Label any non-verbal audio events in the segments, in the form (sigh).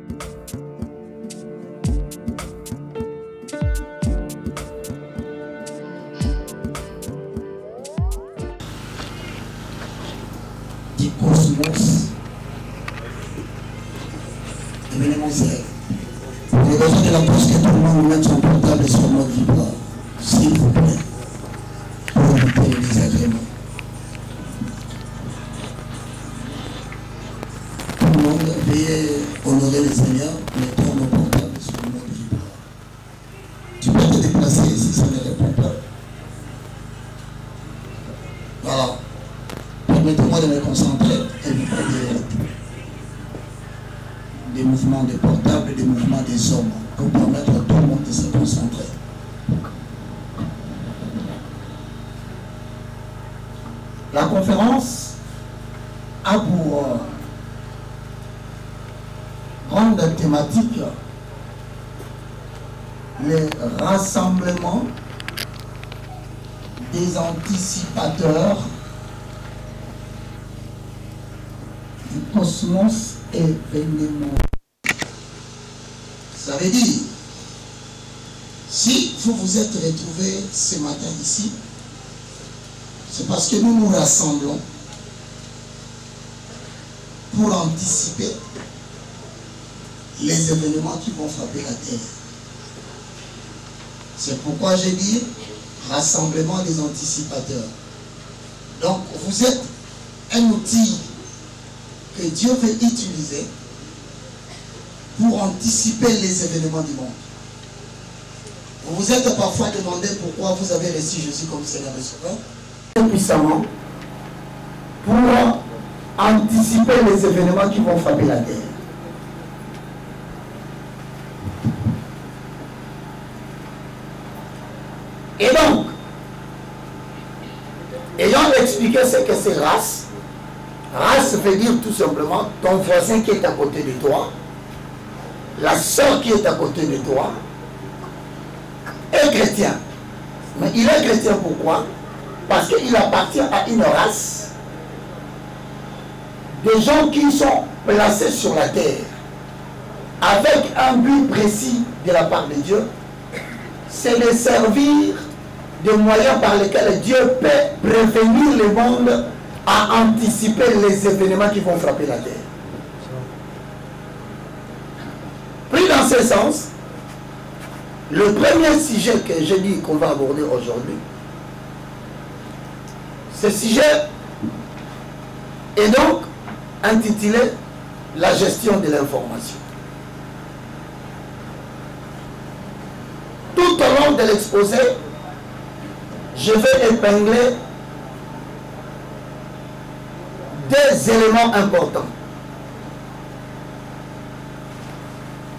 du cosmos. Événement zéro. J'ai besoin de la pause que tout le monde mette son portable sur mode vibreur. S'il vous plaît. Pour éviter les désagréments. Tout le monde, le Seigneur, Ça veut dire, si vous vous êtes retrouvés ce matin ici, c'est parce que nous nous rassemblons pour anticiper les événements qui vont frapper la terre. C'est pourquoi j'ai dit rassemblement des anticipateurs. Donc vous êtes un outil que Dieu veut utiliser pour anticiper les événements du monde. Vous vous êtes parfois demandé pourquoi vous avez reçu Jésus comme Seigneur et Sauveur. Puissamment pour anticiper les événements qui vont frapper la terre. Et donc, ayant expliqué ce que c'est race, race veut dire tout simplement ton voisin qui est à côté de toi, la soeur qui est à côté de toi, est chrétien. Mais il est chrétien pourquoi? Parce qu'il appartient à une race de gens qui sont placés sur la terre avec un but précis de la part de Dieu, c'est de servir des moyens par lesquels Dieu peut prévenir le monde à anticiper les événements qui vont frapper la terre. Pris dans ce sens, le premier sujet que j'ai dit qu'on va aborder aujourd'hui, ce sujet est donc intitulé La gestion de l'information. Tout au long de l'exposé, je vais épingler des éléments importants.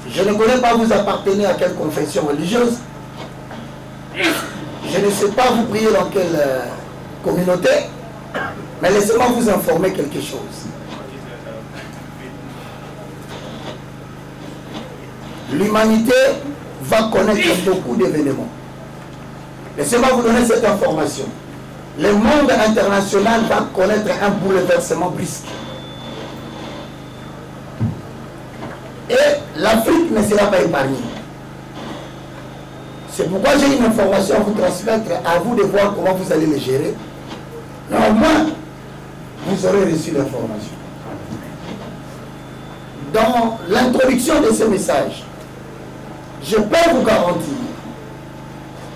Je ne connais pas vous appartenez à quelle confession religieuse. Je ne sais pas vous prier dans quelle euh, communauté. Mais laissez-moi vous informer quelque chose. L'humanité va connaître beaucoup d'événements. Laissez-moi vous donner cette information. Le monde international va connaître un bouleversement brusque. Et l'Afrique ne sera pas épargnée. C'est pourquoi j'ai une information à vous transmettre, à vous de voir comment vous allez les gérer. Moins, vous aurez reçu l'information. Dans l'introduction de ce message, je peux vous garantir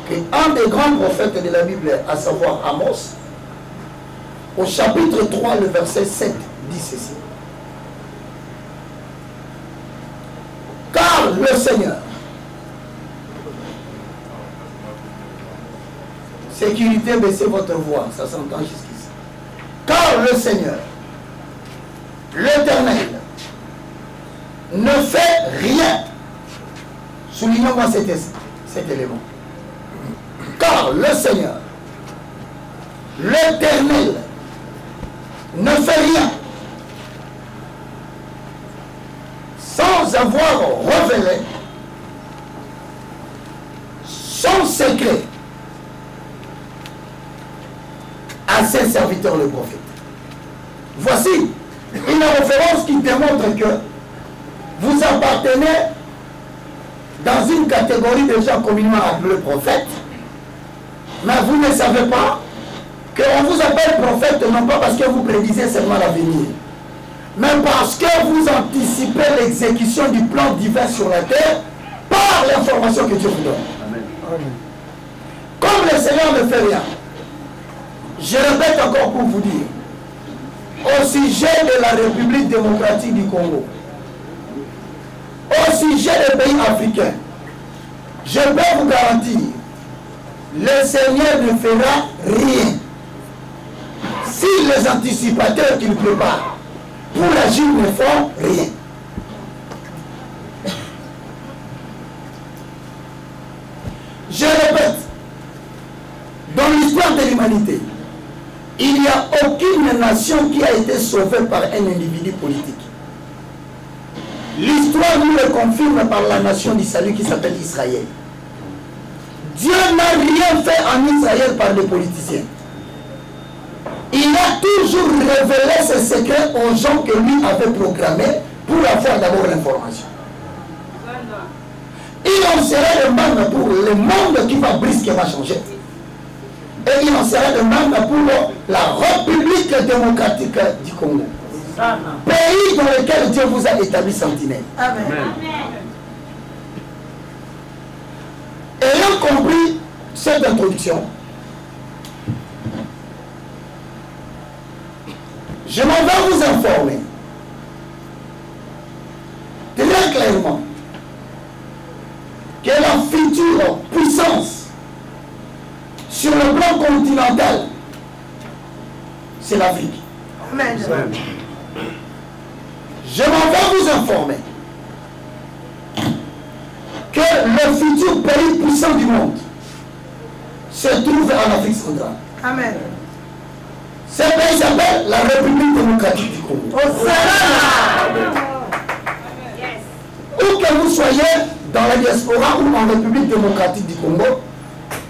qu'un des grands prophètes de la Bible, à savoir Amos, au chapitre 3, le verset 7, dit ceci. Le Seigneur, sécurité, baissez votre voix, ça s'entend jusqu'ici. Car le Seigneur, l'éternel, ne fait rien. Soulignons-moi cet élément. Car le Seigneur, l'éternel, ne fait rien sans avoir son secret à ses serviteurs le prophète. Voici une référence qui démontre que vous appartenez dans une catégorie de gens communément appelés prophètes, mais vous ne savez pas qu'on vous appelle prophète non pas parce que vous prédisez seulement l'avenir, mais parce que vous anticipez l'exécution du plan divin sur la terre par l'information que Dieu vous donne. Amen. Comme le Seigneur ne fait rien, je répète encore pour vous dire, au sujet de la République démocratique du Congo, au sujet des pays africains, je peux vous garantir, le Seigneur ne fera rien. Si les anticipateurs qu'il prépare pour agir ne font rien. Je répète, dans l'histoire de l'humanité, il n'y a aucune nation qui a été sauvée par un individu politique. L'histoire nous le confirme par la nation du salut qui s'appelle Israël. Dieu n'a rien fait en Israël par les politiciens. Il a toujours révélé ses secrets aux gens que lui avait programmés pour avoir d'abord l'information. Il en sera de même pour le monde qui va brusquement changer. Et il en sera de même pour la République démocratique du Congo. Pays dans lequel Dieu vous a établi sentinelle. Amen. Ayant compris cette introduction, je m'en vais vous informer très clairement que la future puissance sur le plan continental, c'est l'Afrique. Amen. Je m'en vais vous informer que le futur pays puissant du monde se trouve en Afrique centrale. Amen. Ce pays s'appelle la République démocratique du Congo. Où que vous soyez, dans la diaspora ou en République démocratique du Congo,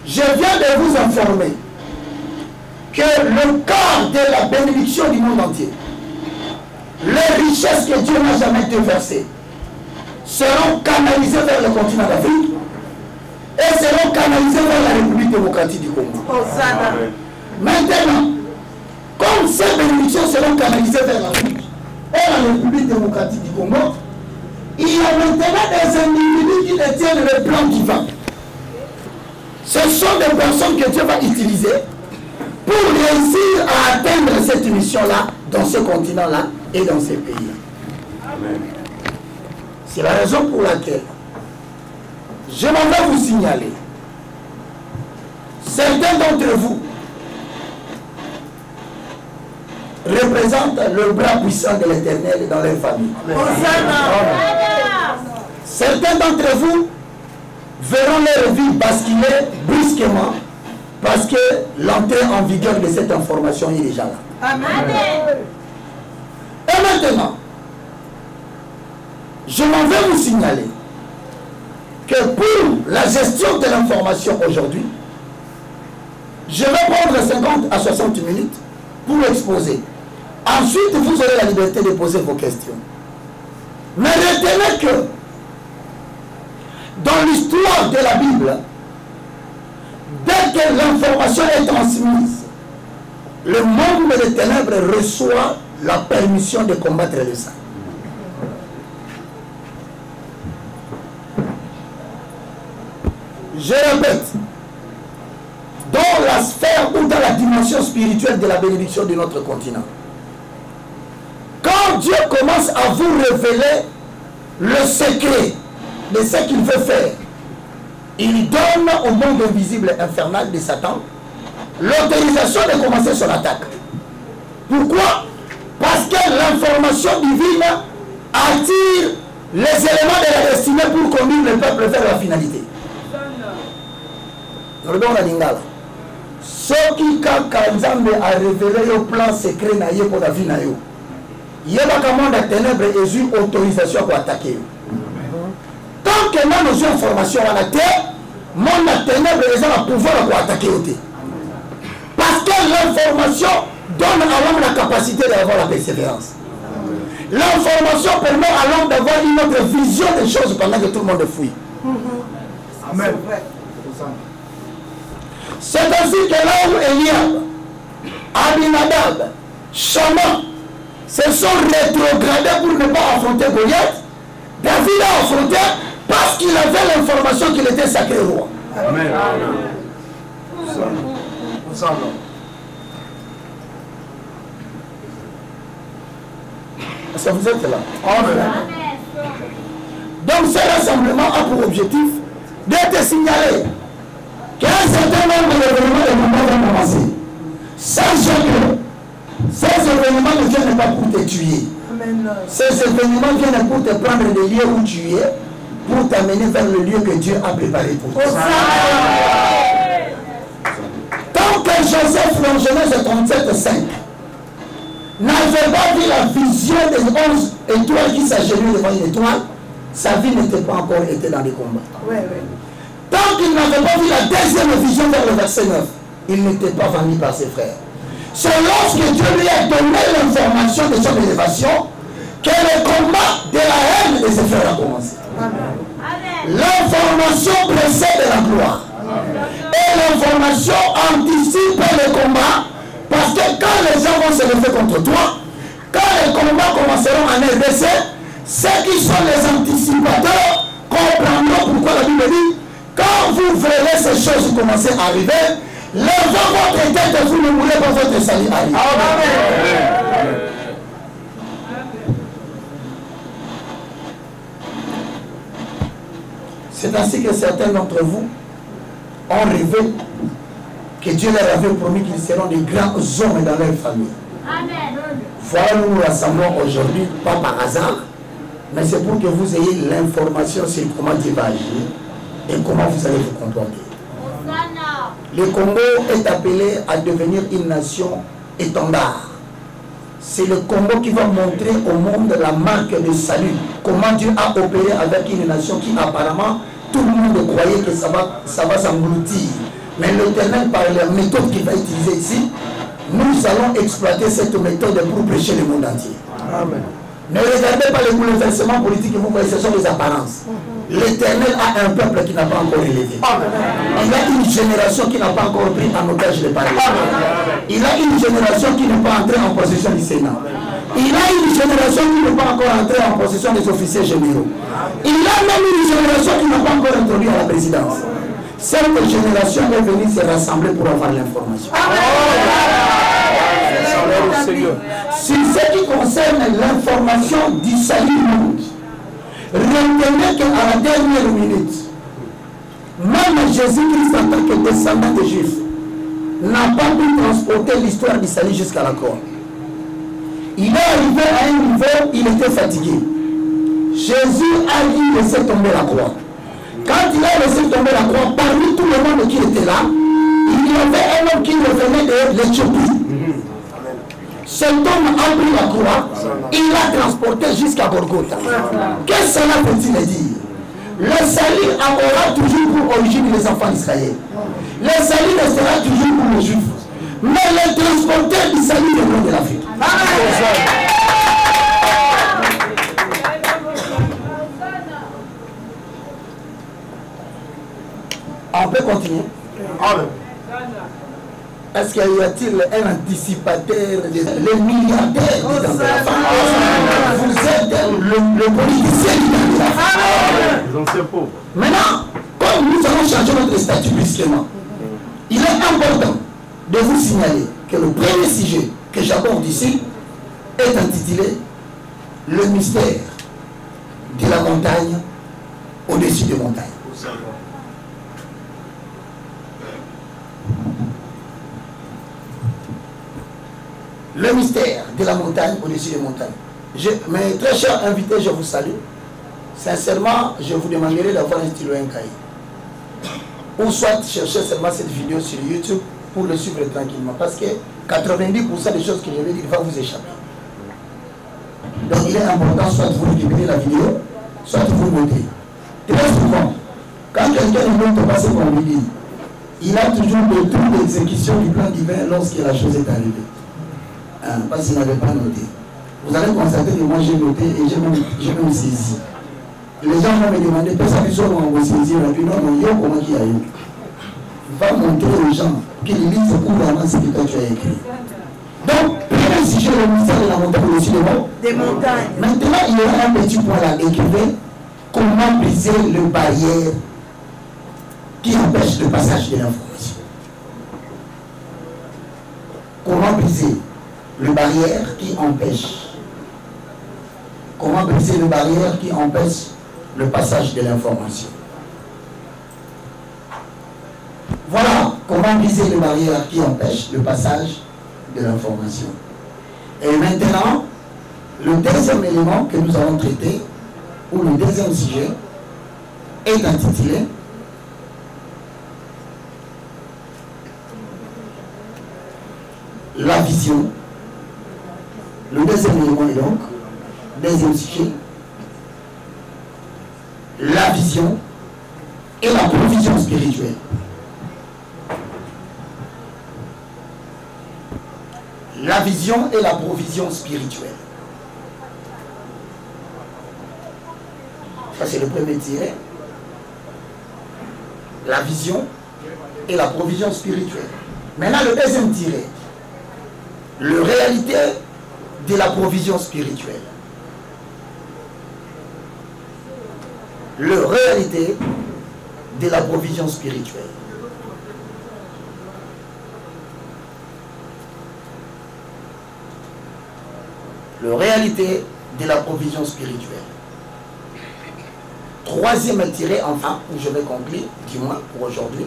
je viens de vous informer que le corps de la bénédiction du monde entier, les richesses que Dieu n'a jamais déversées, seront canalisées vers le continent d'Afrique et seront canalisées vers la République démocratique du Congo. Maintenant, comme ces bénédictions seront canalisées vers l'Afrique et la République démocratique du Congo, il y a maintenant des individus qui détiennent le plan divin. Ce sont des personnes que Dieu va utiliser pour réussir à atteindre cette mission-là dans ce continent-là et dans ces pays-là. C'est la raison pour laquelle je m'en vais vous signaler. Certains d'entre vous représentent le bras puissant de l'éternel dans leur famille. Certains d'entre vous verront leur vie basculer brusquement parce que l'entrée en vigueur de cette information est déjà là. Amen. Et maintenant, je m'en vais vous signaler que pour la gestion de l'information aujourd'hui, je vais prendre 50 à 60 minutes pour exposer. Ensuite, vous aurez la liberté de poser vos questions. Mais retenez que dans l'histoire de la Bible, dès que l'information est transmise, le monde des ténèbres reçoit la permission de combattre le sang. Je répète, dans la sphère ou dans la dimension spirituelle de la bénédiction de notre continent, Dieu commence à vous révéler le secret de ce qu'il veut faire, il donne au monde invisible infernal de Satan l'autorisation de commencer son attaque. Pourquoi? Parce que l'information divine attire les éléments de la destinée pour conduire le peuple vers la finalité. soki kaka nzambe arévele yo plan secret mpo na vie yebaka monde ya ténèbre ezwi autorisation ya koatake yo tant que nano ozwi information wana te monde ya ténèbre eza na pouvoir ya koatake yo te parce que l'information donne à l'homme la capacité d'avoir la persévérance L'information permet à l'homme d'avoir une autre vision des choses pendant que tout le monde fouille. Amen. C'est ainsi que l'homme Eliab, Abinadab, Shama se sont rétrogradés pour ne pas affronter Goliath. David a affronté parce qu'il avait l'information qu'il était sacré roi. Amen. Hosanna. Est-ce que vous êtes là? Amen. Donc ce rassemblement a pour objectif d'être signalé qu'un certain nombre d'événements et moments vont commencer. Sachant que ces événements ne viennent pas pour te tuer. Ces événements viennent pour te prendre le lieu où tu es, pour t'amener vers le lieu que Dieu a préparé pour toi. Tant que Joseph, dans Genèse 37, 5, n'avait pas vu la vision des 11 étoiles qui s'agenouillent devant une étoile, sa vie n'était pas encore été dans les combats. Tant qu'il n'avait pas vu la deuxième vision vers le verset 9, il n'était pas venu par ses frères. C'est lorsque Dieu lui a donné l'information de son élévation que le combat de la haine de ses frères a commencé. L'information précède la gloire. Et l'information anticipe le combat parce que quand les gens vont se lever contre toi, quand les combats commenceront en RDC, ceux qui sont les anticipateurs comprendront pourquoi la Bible dit quand vous verrez ces choses commencer à arriver, levez votre tête vous ne mourrez pas votre salut arrive. C'est ainsi que certains d'entre vous ont rêvé que Dieu leur avait promis qu'ils seront des grands hommes dans leur famille. Voilà, nous nous rassemblons aujourd'hui, pas par hasard, mais c'est pour que vous ayez l'information sur comment Dieu va agir et comment vous allez vous comporter. Le Congo est appelé à devenir une nation étendard. C'est le Congo qui va montrer au monde la marque de salut. Comment Dieu a opéré avec une nation qui apparemment tout le monde croyait que ça va, ça va s'engloutir. Mais l'éternel, par la méthode qu'il va utiliser ici, nous allons exploiter cette méthode pour prêcher le monde entier. Amen. Ne regardez pas les bouleversements politiques que vous voyez, ce sont des apparences. L'éternel a un peuple qui n'a pas encore élevé. Il a une génération qui n'a pas encore pris en otage le palais. Il a une génération qui n'est pas entrée en possession du Sénat. Il a une génération qui n'est pas encore entrée en possession des officiers généraux. Il a même une génération qui n'a pas encore introduit à la présidence. Cette génération est venue se rassembler pour avoir l'information. Seigneur. Sur ce qui concerne l'information du salut monde, retenez qu'à la dernière minute, même Jésus-Christ en tant que descendant des Juifs n'a pas pu transporter l'histoire du salut jusqu'à la croix. Il est arrivé à un niveau, il était fatigué. Jésus a dit laisser tomber la croix. Quand il a laissé tomber la croix, parmi tout le monde qui était là, il y avait un homme qui revenait de l'Éthiopie. Cet homme a pris la croix, il l'a transporté jusqu'à Golgotha. Qu'est-ce que cela veut-il dire? Le salut aura toujours pour origine les enfants d'Israël. Le salut ne sera toujours pour les juifs. Mais les transporteurs du salut viendront de l'Afrique. On peut continuer? Amen. Est-ce qu'il y a-t-il un anticipateur des (laughs) les milliardaires Vous êtes le, le politicien du femme. Les anciens pauvres. Maintenant, comme nous allons changer notre statut brusquement, il est important de vous signaler que le premier sujet que j'aborde ici est intitulé Le mystère de la montagne au-dessus des montagnes. Le mystère de la montagne au-dessus des montagnes. Mes très chers invités, je vous salue. Sincèrement, je vous demanderai d'avoir un stylo et un cahier. Ou soit chercher seulement cette vidéo sur YouTube pour le suivre tranquillement. Parce que 90% des choses que je vais dire va vous échapper. Donc il est important soit vous récupérez la vidéo, soit vous notez. Très souvent, quand quelqu'un ne veut pas passer comme lui dit, il a toujours le tour d'exécution du plan divin lorsque la chose est arrivée. Hein, parce qu'il n'avait pas noté. Vous allez constater que moi j'ai noté et j'ai même, saisi. Les gens vont me demander, peut ça nous on saisir Et puis non, non, yo, comment qui a eu Va montrer aux gens qu'ils lisent couramment ce que toi tu as écrit. Donc, premier sujet, le ministère de la montagne au-dessus des montagnes. Maintenant, il y aura un petit point là, écrivez comment briser le barrière qui empêche le passage de l'information. Comment briser? Le barrière qui empêche Comment briser le barrière qui empêche le passage de l'information? Voilà comment briser le barrière qui empêche le passage de l'information. Et maintenant, le deuxième élément que nous allons traiter, ou le deuxième sujet, est intitulé La vision. Le deuxième élément est donc, deuxième sujet, la vision et la provision spirituelle. La vision et la provision spirituelle. Ça, c'est le premier tiré. La vision et la provision spirituelle. Maintenant, le deuxième tiré. Le réalité de la provision spirituelle. Le réalité de la provision spirituelle. Le réalité de la provision spirituelle. Troisième tiré, enfin, où je vais conclure, du moins pour aujourd'hui,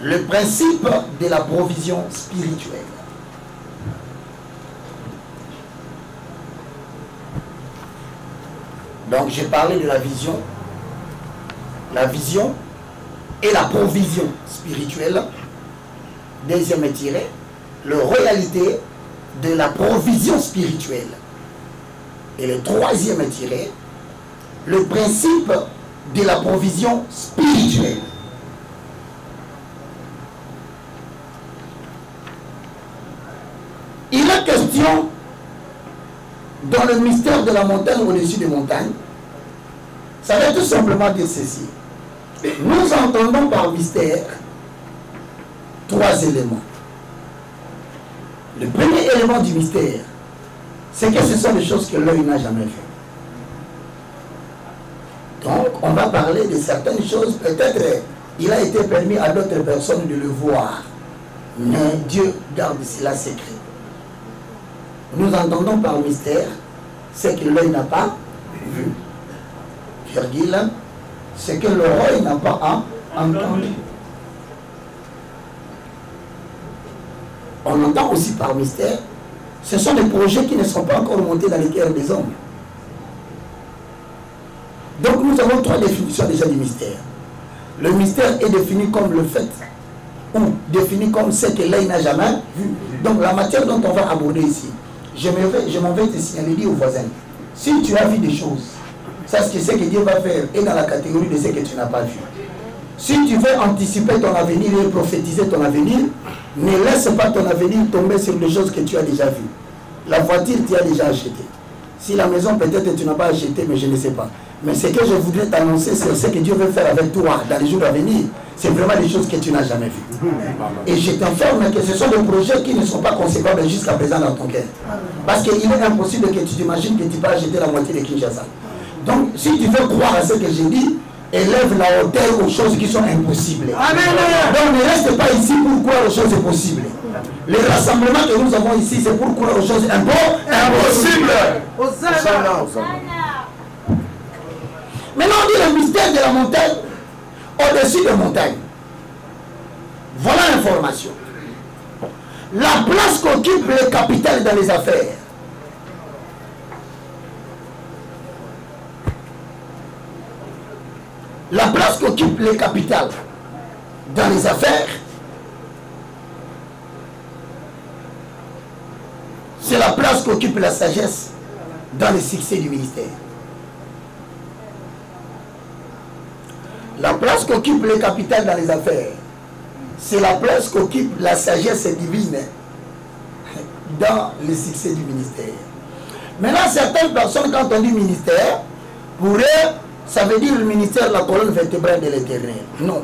le principe de la provision spirituelle. Donc j'ai parlé de la vision, la vision et la provision spirituelle. Deuxième tiré, le réalité de la provision spirituelle. Et le troisième tiré, le principe de la provision spirituelle. Il est question dans le mystère de la montagne au-dessus des montagnes. Ça veut tout simplement dire ceci. Nous entendons par mystère trois éléments. Le premier élément du mystère, c'est que ce sont des choses que l'œil n'a jamais vues. Donc, on va parler de certaines choses. Peut-être il a été permis à d'autres personnes de le voir. Mais Dieu garde cela secret. Nous entendons par mystère ce que l'œil n'a pas vu. Virgule, ce que l'oreille n'a pas entendu. On entend aussi par mystère, ce sont des projets qui ne sont pas encore montés dans les cœurs des hommes. Donc nous avons trois définitions déjà du mystère. Le mystère est défini comme le fait, ou défini comme ce que l'œil n'a jamais vu. Donc la matière dont on va aborder ici, je m'en vais, te signaler, dire aux voisins, si tu as vu des choses, ça ce que c'est que Dieu va faire est dans la catégorie de ce que tu n'as pas vu. Si tu veux anticiper ton avenir et prophétiser ton avenir, ne laisse pas ton avenir tomber sur des choses que tu as déjà vues. La voiture, tu as déjà acheté. Si la maison, peut-être tu n'as pas acheté, mais je ne sais pas. Mais ce que je voudrais t'annoncer, c'est ce que Dieu veut faire avec toi dans les jours à venir. C'est vraiment des choses que tu n'as jamais vues. Et je t'informe que ce sont des projets qui ne sont pas concevables jusqu'à présent dans ton cœur. Parce qu'il est impossible que tu t'imagines que tu peux acheter la moitié de Kinshasa. Donc, si tu veux croire à ce que j'ai dit, élève la hauteur aux choses qui sont impossibles. Amen. Donc, ne reste pas ici pour croire aux choses possibles. Les rassemblements que nous avons ici, c'est pour croire aux choses impossibles. Maintenant, on dit le mystère de la montagne au-dessus des montagnes. Voilà l'information. La place qu'occupe le capital dans les affaires. La place qu'occupe le capital dans les affaires, c'est la place qu'occupe la sagesse dans le succès du ministère. La place qu'occupe le capital dans les affaires, c'est la place qu'occupe la sagesse divine dans le succès du ministère. Maintenant, certaines personnes, quand on dit ministère, pour eux, ça veut dire le ministère de la colonne vertébrale de l'éternel. Non.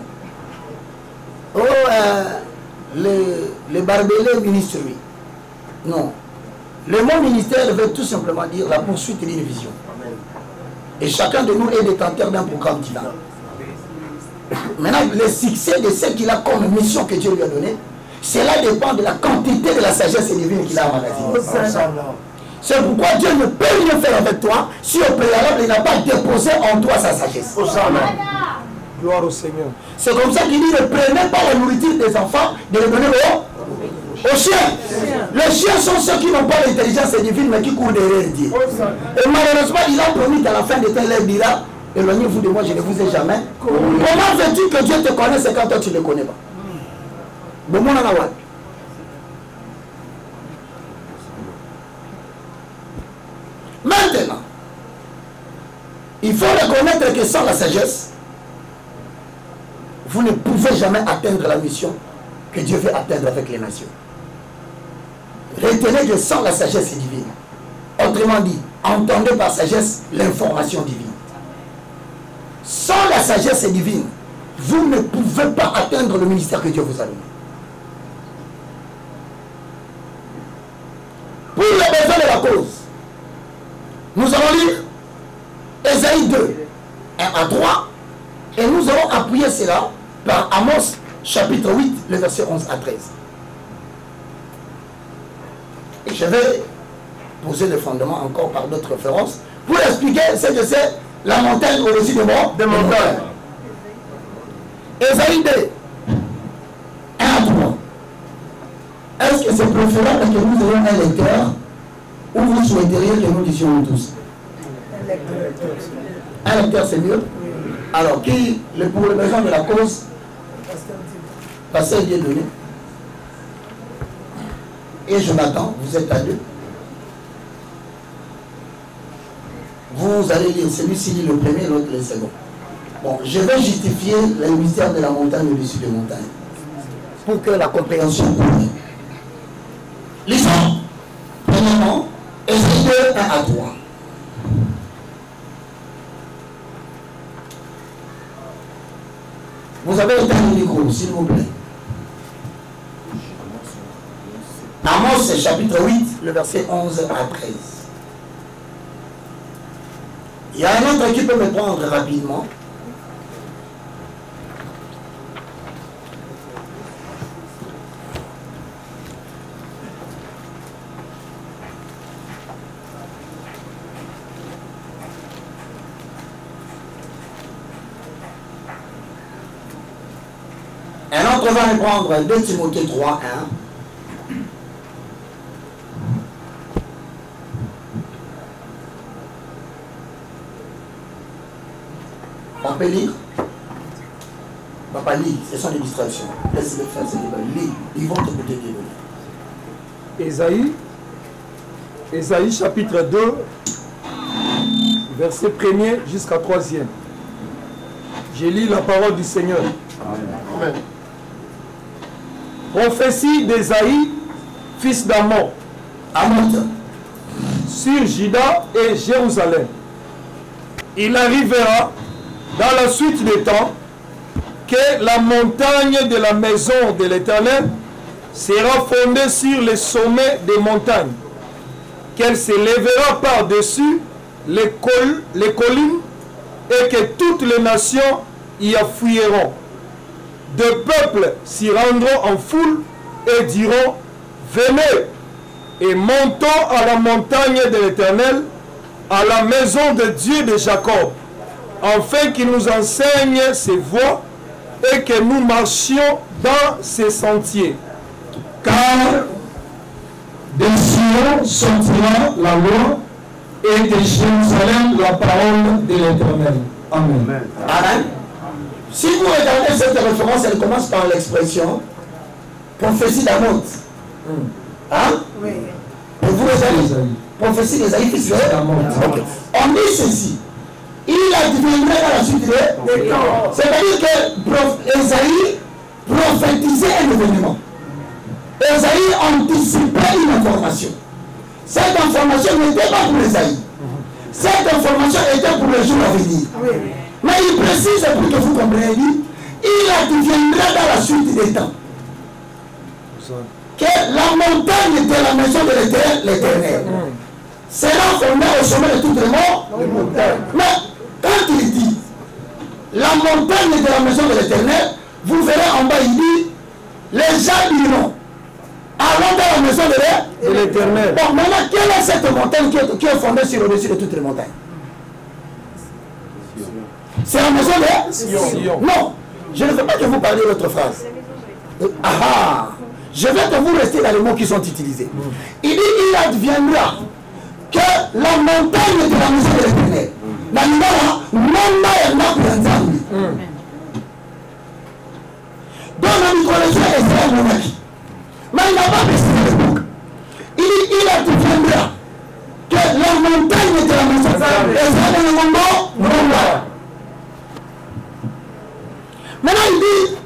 Oh, euh, le, le barbelé ministry. Non. Le mot ministère veut tout simplement dire la poursuite d'une vision. Et chacun de nous est détenteur d'un programme divin. Maintenant, le succès de ce qu'il a comme mission que Dieu lui a donné, cela dépend de la quantité de la sagesse divine qu'il a emmagasinée. C'est pourquoi Dieu ne peut rien faire avec toi si au préalable il n'a pas déposé en toi sa sagesse. Gloire au Seigneur. C'est comme ça qu'il dit ne prenez pas la nourriture des enfants, de les donner aux, aux chiens. Les chiens sont ceux qui n'ont pas l'intelligence divine mais qui courent derrière Dieu. Et malheureusement, il a promis qu'à la fin de temps, il leur dira Éloignez-vous de moi, je ne vous ai jamais. Comment veux-tu que Dieu te connaisse quand toi tu ne le connais pas Bon, mon anawa. Maintenant, il faut reconnaître que sans la sagesse, vous ne pouvez jamais atteindre la mission que Dieu veut atteindre avec les nations. Retenez que sans la sagesse divine, autrement dit, entendez par sagesse l'information divine. Sans la sagesse divine, vous ne pouvez pas atteindre le ministère que Dieu vous a donné. Pour les besoins de la cause, nous allons lire Ésaïe 2, 1 à 3, et nous allons appuyer cela par Amos chapitre 8, le verset 11 à 13. Et je vais poser le fondement encore par d'autres références pour expliquer ce que c'est la montagne au-dessus de moi. Des montagnes. Ésaïe 2, 1 à 3. Est-ce que c'est préférable que nous ayons un lecteur ou vous souhaiteriez que nous disions tous Un lecteur, c'est mieux Alors, qui, le- pour les besoins de la cause, Pasteur Dieu donné. Et Jonathan, vous êtes à deux. Vous allez lire, celui-ci lit le premier, l'autre le second. Bon, je vais justifier le mystère de la montagne au-dessus des montagnes. Pour que la compréhension coule. Lisons. Premièrement, Ésaïe 2, 1 à 3. Vous avez éteint le micro, s'il vous plaît. Amos chapitre 8, le verset 11 à 13. Il y a un autre qui peut me prendre rapidement. Un autre va me prendre 2 Timothée 3, 1. On peut lire? Papa, lis, ce sont des distractions. Laisse-le faire, c'est des. Lis, ils vont donner. Ésaïe, Ésaïe chapitre 2, verset 1er jusqu'à 3e. Je lis la parole du Seigneur. Amen. Prophétie d'Ésaïe, fils d'Amon, sur Juda et Jérusalem. Il arrivera dans la suite des temps que la montagne de la maison de l'Éternel sera fondée sur les sommets des montagnes, qu'elle s'élèvera par-dessus les, les collines et que toutes les nations y affouilleront. De peuples s'y rendront en foule et diront, venez et montons à la montagne de l'Éternel, à la maison de Dieu de Jacob, afin qu'il nous enseigne ses voies et que nous marchions dans ses sentiers. Car de Sion sortira la loi et de Jérusalem la parole de l'Éternel. Amen. Amen. Si vous regardez cette référence, elle commence par l'expression prophétie d'Amos. Hein? Oui. Et vous regardez prophétie d'Ésaïe, fils de d'Amos. Ok. On dit ceci. Il adviendrait à la suite de Des temps. C'est-à-dire que Esaïe prophétisait un événement. Esaïe anticipait une information. Cette information n'était pas pour les aïeux. Cette information était pour le jour à venir. Mais il précise pour que vous compreniez, il adviendra dans la suite des temps que la montagne de la maison de l'Éternel l'Éternel, sera fondée au sommet de toutes les morts. Mais quand il dit la montagne de la maison de l'Éternel, vous verrez en bas, il dit les gens diront allons dans la maison de l'Éternel. Bon, maintenant, quelle est cette montagne qui est, qui est fondée sur au-dessus de toutes les montagnes? C'est la maison de Sion. Non, je ne veux pas que vous parliez l'autre phrase. Ah ah. Je veux que vous restiez dans les mots qui sont utilisés. Il dit il adviendra que la montagne de la maison de l'éternel, lingala mama ya ndako ya nzambe donc na mikolo eza eza emonaki mais il n'a pas précisé l'époque il dit il adviendra que la montagne de la maison eza na yango ngomba maintenant il dit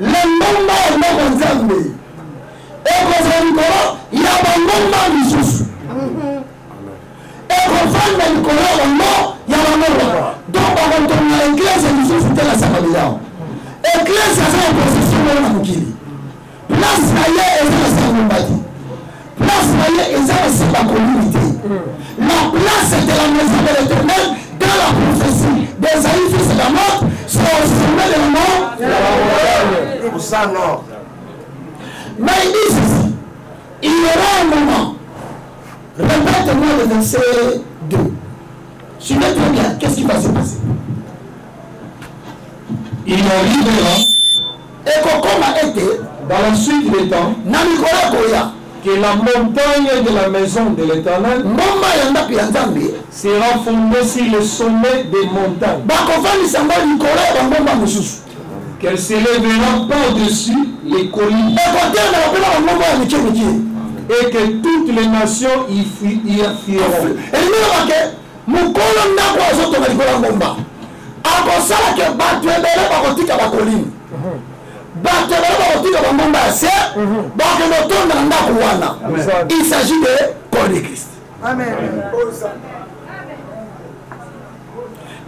le ngomba ya ndako nzambe ekozala likolo ya bangomba lisusu ekovanda likolo ya bango ya bangomba donc bakotonga eglise lisusu te na saka bilao eglise aza na position moko na mokili place na ye eza na saka mombati place na ye eza na saka communauté la place de la maison de l'éternel dans la prophétie fils d'Amoth c'est au sommet de la mort Hosanna. Mais il dit ceci. Il y aura un moment. Répète-moi le verset 2. Suivez très bien. Qu'est-ce qui va se passer? Il arrivera Et comme a été, dans la suite des temps Namikola Koya, Que la montagne de la maison de l'éternel Moma Yanda Pianzambi, sera fondée sur le sommet des montagnes. Bakofani Samba Nikola Bangomba Mususu. Qu'elle s'élèvera par-dessus les collines Écoutez, on a appelé Bangomba ya Mikie Mikie. et que toutes les nations y, fu- y fuiront. elingi mokolo ndako azotonga likolo ya ngomba akosala ke bato ebele bakotika bakolini bato ebele bakotika bangomba ya se bakende otonda na ndako wana. Il s'agit de corps de christ.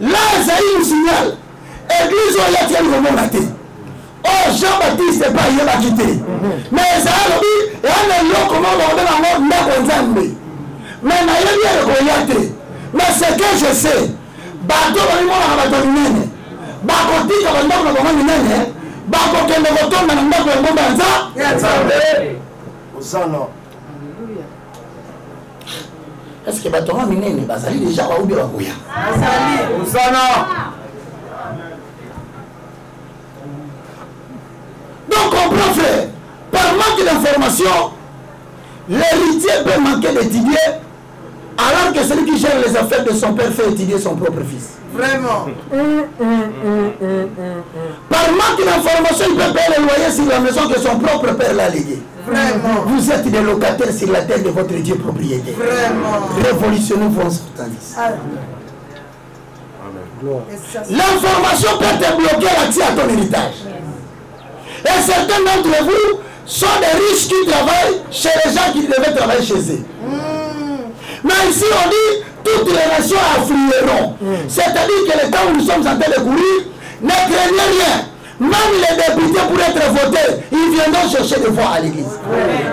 Là ezali mosignal église oyo atiali komona te oyo jean baptiste epa ayebaki te mais ezali alobi eya na eloko moko bakobe nango ndako nzambe. Mais nayebi ekoya te mais ce que je sais bato bamimonaka bato minene bakotika bandako na bango minene bakokende kotonda na ndako ya ngomba ya nzambe. Ce que bato yango minene bazali déjà baubi bakoya Hosanna. Donc comprends frère, par manque d'information, l'héritier peut manquer d'étudier alors que celui qui gère les affaires de son père fait étudier son propre fils. Vraiment. Par manque d'information, il peut payer le loyer sur la maison que son propre père l'a léguée. Vraiment. Vous êtes des locataires sur la terre de votre Dieu propriétaire. Vraiment. Révolutionnez vos ça, c'est- L'information peut te bloquer l'accès à ton héritage. Et certains d'entre vous sont des riches qui travaillent chez les gens qui devaient travailler chez eux. Mais ici on dit toutes les nations afflueront. C'est-à-dire que le temps où nous sommes en train de courir, ne craignez rien. Même les députés pour être votés, ils viendront chercher des voix à l'église.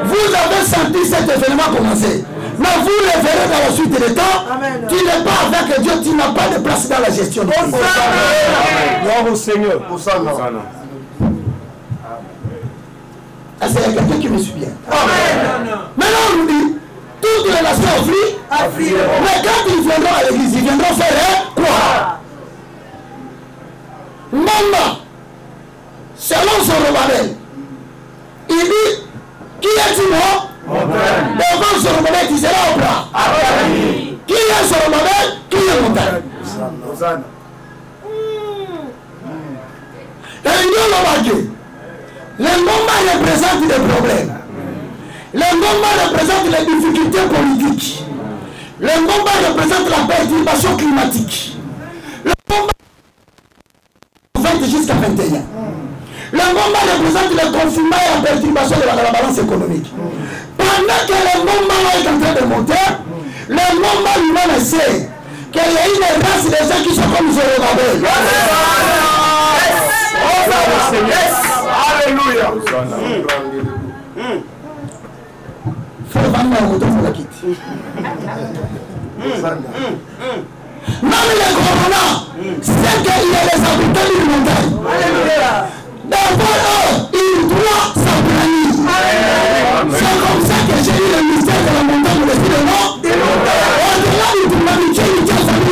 Vous avez senti cet événement commencer. Mais vous le verrez dans la suite des temps. Amen. Tu n'es pas avec Dieu, tu n'as pas de place dans la gestion. Gloire au Seigneur. Hosanna. Ah, c'est quelqu'un qui me suit bien. Maintenant, on nous dit, nations affluent, Afflueront. mais quand ils viendront à l'église, ils viendront faire quoi? Maman, selon son Zorobabel, il dit, qui est-il moi? Devant Zorobabel, qui sera au plat. Qui est Zorobabel Qui est montagne. Et il dit, remarquez, les moments représentent des problèmes. Les moments représentent les difficultés politiques. Les moments représentent la perturbation climatique. Le moment 20 jusqu'à 21. Le moment représente le confinement et la perturbation de la, de la balance économique. Pendant pendant que le moment est en train de monter, le moment lui-même sait qu'il y a une race de gens qui sont comme Zorobabel. Alléluia. La moto pour la quitte. Même les gouvernements, c'est qu'il y a les habitants d'une montagne. D'abord, eux, ils doivent s'en planir. C'est comme ça que j'ai eu le mystère de la montagne, le style non Au-delà du Toumamitié, du Tchazami,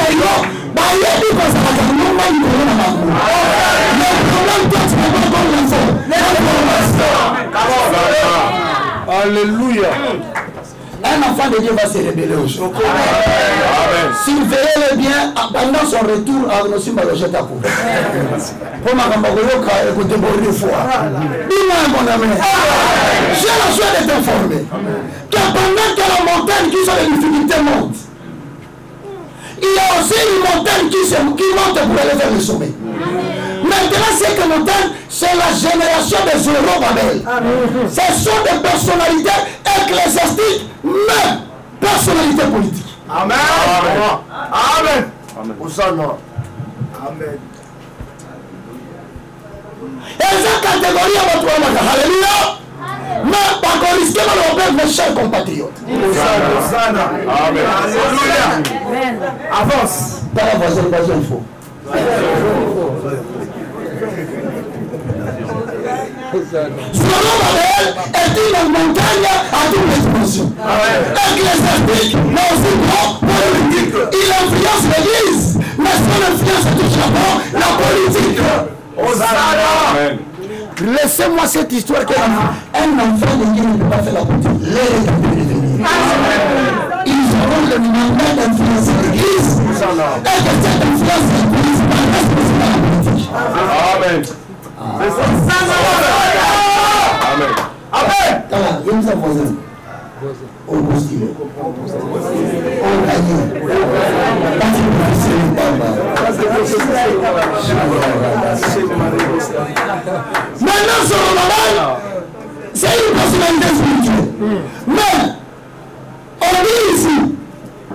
bayebi kozalaka nonga likolo na bango le problème toi tu n'as pas comme l'info Alléluia. Un enfant de Dieu va se révéler aujourd'hui surveillez-le bien pendant son retour à nosimba lojeta po mpo makambo koyoka ekoteborde foi bino mon ami. J'ai la joie de t'informer. Que pendant que la montagne qui sont les difficultés monte il y a aussi une montagne qui, se, qui monte pour aller vers le sommet Maintenant, c'est que montagne, c'est la génération des Zorobabel. Ce sont des personnalités ecclésiastiques, mais personnalités politiques. Amen. Amen. Hosanna. Amen. eza catégorie ya bato wamaka halleluya me bakoriske balobe mes chers compatriotes Hosanna. Amen. Alléluia. Avance. tala voisin voisin fo Zorobabel est une montagne à double dimension. Ecclésiastique, mais aussi grand politique. Il influence l'église, mais son influence touche d'abord la politique. Hosanna. Laissez-moi cette histoire que un enfant de Dieu ne peut pas faire la beauté. Ils auront le mandat d'influence de l'Église et que cette influence de l'Église paraisse pour la politique. Amen. C'est ça. Amen. Amen. Amen. Amen. Amen. Amen. Amen. Amen. Amen. Au Boston. Au Gagné. Quand tu peux passer le Maintenant, Zorobabel, c'est une personnalité spirituelle. Mais, on dit ici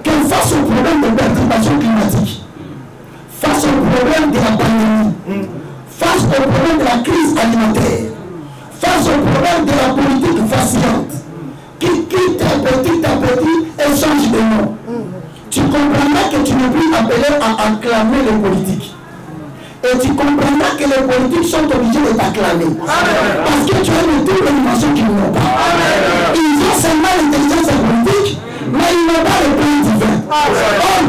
que face au problème de perturbation climatique, face au problème de la pandémie, face au problème de la crise alimentaire, face au problème de la politique vacillante, qui quitte petit à petit et change de nom, tu comprendras que tu n'es plus appelé à acclamer les politiques. Et tu comprendras que les politiques sont obligés de t'acclamer. Parce que tu as une double dimension qu'ils n'ont pas. Ils ont seulement l'intelligence politique, mais ils n'ont pas le plan divin. Or,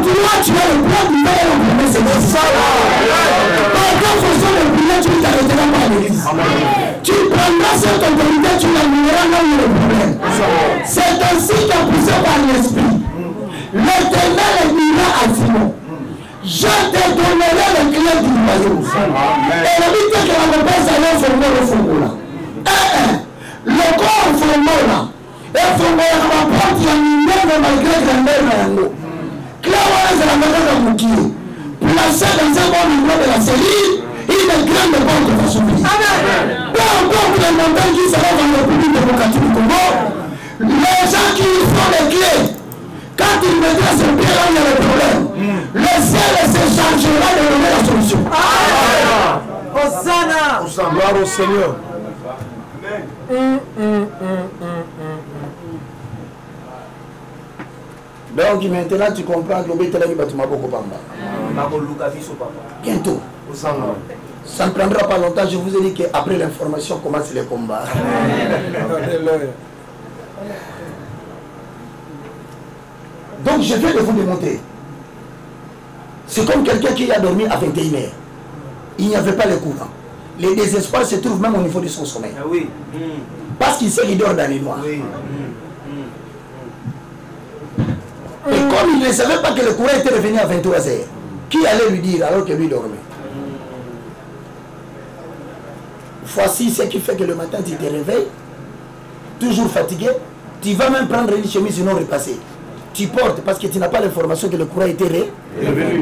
toi, tu as le plan divin et le promesse de ça. Par contre, faisant le bilan, tu ne t'arrêteras pas à l'église. Tu prendras cette autorité, tu l'amèneras là où le problème. C'est ainsi qu'a poussé par l'esprit. L'éternel dira à Simon, je te donnerai les clés du royaume. Et le but que la réponse allait former le fongola. Eh, eh, le corps fongola. Et fongola comme la porte, il y a une même malgré grandeur na yango. Clé wana ezalaka kaka mokie. Placé dans un bon niveau de la série, une grande porte va s'ouvrir. Peu importe les montagnes qui seront dans la République démocratique du Congo, les gens qui font les clés, quand ils mettront ce pied là, il y a le problème. Le ciel se chargera de donner la solution. Hosanna. Gloire au Seigneur. Donc maintenant tu comprends que Obetelaki Batumaboko Bamba. Bientôt. Ça ne prendra pas longtemps, je vous ai dit qu'après l'information commence les combats. Donc je viens de vous démontrer. C'est comme quelqu'un qui a dormi à 21h. Il n'y avait pas le courant. Le désespoir se trouve même au niveau de son sommeil. oui. Parce qu'il sait qu'il dort dans les noirs. Oui. Et comme il ne savait pas que le courant était revenu à 23h, qui allait lui dire alors que lui dormait? Voici ce qui fait que le matin tu te réveilles, toujours fatigué, tu vas même prendre une chemise non repassée. Tu portes parce que tu n'as pas l'information que le courant était ré.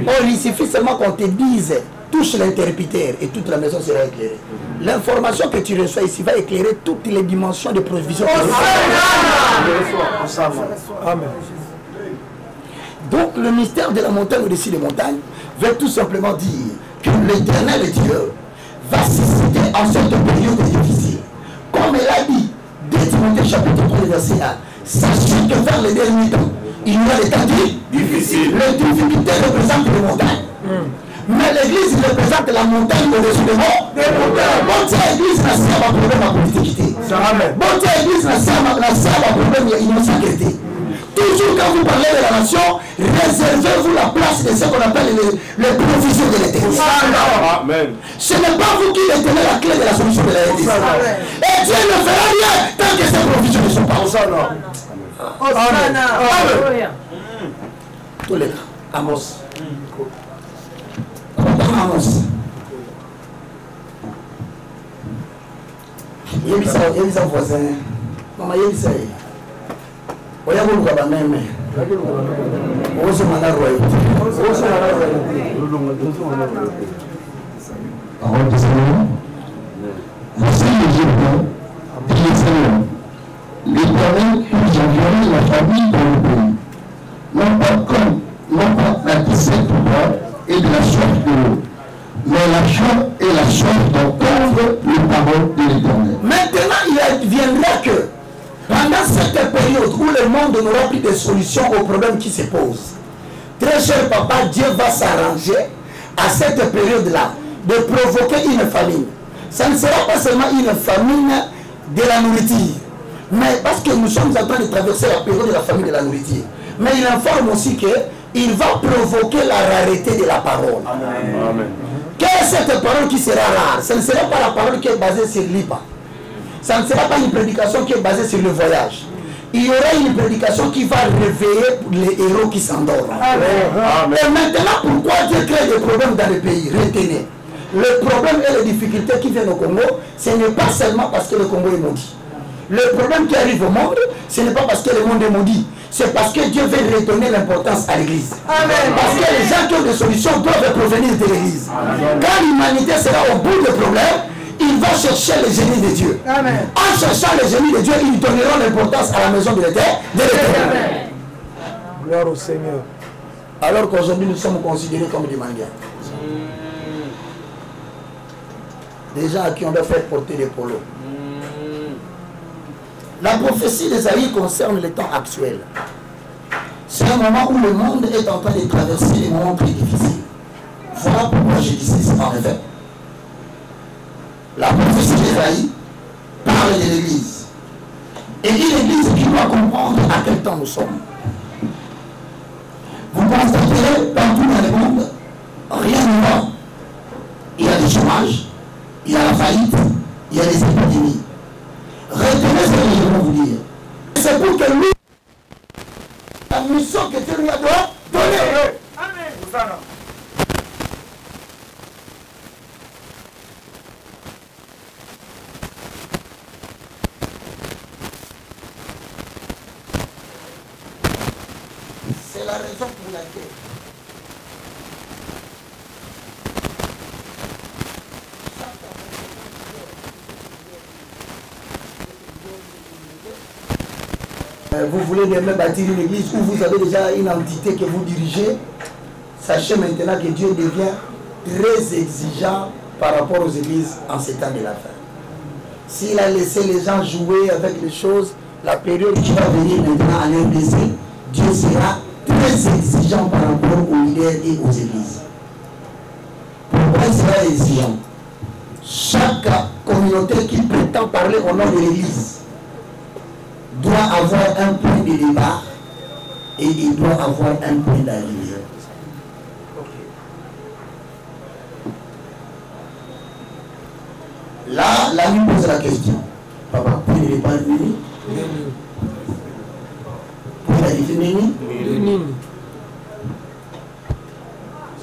Or, il suffit seulement qu'on te dise touche l'interrupteur et toute la maison sera éclairée. L'information que tu reçois ici va éclairer toutes les dimensions de provision. Amen. Donc le mystère de la montagne au-dessus des montagnes veut tout simplement dire que l'éternel Dieu va susciter en cette période difficile. Comme elle a dit, dès Timothée chapitre 3 verset 1, sachez que vers les derniers temps, il y aura des temps difficiles. Les difficultés représentent les montagnes. Mais l'église représente la montagne au-dessus. Des montagnes. Bon Dieu, l'église n'a pas de problème à politique. Bon Dieu, l'église n'a pas de problème à. Toujours quand vous parlez de la nation, réservez-vous la place de ce qu'on appelle les, les provisions de l'éternel. Amen. Ce n'est pas vous qui détenez la clé de la solution de l'église. Et Dieu ne fera rien tant que ces provisions ne sont pas. Hosanna. Tous les. Amos. Amos. yebisa yebisa voisin mama yebisa ye oya koluka bameme ozomana royauté Parole du Seigneur. Ainsi le Jéhovah dit le Seigneur. L'Éternel la famille dans le pays. Non pas comme, non pas la disserte du bois et de la soif de l'eau, mais la joie et la soif d'entendre les paroles de l'Éternel. Maintenant, il adviendra que pendant cette période où le monde n'aura plus de solution aux problèmes qui se posent, très cher papa, Dieu va s'arranger à cette période-là de provoquer une famine. Ça ne sera pas seulement une famine de la nourriture, mais parce que nous sommes en train de traverser la période de la famine de la nourriture. Mais il informe aussi qu'il va provoquer la rareté de la parole. Amen. Quelle est cette parole qui sera rare Ce ne sera pas la parole qui est basée sur l'IPA. Ça ne sera pas une prédication qui est basée sur le voyage. Il y aura une prédication qui va réveiller les héros qui s'endorment. Et maintenant, pourquoi Dieu crée des problèmes dans le pays? Retenez. Le problème et les difficultés qui viennent au Congo, ce n'est pas seulement parce que le Congo est maudit. Le problème qui arrive au monde, ce n'est pas parce que le monde est maudit. C'est parce que Dieu veut redonner l'importance à l'église. Parce que les gens qui ont des solutions doivent provenir de l'église. Quand l'humanité sera au bout des problèmes, il va chercher les génies de Dieu. Amen. En cherchant les génies de Dieu, ils donneront l'importance à la maison de l'éternel. Gloire au Seigneur. Alors qu'aujourd'hui, nous sommes considérés comme des mendiants. Des gens à qui on doit faire porter des polos. La prophétie d'Esaïe concerne le temps actuel. C'est un moment où le monde est en train de traverser des moments très difficiles. Voilà pourquoi je dis ceci en effet. La prophétie d'Esaïe parle de l'Église. Et l'Église qui doit comprendre à quel temps nous sommes. Vous constaterez partout dans le monde, rien ne. Il y a des chômages, il y a la faillite, il y a des épidémies. Retenez ce que je vais vous dire. C'est pour que lui, la mission que Dieu lui a donnée, c'est la raison pour laquelle Euh, vous voulez demain bâtir une église où vous avez déjà une entité que vous dirigez, sachez maintenant que Dieu devient très exigeant par rapport aux églises en ces temps de la fin. S'il a laissé les gens jouer avec les choses, la période qui va venir maintenant à leur laisser, Dieu sera très exigeant par rapport aux leaders et aux églises. Pourquoi il sera exigeant? Chaque communauté qui prétend parler au nom de l'église un point de départ et il doit avoir un point d'arrivée. Là, la lui pose la question. Papa, point de départ, Nini? Point d'arrivée, Nini?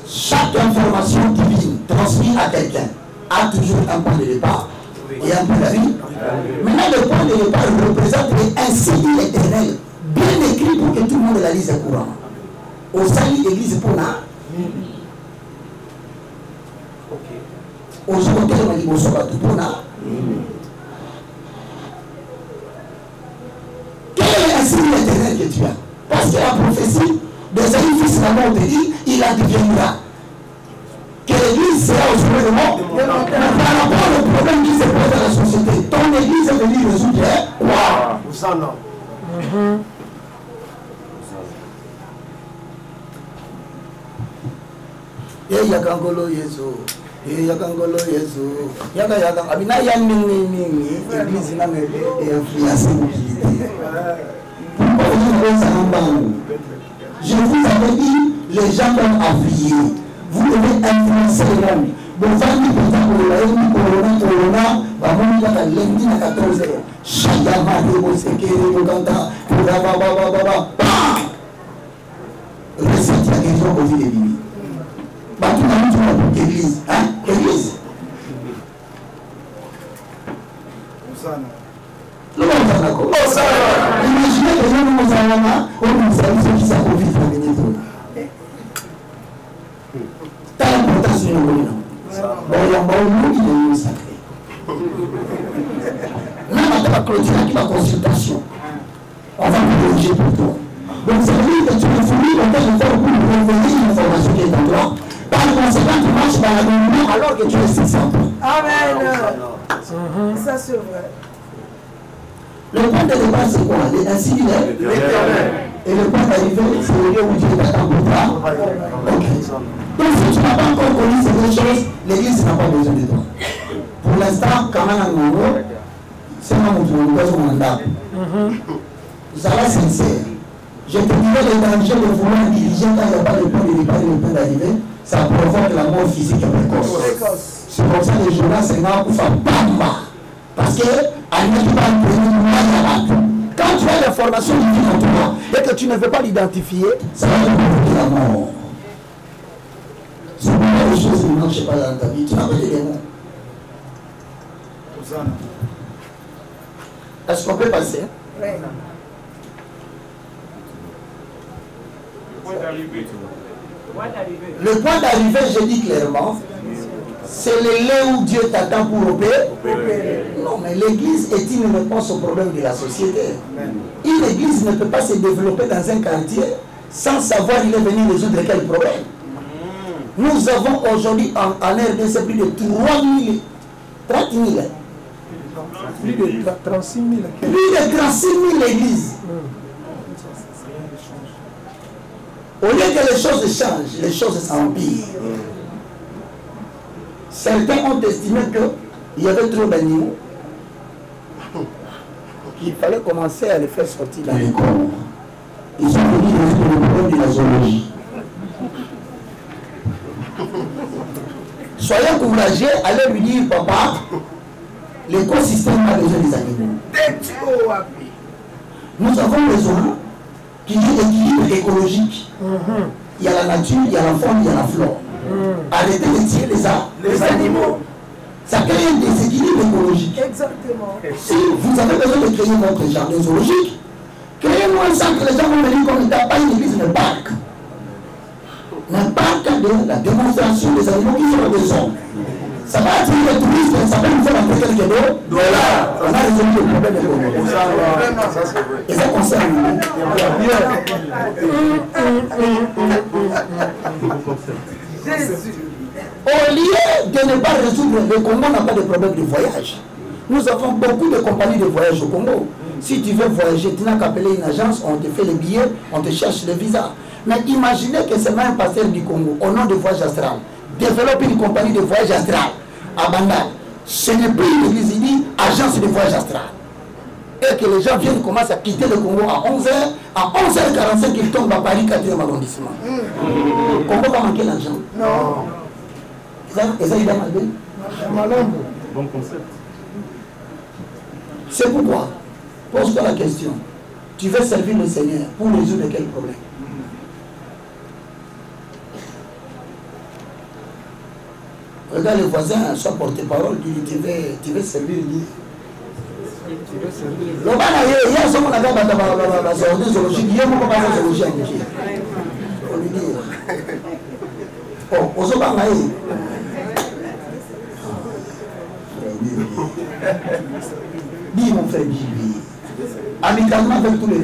Chaque information divine transmise à quelqu'un a toujours un point de départ et un point d'arrivée. Maintenant, le point de départ représente ainsi dit l'éternel, bien écrit pour que tout le monde la lise couramment. Au salut église pour la. ozwi kotelema liboso bato mpona quel est la signe éternel que tu as? Parce que la prophétie d'Esaïe fils d'Amon te dit il adviendra yaka ngolo yesu. Ye yaka ngolo yesu. Yaka yaka. Abina ya mingi mingi. Église nanga influence en bas je vous avais dit les gens doivent affilier vous devez influencer monde bovandi mpenza koloba yebi kolona kolona bamoni kaka lendi na 14 heures. Chayamade bosekele bokanta bababababa recette ya guérison covid ebimi bato na mutu na église c'est quoi les insignes et le point d'arrivée c'est le lieu où Dieu pour toi ok. Donc si tu n'as pas encore connu ces deux choses l'église n'a pas besoin de toi. Pour l'instant kama na ngongo sema motu olukazo ndako zala sincère. Je te dirais le danger de vouloir diriger quand il n'y a pas de point de départ et de point d'arrivée ça provoque la mort physique précoce. C'est comme ça les journaux c'est nga kufa bamba parce que quand tu as l'information divine en toi et que tu ne veux pas l'identifier ça va te la mort. C'est pourquoi les choses ne marchent pas dans ta vie tu n'as pas de démons est-ce qu'on peut passer? Ouais. le point d'arrivée je dis clairement c'est le lieu où Dieu t'attend pour opérer Non, mais l'église est une réponse au problème de la société? Une église ne peut pas se développer dans un quartier sans savoir il est venu résoudre quel problème. Nous avons aujourd'hui en, en RDC plus de 3 000, 30 000, Plus de 36 000. plus de 36 000 églises. Au lieu que les choses changent, les choses s'empirent. Certains ont estimé qu'il y avait trop d'animaux, qu'il fallait commencer à les faire sortir dans les corps. Ils venus résoudre le problème de la zoologie. Soyez encouragés, allez lui dire, papa, l'écosystème a besoin des animaux. Nous avons besoin qu'il y ait équilibre écologique. Il y a la nature, il y a la faune, il y a la flore. Arrêtez de tirer les, a- les animaux. Ça crée un déséquilibre écologique. Exactement. Si vous avez besoin de créer votre jardin zoologique, créez-moi un centre, les gens vont venir comme état, pas une église, un parc. Un parc de la démonstration des animaux qui sont des hommes. Ça va attirer les touristes, ça va nous faire entrer quelques dollars. On a résolu le problème de l'eau. Ça, c'est vrai. Et ça concerne nous. Au lieu de ne pas résoudre, le Congo n'a pas de problème de voyage. Nous avons beaucoup de compagnies de voyage au Congo. Si tu veux voyager, tu n'as qu'à appeler une agence, on te fait les billets, on te cherche le visa. Mais imaginez que c'est même un pasteur du Congo, au nom de voyage astral, développe une compagnie de voyage astral à Bandar. Ce n'est plus une agence de voyage astral. Et que les gens viennent commencer à quitter le Congo à 11h, à 11h45, ils tombent à Paris, 4e arrondissement. Le Congo va manquer l'argent. Non. Eza- eza ida mabe Malombo. Bon concept. C'est pourquoi Pose-toi la question. Tu veux servir le Seigneur pour résoudre quel problème? Regarde le voisin, soit porte-parole, dis tu veux, tu veux servir Dieu. loba na ye ye azomona nga banda bazardi zoologique. Ye moko baza zoologie ya moke olingi euh, ozobanga ye. Bi mon frère bi bi amicalement avec tous les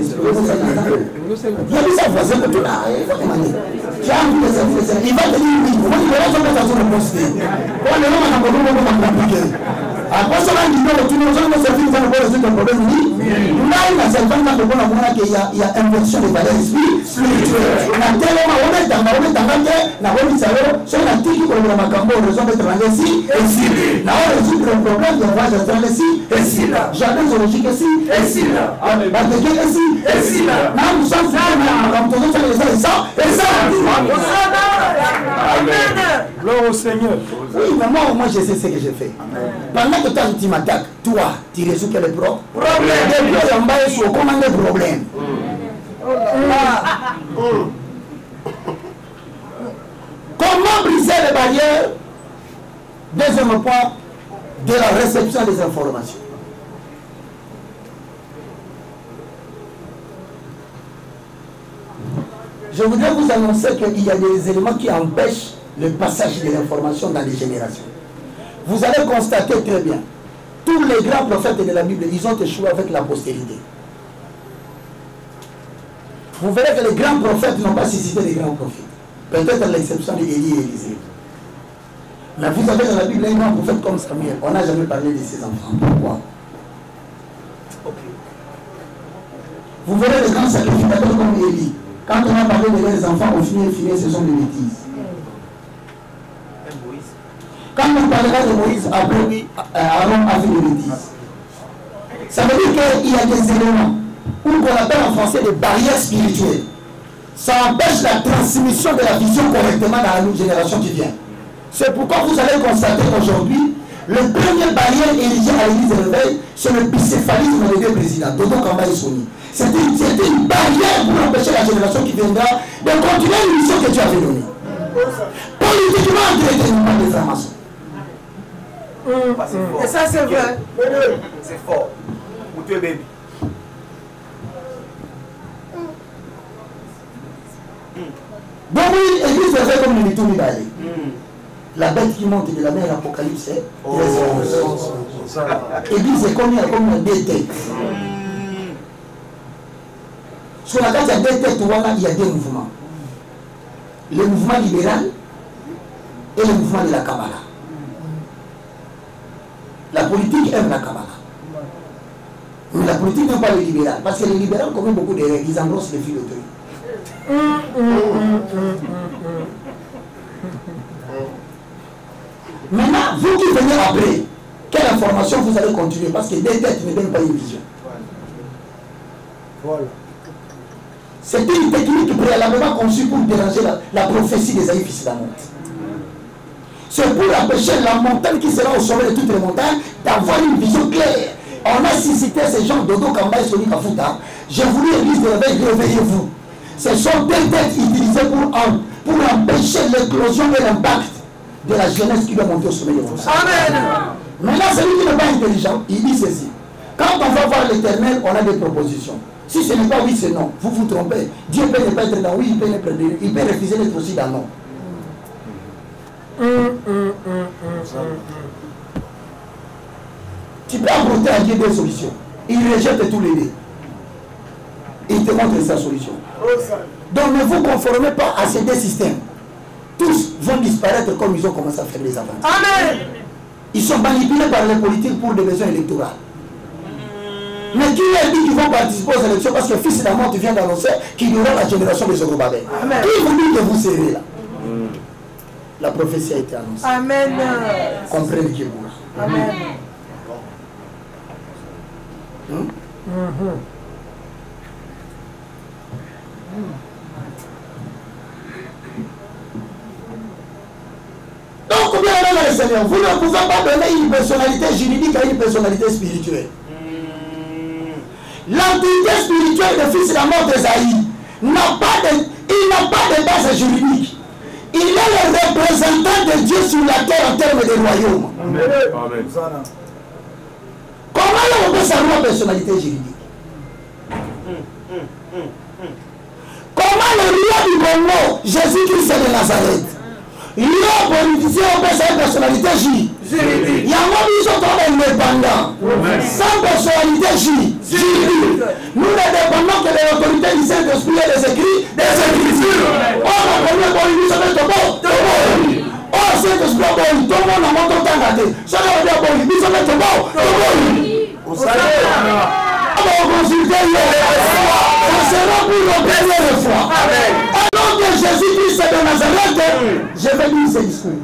respectobisa voisin kotonaemane janguesaesa il va tenir oui omoni lelo zomota zo le poste po lelo makambo lomoko makambo apike akosala ndima kotuna ozanga servir eza lokola ezeka problème nini ngai nazalivanga komona monake ya inversion de valeur esprit spirituel natelema ometanga ometanga te nakobisa yo soki natiki kolobela makambo rezometranga esi. Esili nao résoudre problème ya vage azanga esi esila. jardin zoologique esi. Esila. Ah, bateke esi. Esila. Na mosanfu makambo tozosala eza eza eza Amen. Gloire au Seigneur. Oui, mais moi, je sais ce que j'ai fait. Pendant que toi, tu m'attaques, toi, tu résous quel pro problème? Depuis, sur comment les problèmes. Comment briser les barrières Deuxième point, de la réception des informations? Je voudrais vous annoncer qu'il y a des éléments qui empêchent le passage de l'information dans les générations. Vous allez constater très bien, tous les grands prophètes de la Bible, ils ont échoué avec la postérité. Vous verrez que les grands prophètes n'ont pas suscité les grands prophètes. Peut-être à l'exception d'Élie et Élisée. Mais vous avez dans la Bible un grand prophète comme Samuel. On n'a jamais parlé de ses enfants. Pourquoi? Vous verrez les grands sacrificateurs comme Élie. Quand on a parlé de leurs enfants, au final, final, ce sont des bêtises. Quand on parlera de Moïse, après Aaron a fait bêtises. Ça veut dire qu'il y a des éléments, ou qu'on appelle en français des barrières spirituelles. Ça empêche la transmission de la vision correctement dans la génération qui vient. C'est pourquoi vous allez constater qu'aujourd'hui, le premier barrière érigé à l'église de réveil, c'est le bicéphalisme des deux présidents, Dodo Kamba et Sony. C'était une, une, barrière pour empêcher la génération qui viendra de continuer l'émission que tu avais donnée. Politiquement, tu des francs Et ça, c'est vrai. C'est fort. Ou tu es baby. Donc oui, l'église est comme le Mitoumi Balé. La bête qui monte de la mer, Apocalypse, c'est L'église est comme, comme deux têtes. Sur la carte, il y a deux têtes, voilà, il y a deux mouvements. Le mouvement libéral et le mouvement de la Kabbalah. La politique aime la Kabbalah. Mais la politique n'aime pas le libéral. Parce que les libéraux commettent beaucoup d'erreurs. Ils engrossent les fils d'autrui. Maintenant, vous qui venez après, quelle information vous allez continuer? Parce que des têtes ne donnent pas une vision. Voilà. C'était une technique préalablement conçue pour déranger la, la prophétie des fils d'Amont. C'est pour empêcher la montagne qui sera au sommet de toutes les montagnes d'avoir une vision claire. On a suscité ces gens, Dodo Kamba et Soni Kafuta. J'ai voulu l'église de réveil, réveillez-vous. Ce sont des têtes utilisées pour, pour empêcher l'éclosion et l'impact de la jeunesse qui doit monter au sommet des montagnes. Amen. Maintenant, celui qui n'est pas intelligent, il dit ceci. Quand on va voir l'éternel, on a des propositions. Si ce n'est pas oui, c'est non. Vous vous trompez. Dieu peut ne pas être dans oui, il peut, ne pas, il peut refuser d'être aussi dans non. Tu peux apporter à Dieu des solutions. Il rejette tous les deux. Il te montre sa solution. Donc ne vous conformez pas à ces deux systèmes. Tous vont disparaître comme ils ont commencé à faire les avances. Amen. Ils sont manipulés par les politiques pour des besoins électoraux. Mais qui a dit qu'ils vont participer aux élections parce que fils d'Amont vient d'annoncer qu'il y aura la génération des Zorobabel Qui vous dit que vous serez là? La prophétie a été annoncée. Amen. Comprenez qui vous Amen. Hum? Donc, bien alors, les Seigneur, vous ne pouvez pas donner une personnalité juridique à une personnalité spirituelle? L'entité spirituelle de fils de la mort d'Esaïe n'a pas de, il n'a pas de base juridique. Il est le représentant de Dieu sur la terre en termes de royaume. Amen. Comment on peut savoir personnalité juridique? Comment le roi du Congo, Jésus-Christ de Nazareth, yo politisien opesa ye personnalité ji yango biso tobaindépendant sans personnalité ji nous ne dépendons que de l'autorité du saint esprit et des écrits des écritures. Or makomi eboli biso mpe tobo or saint esprit oboli tomonango totanga te soki odi aboli biso mpe tobo toboli abaokonsulte ye Nous serons pour l'obéir de foi. Au nom de Jésus-Christ de Nazareth, je vais lire Israël.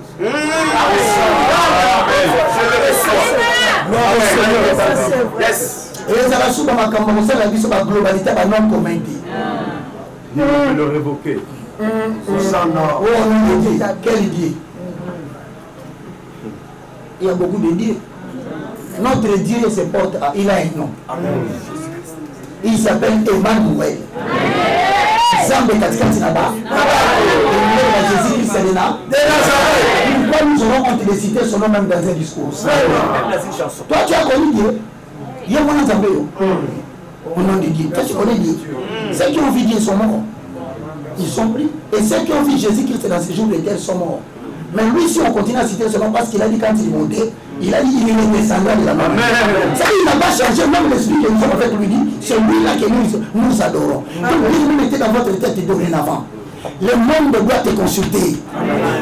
ezala su bamakambo kosala biso baglobalité banome commun te quel dieu il y a beaucoup de dieux notre dieu se porte à, il a un nom. Amen. Il s'appelle Emmanuel Zambe katikati na ba. Jésus Christ de na pourquoi nous aurons honte de citer son nom même dans un discours. Toi tu as connu Dieu. Ye mwana nzambe yo au nom de Dieu. Toi tu connais Dieu. Ceux qui ont vu Dieu sont morts. Ils sont pris. Et ceux qui ont vu Jésus Christ dans ces jours de terre sont morts. Mais lui si on continue à citer ce nom parce qu'il a dit quand il est monté il a dit il est descendant de la mort ça il n'a pas changé. Même l'esprit que nous avons avec lui dit c'est lui là que nous, nous adorons. Donc lui vous mettez dans votre tête dorénavant le monde doit te consulter.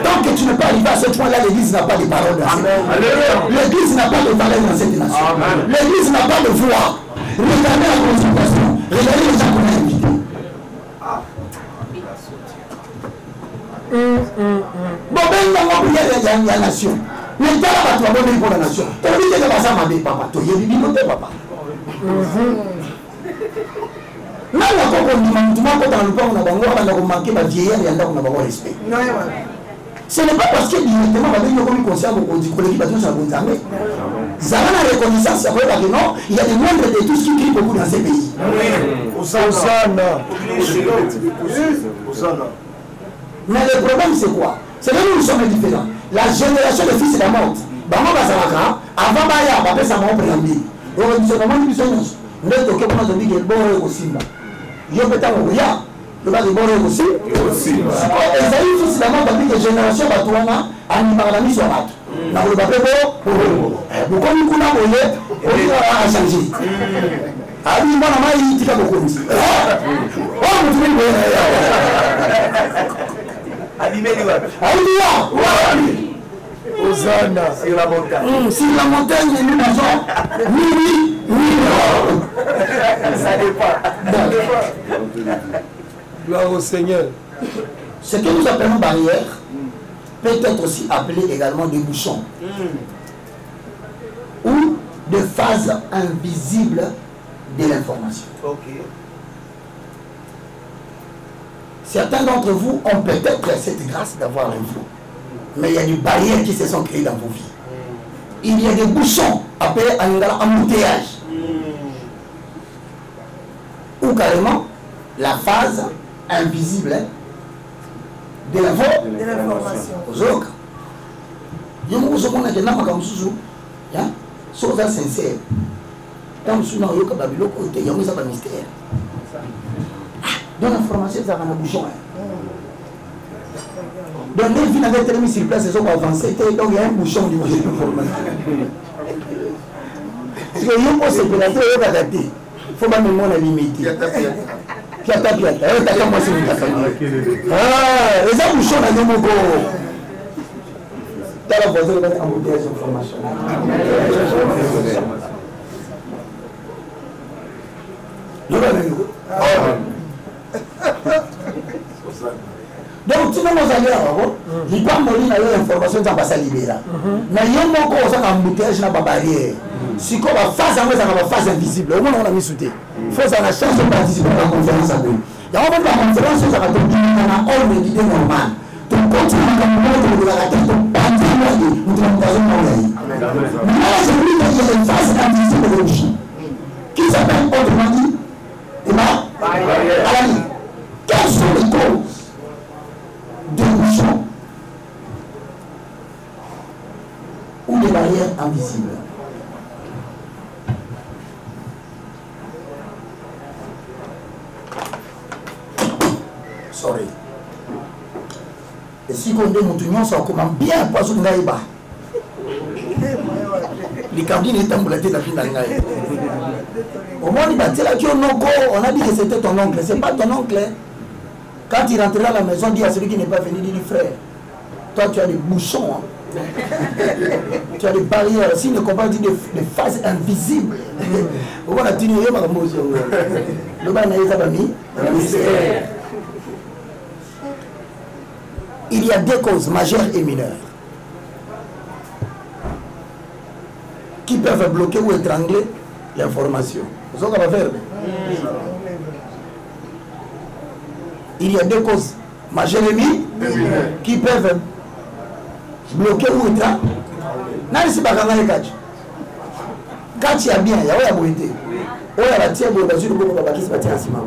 Tant que tu n'es pas arrivé à ce point-là, l'Église n'a pas de parole dans cette L'Église n'a pas de valeur dans cette nation. L'Église n'a pas de voix. Regardez la consultation. Regardez les gens qu'on a invités. bobengango priere ya nation metala bato baboneli mpo na nation. Toyebi teke baza mabe papa toyebi bino te papa nani akokondima mutu moko akota na lupango na bango abanda komake bavieillere ya ndako na bango respect. Non, ouais. ce n'est pas parce que directement babengi okomi conscient bokonzi koleki bato nyonso na bonzambe zala na reconnaissance ya koyeba ke non il y a des moindres de tous qui crient beaucoup dans ce pays. Hosanna. Mais le problème, c'est quoi? C'est que nous, nous sommes différents. La génération de fils de la mort, bango bazalaka avant baya bapesa bango préambile oyo biso namoni biso nyonso nde toke mpona zobi ke boro ekosimba yo mpe ntango koya yobaki boro ekosimba ezali fils la mort abi ke génération bato wana animaka na miso ya bato na koloba mpe bo bokomi kuna boye olingaa achange abi mwana mai tika bokonzi oyo motu meni boye abimeli wapi Alléluia. Hosanna. sur la montagne Hum, Sur la montagne, nous disons oui, oui, oui, non. (laughs) ça dépend Gloire au Seigneur. Ce que nous appelons barrière peut être aussi appelé également des bouchons ou des phases invisibles de l'information. ok Certains d'entre vous ont peut-être cette grâce d'avoir un vous. Mais il y a des barrières qui se sont créées dans vos vies. Il y a des bouchons appelés en embouteillage. Ou carrément la phase invisible hein, de l'info. De l'information. moko ozomona ke na makambo mosusu ya so oza sincere ntango mosusu na oyoka babiloko oyo te yango eza bamystère donc information ezalaka na bouchon donc nde vi nanga etelemi sur place ezoko avance te donc ya un bouchon au niveau de l'information parce que yo osepela te oyokaka te fo bamemona limite piata piata oyo tata mwasi mikaka eza bouchon na yo moko tala voisin ebati embouteillage information yoba nango donc tina mozali awa ko lipamboli na yo information nzambe asalibela na yo moko oza na embouteillage na babarrière sikoyo baphase yango ezalaka baphase invisible omonango na misu te fo ozala na chance oparticipe na conférence ya boye yango mpe baconférence ezalaka tobimika na ordre d'idée normal tokontina makambo moko tolobelaka te topanzango ye moto na moto azomona ye mais celui qui a une phase invisible de vie qui s'appelle autrement dit Emma Alani quelles sont les causes bouchons ou des barrières invisibles. Sorry. Esiko nde motu nyonso akoma bien po azoki ngai ba likandine etambola te na mpina ngai omoni batielaki yo noko on a dit que c'était ton oncle. C'est pas ton oncle. Quand il rentrera à la maison dit à celui qui n'est pas venu dit frère toi tu as des bouchons hein. (laughs) tu as des barrières s'il ne comprend dit des, des phases invisibles omona tini oyo makambo ozongo loba na ye eza bami mystère il y a deux causes majeures et mineures qui peuvent bloquer ou étrangler l'information. C'est ce qu'on va faire. Il y a deux causes. Et mineures qui peuvent bloquer ou étrangler. nani si bakanga ye kati? Kati ya bien ya boye te oyo abatie boye bazwi liboko babakisi batie na nsima.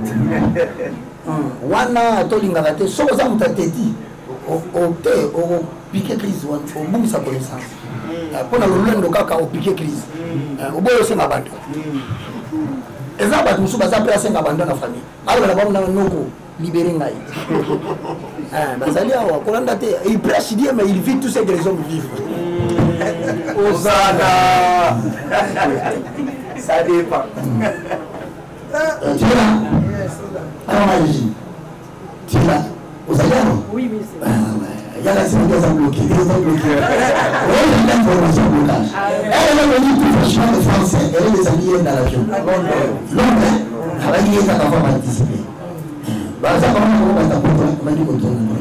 Hmm, wana tolingaka te soki oza moto ateti te opike crise obungisa connaissance Eh, mpo na lolendo kaka opike crise. Eh, oboyi osenga bato eza bato mosusu baza mpe asenga bando na famille. Alobela bamona noko libéré ngai. (laughs) Ah, nazali awa kolanda te. Il prêche dieu mais il vit tout ce que les hommes vivent ozana (laughs) ça dépend. Euh, tila. amai ah, tila. Ozali ano yala sini eza bloqué eza bloqué. Oyo ina information blocage elle est venue tout franchement de français elle est les alliés dans l'avion. Londres alaki ezaka va participer baza kamana koko bata poto bandi kotonga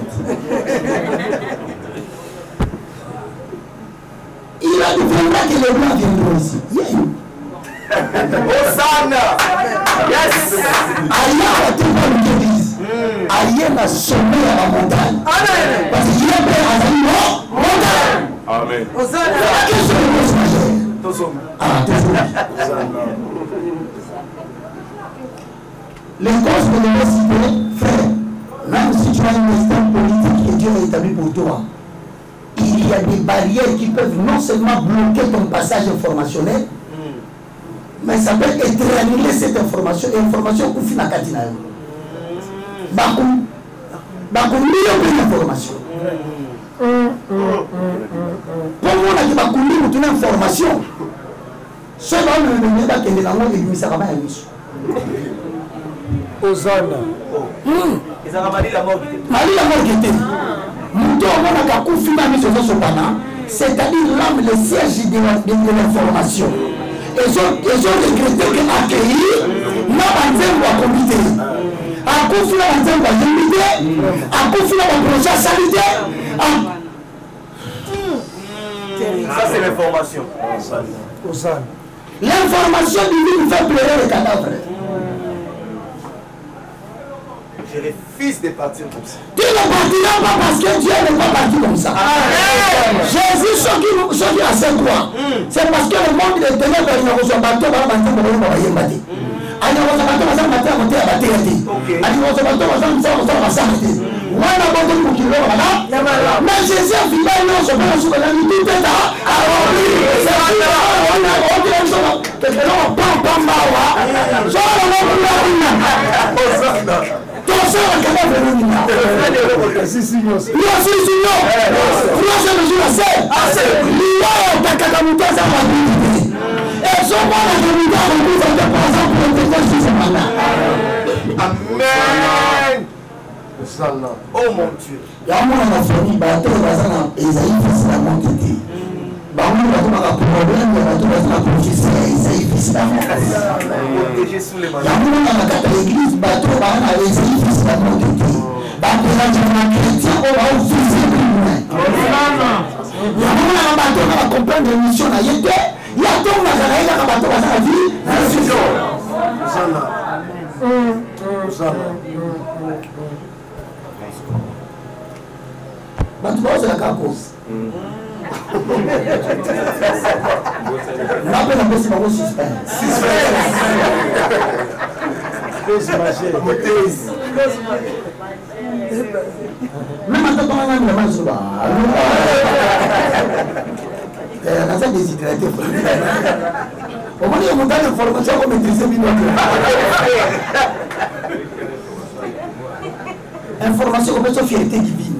il a deviendra que blancs viendront ici. Yeah. Osana. Yes. aya batemba l'église. Aye na sommet ya bamontagne parce que ye mpe azali mo montagne Amen. la question de Les causes que l'on a citées, frère, même si tu as un instinct politique que Dieu a établi pour toi, il y a des barrières qui peuvent non seulement bloquer ton passage informationnel, mm. mais ça peut éterniser cette information. Et information qu'on finit à Katina. Bakoum. Mm. Bakoum, il y a une information. Mm. Pour moi, on a dit Bakoum, il y a une information. Seulement, on ne peut pas qu'il y ait des gens qui ont mis ça à la main. Te. Mali yango oke te. Moto omonaka akufi na miso ezosopana. C'est-à-dire l'âme le siège de, l'information ezoregrete ke akei na banzembo akomi te akufi na banzembo ayembi te akufi na baprojet asali te a- ça c'est l'information. Hosanna. l'information divine fait pleurer le cadavre je refuse de partir comme ça Tu ne partiras pas parce que Dieu n'est pas parti comme ça. Jésus, ceux qui, a cette croix, c'est parce que le monde des ténèbres, il n'y a pas de bateau, il n'y a pas de bateau, il n'y a pas de bateau. Il n'y a pas de bateau, il n'y a pas de bateau, il n'y a pas de bateau. Il n'y a pas de bateau, il n'y a pas de bateau. wana bongo mokili oyo bana mais jésus afika nyonso mpe nasukanani tuteta kekeloko tozolandaka velinina yosisi yo proche de jour ase liyo otakaka moto aza mabili te ezomonaka moto akokufa te paza protekosusemana amen. Omontu ya mwana na fami bato baza na ezali fasi na moto te bango bato bakakolanda bato bazala profeser ya isaïe fils d'amos yango nanga kata église bato baa na isaïe fils d'amoke te. Bakozaka na chrétien oyo baofise kuna yango nanga bato nga bacomprendre mission na ye te. Ya ntongo nazala ye kaka bato baza na vie na vision bato baozalaka kosa napela mbesi bango suspense même ata tonganga milama zuba naza déshydraté omoni yo motane formation ako maîtrise bino information kopeso fierté divine.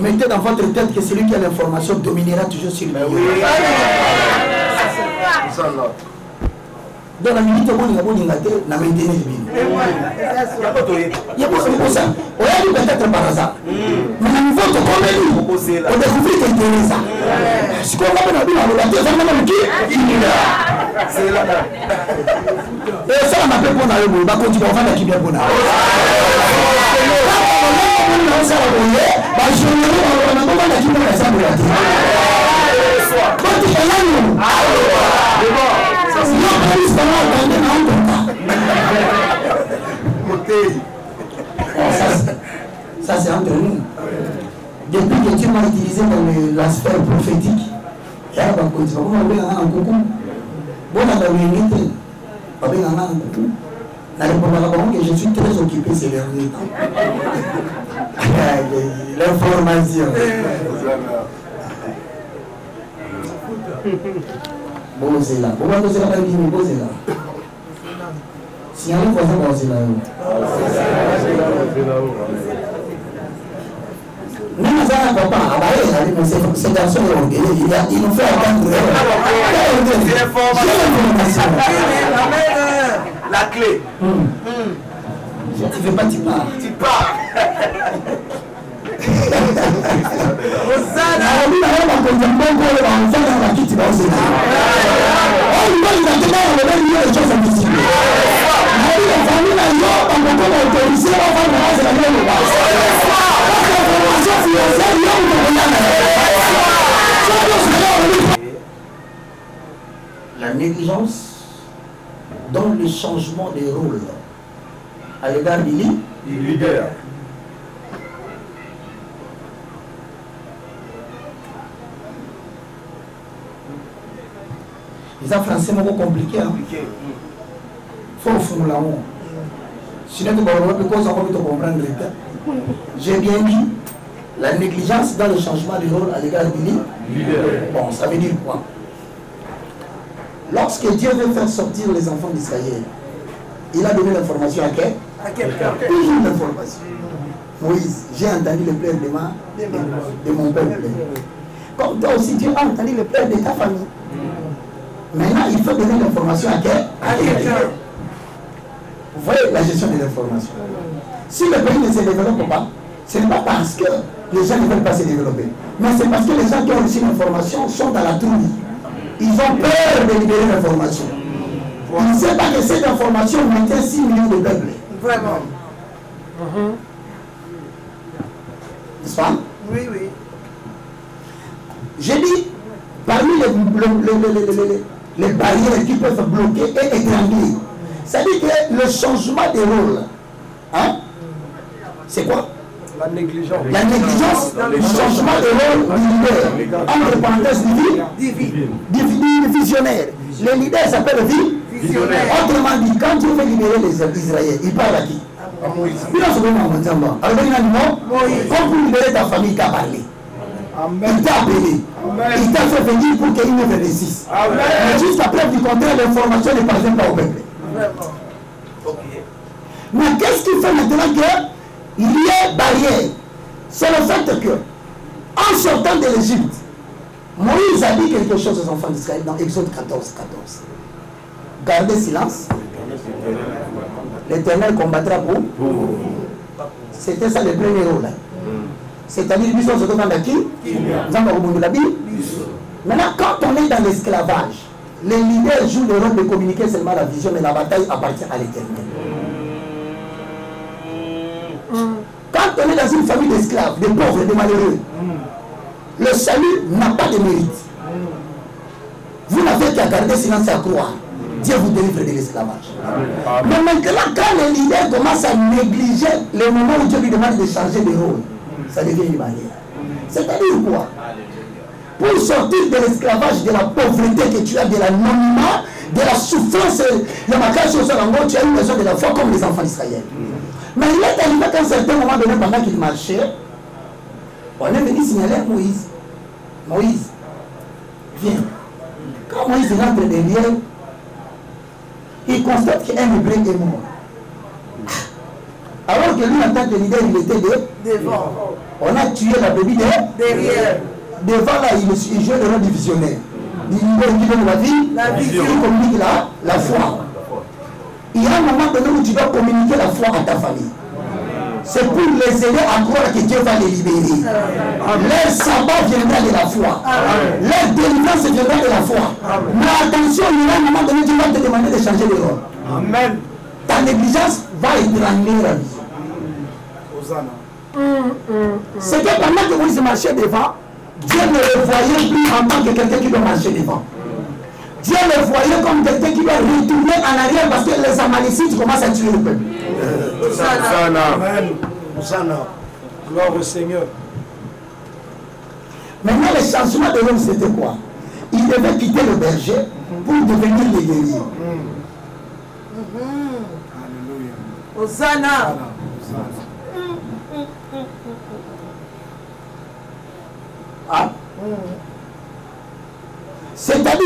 Mettez dans votre tête que celui qui a l'information dominera toujours sur lui. Donc la minute omoninga boninga te na maintenir bino yekosa oyebi peut-être par hasard mais na niveau tokomeli odécouvrir que teresa sikoyo ngape na bino aloba te ezanga moki esalama mpe mpo na yo boye bakonzi bavandaki bien mpo na osala boye bajournali baloba nango vandaki mpo na esambola te botika nanu ça c'est entre nous. Depuis que Dieu m'a utilisé dans la sphère prophétique bonaka luyenge te babenganga na nkuku narépondaka bango que je suis très occupé ces derniers temps l'information bozela boma tozela bakini bozela signale voisin bozela yo. Ndenge eza na papa? Abaye ezali ce garçon il nous fait attendre ah, euh, la clé. Hmm. Hmm. tu veux pas tu pars. Tu pars. (laughs) la négligence dans le changement des rôles à l'égard du Leader. Eza français moko compliqué hein? fo ofungola yango sinon tobaloba mpe koza komi tocomprendre te j'ai bien dit la négligence dans le changement de rôle à l'égard du bon ça veut dire quoi? Lorsque Dieu veut faire sortir les enfants d'Israël il a donné l'information à quel À quelqu'un. toujours l'information. Moïse j'ai entendu le pleurs de, ma, de, mon peuple. Comme toi aussi Dieu a entendu le pleurs de ta famille Maintenant, il faut donner l'information à quel À quelqu'un. Vous voyez la gestion de l'information. Si le pays ne se développe pas, ce n'est pas parce que les gens ne veulent pas se développer, mais c'est parce que les gens qui ont reçu l'information sont dans la trouille. Ils ont peur de libérer l'information. Ils ne savent pas que cette information maintient 6 millions de peuples. Vraiment. N'est-ce pas? Oui, oui. J'ai dit, parmi les, le- le- le- le- le- le- les barrières qui peuvent bloquer et étrangler, c'est-à-dire que le changement de rôle, hein, c'est quoi? La négligence. La négligence, le changement de rôle du leader, entre parenthèses, du Divine. du- du visionnaire. Le leader s'appelle vi- Visionnaire. Autrement dit, quand Dieu veut libérer les Israéliens, il parle à qui? Na Nzamba. Alors, nani non? Comme pour libérer ta famille, il t'a parlé. Il t'a appelé. Il t'a fait venir pour qu'il ne réussisse. Mais jusqu'à preuve du contraire, l'information ne parvient pas au peuple. Mais qu'est-ce qui fait maintenant qu'il y ait barrière? C'est le fait que, en sortant de l'Égypte, Moïse a dit quelque chose aux enfants d'Israël dans Exode 14, 14. Gardez silence. L'Éternel combattra pour vous. C'était ça le premier rôle. hein. C'est-à-dire, nous sommes devant qui? Nous sommes au monde de la Bible. Maintenant, quand on est dans l'esclavage, les leaders jouent le rôle de communiquer seulement la vision, mais la bataille appartient à l'éternel. Quand on est dans une famille d'esclaves, de pauvres, de malheureux, le salut n'a pas de mérite. Vous n'avez qu'à garder silence et à croire. Dieu vous délivre de l'esclavage. Mais maintenant, quand les leaders commencent à négliger le moment où Dieu lui demande de changer de rôle, ça devient une barrière. C'est-à-dire quoi Pour sortir de l'esclavage, de la pauvreté que tu as, de l'anonymat, de la souffrance, de ma cage au Salango, tu as eu besoin de la foi comme les enfants d'Israël. Mais il est arrivé qu'à un certain moment donné, pendant qu'il marchait, on est venu signaler Moïse. Moïse, viens. Quand Moïse rentre derrière, il constate qu'un hébreu est mort. Alors que lui, en tant que leader, il était de, Devant. on a tué la bébé de, Derrière. devant là, il, il jouait le rôle du visionnaire. Du leader qui donne la vie, La vision. il communique la, la foi. Il y a un moment donné où tu dois communiquer la foi à ta famille. C'est pour les aider à croire que Dieu va les libérer. Leur sabbat viendra de la foi. Leur délivrance viendra de la foi. Mais attention, il y a un moment donné, Dieu va te demander de changer de rôle. Amen. Ta négligence va ébranler la vie. C'est que pendant que Moïse marchait devant, Dieu ne le voyait plus en tant que quelqu'un qui doit marcher devant. Dieu le voyait comme quelqu'un qui doit retourner en arrière parce que les Amalécites commencent à tuer le peuple. Amen. Gloire au Seigneur. Maintenant, le changement de l'homme, c'était quoi? Il devait quitter le berger pour devenir le guerrier. Hosanna. Ah. C'est-à-dire,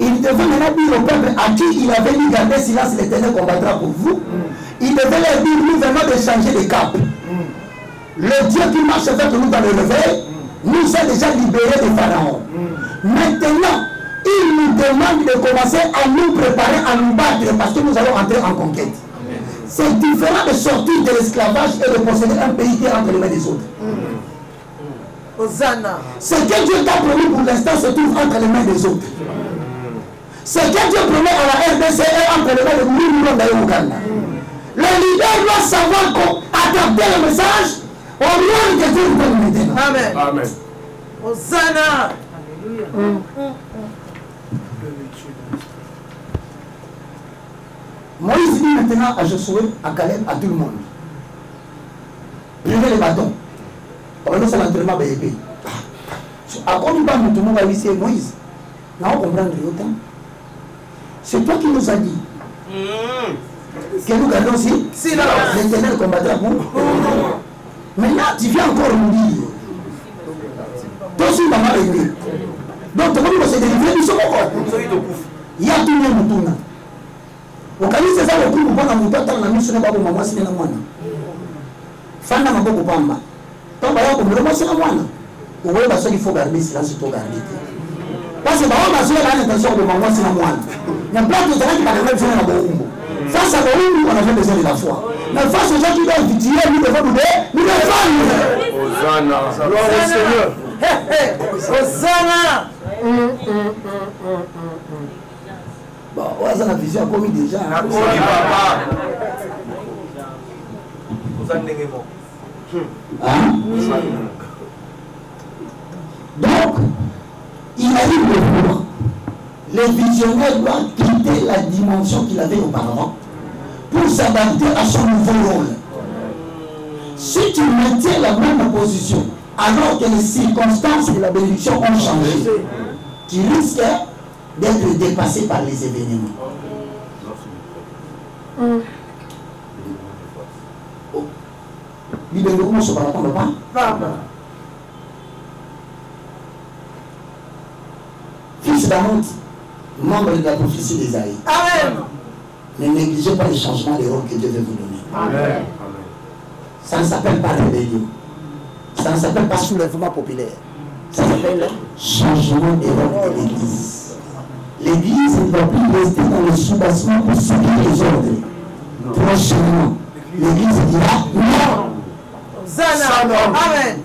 il devait maintenant dire au peuple à qui il avait dit garder silence, l'éternel combattra pour vous. Il devait leur dire, nous venons de changer de cap. Le Dieu qui marche avec nous dans le réveil nous a déjà libérés de Pharaon. Maintenant, il nous demande de commencer à nous préparer, à nous battre parce que nous allons entrer en conquête. C'est différent de sortir de l'esclavage et de posséder un pays qui est entre les mains des autres. Hosanna. Ce que Dieu t'a promis pour l'instant se trouve entre les mains des autres. Ce que Dieu promet à la RDC est entre les mains de nous, nous, dans Ouganda. Le leader doit savoir qu'adapter le message au rôle que Dieu nous donne. Amen. Amen. Hosanna. Moïse dit maintenant à Josué, à Caleb, à tout le monde. Prenez les bâtons. On va l'entraînement de l'épée. À quoi nous parlons, tout le monde va ici, Moïse Non, on comprend autant. C'est toi qui nous as dit que nous gardons ici. Silence. L'éternel combattra pour nous. Maintenant, tu viens encore nous dire. Toi aussi, maman est née. Donc, tu vas se délivrer du second corps. Il y a tout le monde okanisi eza lokumu mpona moto atala na miso na baboma mwasi ne na mwana. Fanda maboko pamba. To baya komola mwasi na mwana. Okoyeba soki fo garde silence to garde te. Parce bao bazoyela na intention koboma mwasi na mwana. Na plato ezalaki bakanga bisona na bowumbu face à bowumbu on avait besoin de la foi. Mais face aux gens qui doivent titiller nous devons nous nous défendre Hosanna. Gloire au Seigneur. Hey, hey. Hosanna. Bon oyo aza na vision akomi déjà Nakoli papa. Oza ndenge moko. Hein? Donc, il arrive le moment. Le visionnaire doit quitter la dimension qu'il avait auparavant pour s'adapter à son nouveau rôle. Si tu maintiens la même position alors que les circonstances de la bénédiction ont changé, tu risques d'être dépassé par les événements. Oh. Libérez comment se parle pas. Fils d'Amont, membre de la prophétie d'Esaïe, Amen. ne négligez pas les changements de rôle que Dieu veut vous donner. Amen. Ça ne s'appelle pas rébellion. Ça ne s'appelle pas soulèvement populaire. Ça s'appelle changement de rôle de l'Église. L'Église ne va plus rester dans le soubassement pour subir les ordres. Prochainement, l'Église dira non. Hosanna. Amen.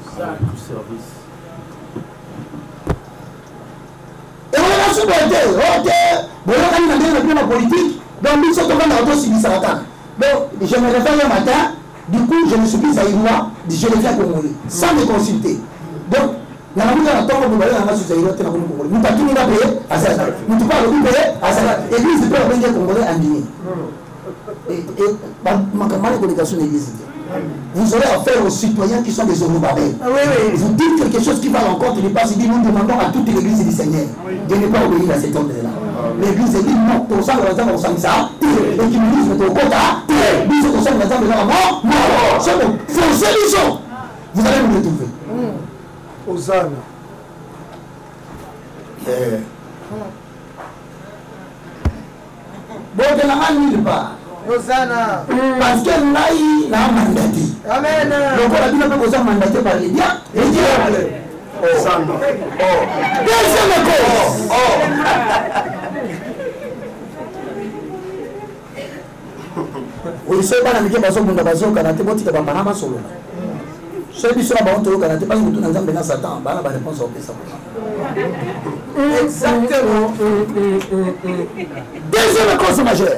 ekolaka so boye te o te boyokani na ndenge na bino na politike donc biso tokandaka tosibisaka kaka donc je me réveille le matin du coup je me suis mis zaïrois je deviens congolais sans me consulter donc na ntongo bobale nanga su zaïrois te nakomi congolais moto atuni nga peye azala moto mpe alobi azala mpe babenge makambo wana na église te Vous aurez affaire aux citoyens qui sont des Zorobabel. Ah oui, oui. Vous dites quelque chose qui va à l'encontre du passe, il dit nous demandons à toute l'église du Seigneur de ne pas obéir à cet. L'église dit non, ton sang dans sang ça, ton quota, biso ton sang va dans la mort, non, c'est bon, forcez les gens. Vous allez nous retrouver. ozana. Botelanga nini pa parce que ngai naa mandati lokola bino mpe koza mandate balidia ediable deuxième cause. Oyo so bana mike bazobunda bazokana te botika bambana basolola soki biso na bango toyokana te mpasi motu na nzambe na satan. Bana bareponse opesa Exactement. deuxième cause majeure.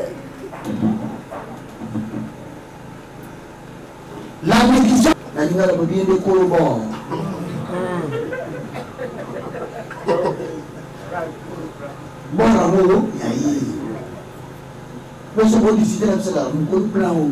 La négligence. Nalinga na bobi nde kolo bon bon yango yaye biso bodisite na biso la mokolo plan oyo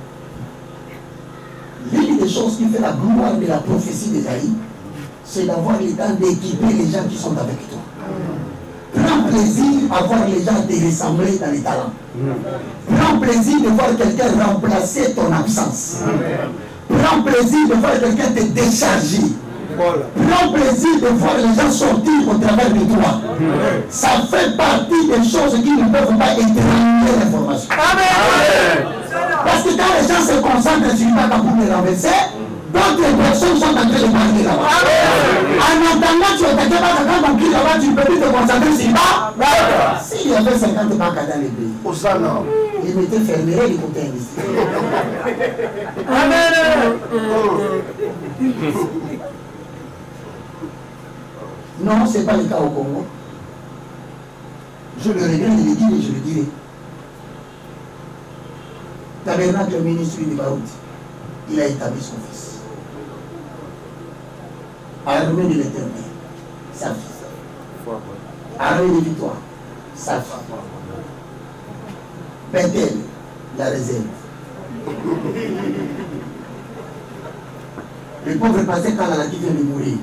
l'une des choses qui fait la gloire de la prophétie d'Esaïe c'est d'avoir le temps d'équiper les gens qui sont avec toi prends plaisir à voir les gens te ressembler dans les talents prends plaisir de voir quelqu'un remplacer ton absence Prends plaisir de voir quelqu'un te décharger. Prends plaisir de voir les gens sortir au travers de toi. Ça fait partie des choses qui ne peuvent pas éteindre l'information. Parce que quand les gens se concentrent sur Baka pour les renverser, d'autres personnes sont en train de parler là-bas. En attendant, tu attaquais Baka quand on crie là-bas, tu ne peux plus te concentrer sur Baka. S'il y avait 50 Baka dans les pays, Hosanna. ils mettaient fermeraient les côtés industriels. Amen. Non, ce n'est pas le cas au Congo. Je le regrette de le dire et je le dirai. Tabernacle ministre de Baoud, il a établi son fils. Armée de l'éternel, sa fille. Armée de victoire, sa fille. Bethel, la réserve. Le pauvre pasteur quand la qui vient de mourir,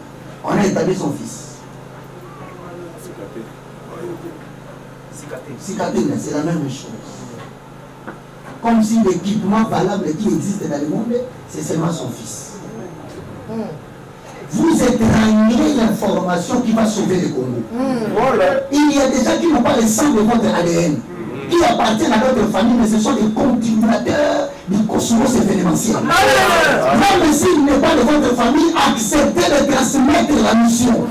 on a établi son fils. Cicatine, c'est la même chose. Comme si l'équipement valable qui existe dans le monde, c'est seulement son fils. Vous étranglez l'information qui va sauver le Congo. Voilà. Il y a des gens qui n'ont pas le sang de votre ADN, qui appartiennent à notre famille, mais ce sont des continuateurs du cosmos événementiel. Même s'il n'est pas de votre famille, acceptez de transmettre la mission.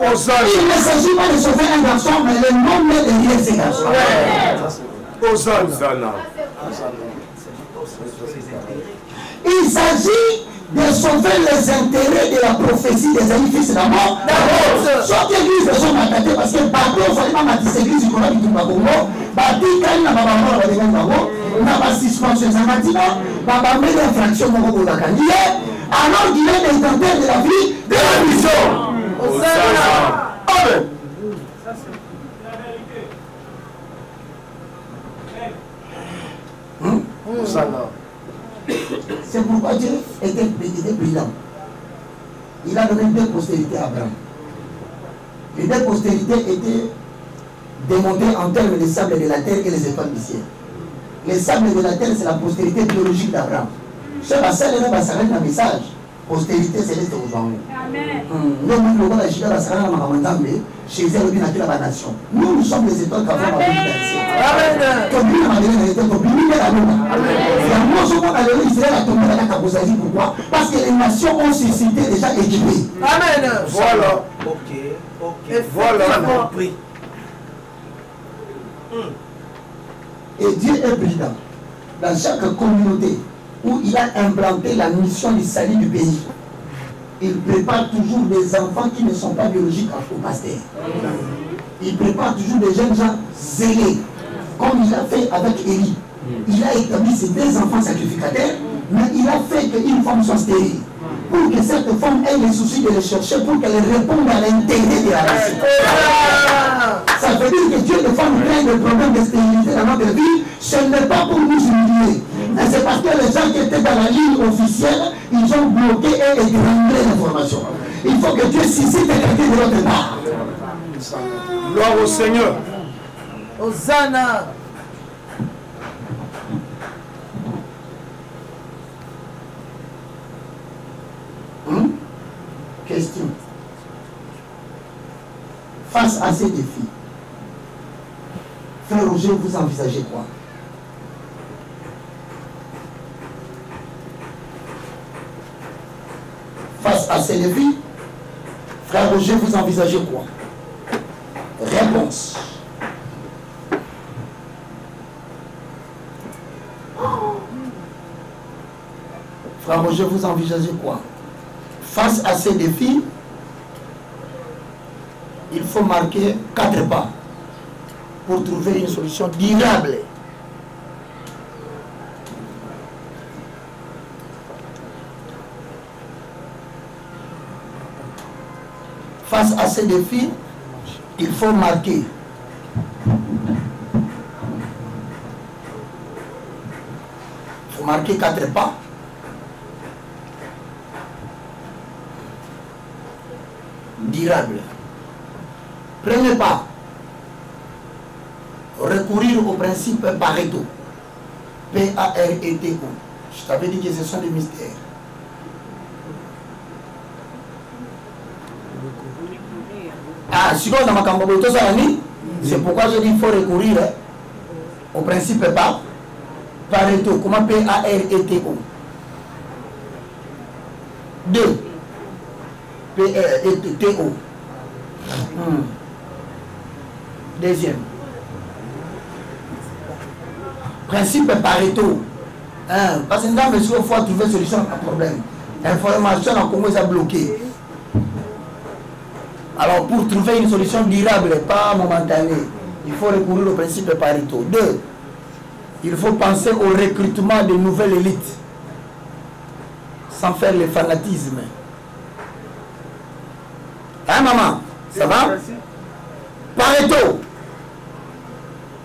Il ne s'agit pas de sauver un garçon, mais le nom est derrière ces garçons. Hosanna. Il s'agit de sauver les intérêts de la prophétie des amis fils d'abord. D'abord, soit l'église est mandatée parce que bateau, seulement ma église, qu'on a dit pas Congo, bâti quand n'a pas vraiment la dégâts d'abord, n'a pas suspension, ça m'a dit non, n'a pas mis d'infraction au moment de la canille, alors qu'il est l'intenteur de la vie de la mission. Hosanna. Amen. C'est pourquoi Dieu était, était brillant. Il a donné deux postérités à Abraham. Les deux postérités étaient démontrées en termes de sable de la terre et les étoiles du ciel. Les sables de la terre, c'est la postérité biologique d'Abraham. Ce bassin là, ça un message. Postérité céleste aux gens. Nous, nous, nous, la Jida. Nous, nous sommes les étoiles qu'avant la vie Amen. tobimi na mabele na te tobimi nde na luna yango ozomona lelo israel atombela kaka bozali pourquoi parce que les nations ont suscité déjà équipé Amen. Voilà. Ok, ok. Voilà. Compris. et dieu est brillant dans chaque communauté où il a implanté la mission du salut du pays. Il prépare toujours des enfants qui ne sont pas biologiques au pasteur. Il prépare toujours des jeunes gens zélés, comme il a fait avec Élie. Il a établi ses deux enfants sacrificataires, mais il a fait qu'une femme soit stérile. Pour que cette femme ait le souci de les chercher, pour qu'elle réponde à l'intérêt de la race. Ça veut dire que Dieu de femme crée des problèmes de stérilité dans notre vie. Ce n'est pas pour nous humilier. Mais c'est parce que les gens qui étaient dans la ligne officielle, ils ont bloqué et égrenglé l'information. Il faut que Dieu suscite quelqu'un de l'autre part. Gloire au Seigneur. Hosanna. Hum? Question. Face à ces défis, Frère Roger, vous envisagez quoi? Face à ces défis, Frère Roger, vous envisagez quoi? Réponse. Frère Roger, vous envisagez quoi? Face à ces défis, il faut marquer quatre pas pour trouver une solution durable. Face à ces défis, il faut marquer il faut marquer quatre pas durable. Premier pas, recourir au principe Pareto. P-A-R-E-T-O. Je t'avais dit que ce sont des mystères. Ah, si on a ma camboboto salami, c'est pourquoi je dis qu'il faut recourir hein, au principe pas Pareto. Comment P-A-R-E-T-O. Deux. P-R-E-T-O. Hmm. Deuxième. Principe Pareto. Hein, parce que nous avons besoin de trouver solution à problème. L'information en Congo est bloquée. Alors pour trouver une solution durable, pas momentanée, il faut recourir au principe Pareto. Deux, il faut penser au recrutement de nouvelles élites sans faire le fanatisme. Hein maman? Ça va? Pareto.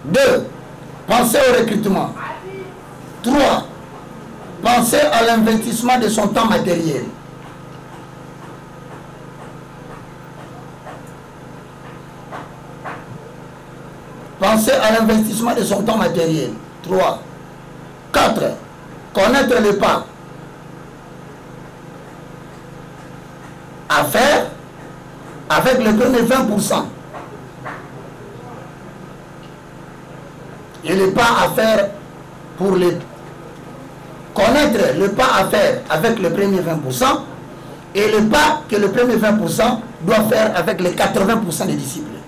Deux, penser au recrutement. Trois, penser à l'investissement de son temps matériel. À l'investissement de son temps matériel. Trois. Quatre, connaître les pas à faire avec le premier 20%. Et le pas à faire pour les connaître le pas à faire avec le premier 20% et le pas que le premier 20% doit faire avec les 80% des disciples.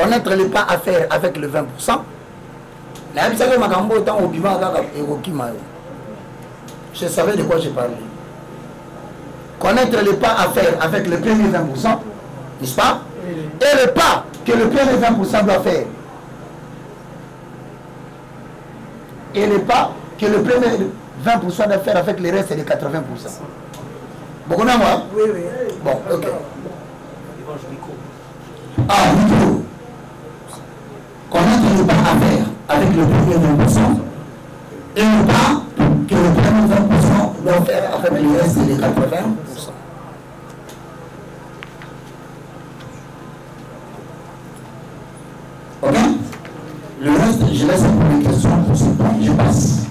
Connaître le pas à faire avec le 20%. Je savais de quoi je parlais. Connaître le pas à faire avec le premier 20%, n'est-ce pas? Et le pas que le premier 20% doit faire. Et le pas que le premier 20% doit faire avec le reste des 80%. Beaucoup de moi? Oui, oui. Bon, ok. Ah, micro. Connaître le pas à faire avec le premier 20% et le pas que le premier 20% doit faire avec le reste des 80%. Ok? Le reste, je laisse pour les questions pour ce point. Je passe.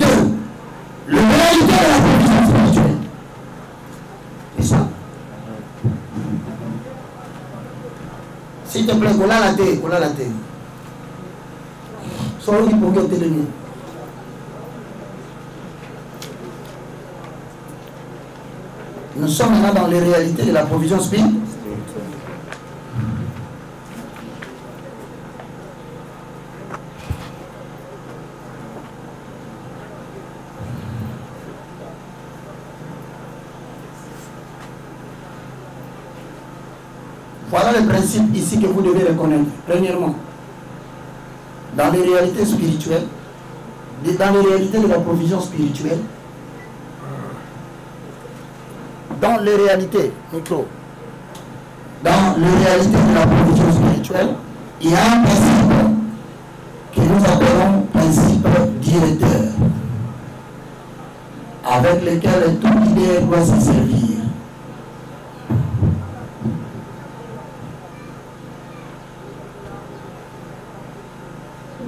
Deux, le réalité de la provision spirituelle. C'est ça. S'il te plaît, qu'on a la tête, qu'on a la tête. Sois libre pour que tu Nous sommes maintenant dans les réalités de la provision spirituelle. Voilà le principe ici que vous devez reconnaître. Premièrement, dans les réalités spirituelles, dans les réalités de la provision spirituelle, dans les réalités, micro, dans les réalités de la provision spirituelle, il y a un principe que nous appelons principe directeur, avec lequel toute idée doit se servir.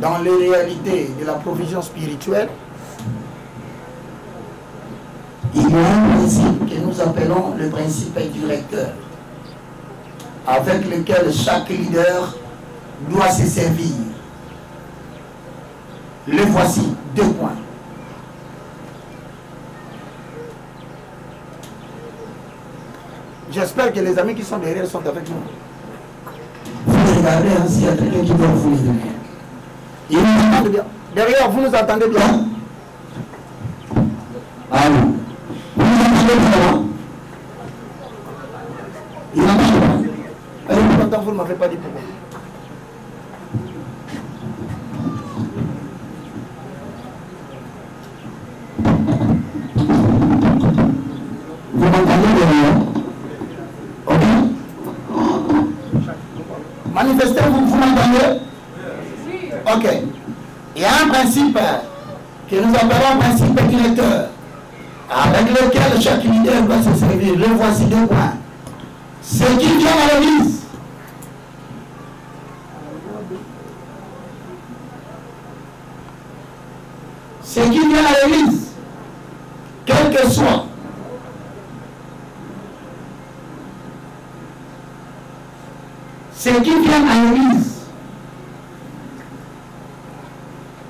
Dans les réalités de la provision spirituelle, il y a un principe que nous appelons le principe directeur, avec lequel chaque leader doit se servir. Le voici, deux points. J'espère que les amis qui sont derrière sont avec nous. Vous regardez hein, s'il y a quelqu'un qui doit vous les donner. Bien. Derrière, vous nous entendez bien Allô Vous nous entendez bien? Il n'entend pas. Allez, pourtant, vous ne m'avez pas dit. Vous m'entendez derrière Ok Manifestez-vous, vous m'entendez Ok. Il y a que nous appelons principe directeur, avec lequel chaque leader doit se servir. Le voici deux points. Ce qui vient à l'église, ce qui vient à l'église, quel que soit ce qui vient à l'église,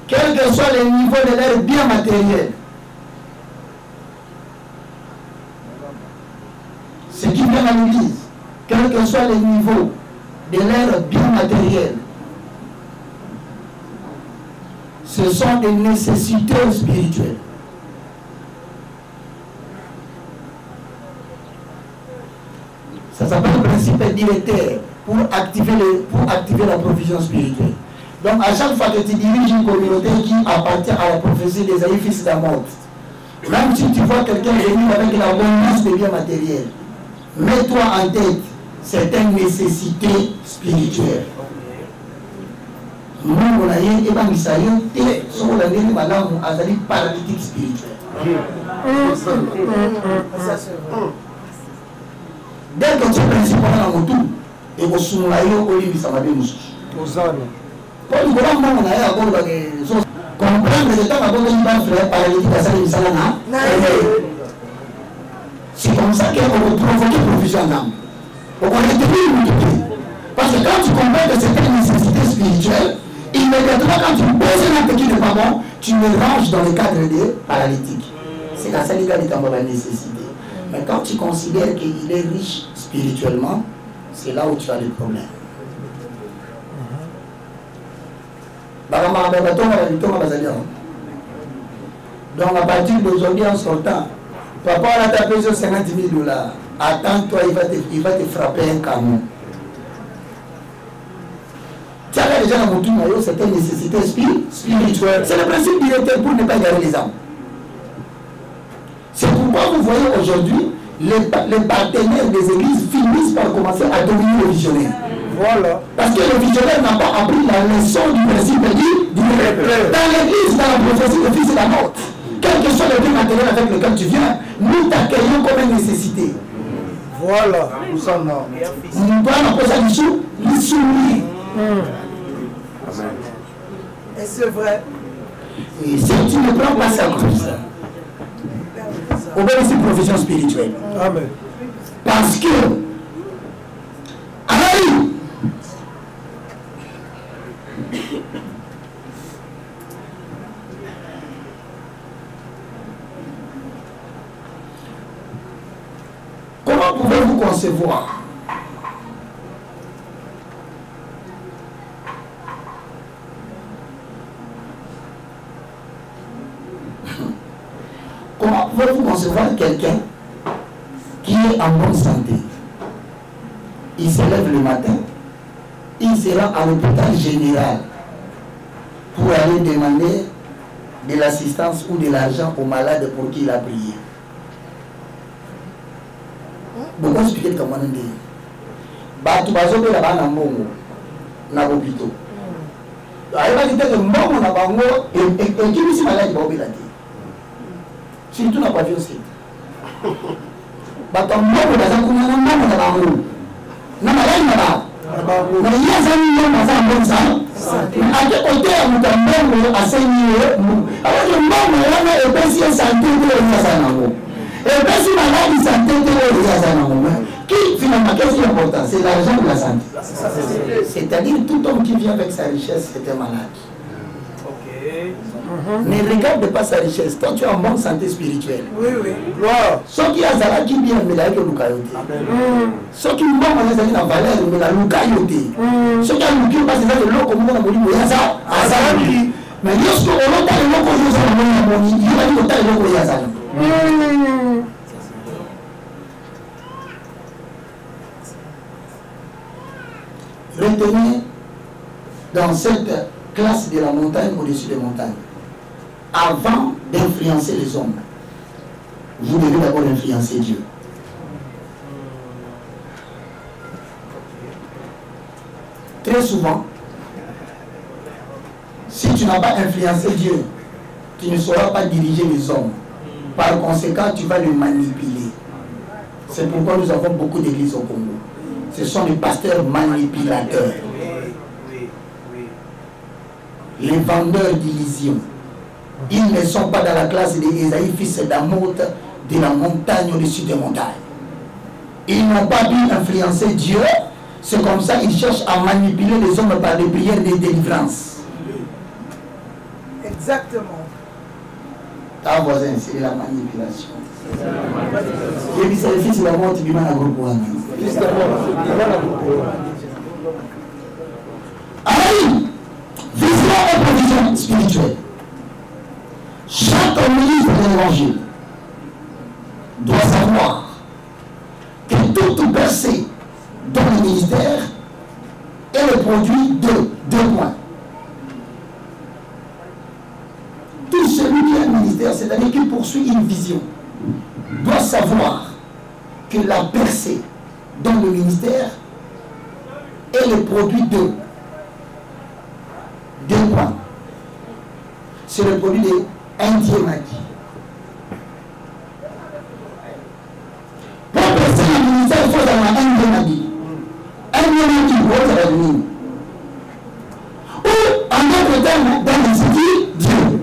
quel que soit niveau de leur bien matériel, ce qui vient à l'église, quel que soit le niveau de leur bien matériel, ce sont des nécessités spirituelles. Ça s'appelle le principe directeur pour activer, pour activer la provision spirituelle. Donc à chaque fois que tu diriges une communauté qui appartient à la prophétie des aïeux fils d'Amot, même si tu vois quelqu'un venir avec la bonne de biens matériels, mets-toi en tête certaines nécessités spirituelles. mungu na ye ebangisa yo te soko na ndenge malamu azali paralytique spirituel. Dès que tu principe wana na motu ekosungola yo olimbisa mabe mosusu tozana po likolo mbongo na ye akolobake comprendre que ntango abondeli bafrère paralytique asali misala na c'est comme ça que okoprovoke provision nzambe okoretenir motu te parce que quand tu comprends que c'est une nécessité spirituelle immédiatement quand tu poses un n'est pas bon tu le ranges dans le cadre des paralytiques. C'est la cas de la nécessité. Mais quand tu considères qu'il est riche spirituellement c'est là où tu as des problèmes donc à partir d'aujourd'hui en sortant papa on a tapé sur 50 000 dollars. Attends-toi il va te, il va te frapper un camion. Tiaka déjà na motu na c'est une nécessité spirituelle c'est le principe directeur pour ne pas égarer les âmes. C'est pourquoi vous voyez aujourd'hui les, les partenaires des églises finissent par commencer à dominer le visionnaire Voilà. parce que le visionnaire n'a pas appris la leçon du principe du, du. Dans l'église, dans la prophétie, le fils de la mort, quel que soit le bien matériel avec lequel tu viens, nous t'accueillons comme une nécessité. Voilà. Kusana. Bwana kosa lisu, lisumi. Et c'est vrai? Et si tu ne prends pas ça comme ça, obéis profession spirituelle. Amen. Parce que, aïe, comment pouvez-vous concevoir Comment pouvez-vous concevoir quelqu'un qui est en bonne santé il se lève le matin, il se rend à l'hôpital général pour aller demander de l'assistance ou de l'argent aux malades pour qui il a prié. Beaucoup expliqué comment on dit. bato bazobela bana mbongo na bopito ayebaki teke mbongo na bango e- e- ekimisi maladi baobela te surtout na pavillon sud bato ya mbongo baza kuna na mbongo na bango na maladi na bango. Na ye azali mbongo aza mbonza ake koteya moto ya mbongo asengi ye awaki mbongo wana epesi ye sante te oyo aza nango epesi maladi sante te oyo aza nango qui finalement qu'est-ce qui est important? C'est l'argent de la santé? C'est-à-dire tout homme qui vient avec sa richesse c'est un malade Ok. ne regarde pas sa richesse. Toi tu es en bonne santé spirituelle. Oui, oui. Gloire. soki azalaki bien te soki mbongo ezali na valeur mpasi eza eloko moko na molimo oyo aza azalaki. Mais oza na moni na moni yo bali kotala eloko oyo azala retenez dans cette classe de la montagne au-dessus des montagnes avant d'influencer les hommes vous devez d'abord influencer Dieu. Très souvent, si tu n'as pas influencé Dieu, tu ne sauras pas diriger les hommes. Par conséquent, tu vas les manipuler. C'est pourquoi nous avons beaucoup d'églises au Congo. Ce sont des pasteurs manipulateurs, les vendeurs d'illusions. Ils ne sont pas dans la classe d'Esaïe, fils d'Amoth, de la montagne au-dessus des montagnes. Ils n'ont pas pu influencer Dieu. C'est comme ça qu'ils cherchent à manipuler les hommes par des prières de délivrance. Exactement. Ta voisin, c'est la manipulation. Et puis c'est le fils de la mort qui m'a groupe wana. Fils de mort. Alors, vision et provision spirituelle. Chaque ministre de l'évangile doit savoir que toute percée dans le ministère est le produit de deux points. Tout celui qui a un ministère, c'est-à-dire qui poursuit une vision, doit savoir que la percée dans le ministère est le produit de deux points. C'est le produit de un Dieu m'a dit. Ministère, il faut avoir un Dieu m'a dit. Un Dieu m'a dit, vous allez venir. Ou, en d'autres dans l'Institut, Dieu.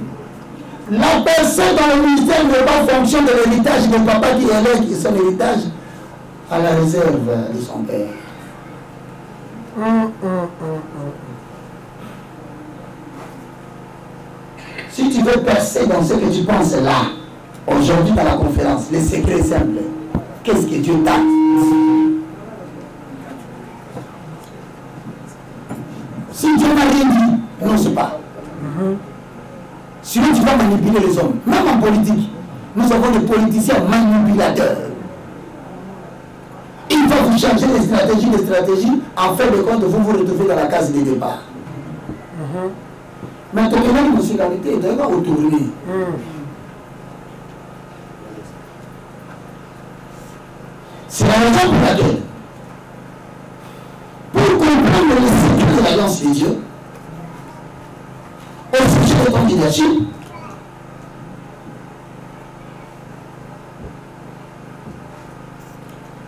La personne dans le ministère ne va pas fonction de l'héritage de papa qui élève son héritage à la réserve de son père. Si tu veux percer dans ce que tu penses là, aujourd'hui dans la conférence, le secret est simple. Qu'est-ce que Dieu t'a Si Dieu n'a rien dit, non, c'est pas. Sinon, tu vas manipuler les hommes. Même en politique, nous avons des politiciens manipulateurs. Il va vous changer les stratégies, les stratégies. En fin de compte, vous vous retrouvez dans la case de départ. Mais tokenani musikalite toyeba kotourne c'est la raison pour laquelle pour comprendre le secret de l'alliance de Dieu au sujet de ton leadership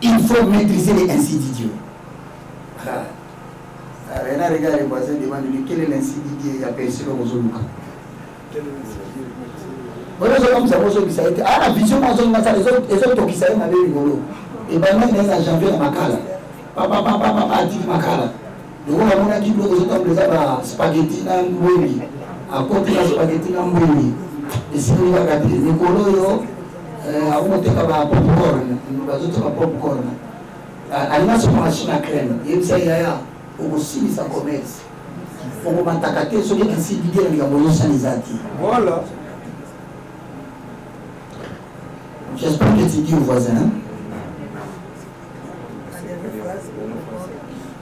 il faut maîtriser les dit Dieu Ah. Arena regarde les voisins ebandeli kelela esilidi ya persilo kozoluka oyo ezokamisa kozongisa ye te aa na vision moko azongi nasala ezotokisa ye mabe likolo ebandaki na ye na janvier na makala. Papapapapa atiki makala. Lokola amonaki biloko ezotambola eza baspageti na mbweli. Akoti na spageti na mbweli. Esili kaka euh, te likolo oyo akokoteka bapopcorn bazoteka popcorn. Alinga somo machine a crème yebisa yaya okosilisa commerce Voilà. J'espère que tu dis au voisin. hein.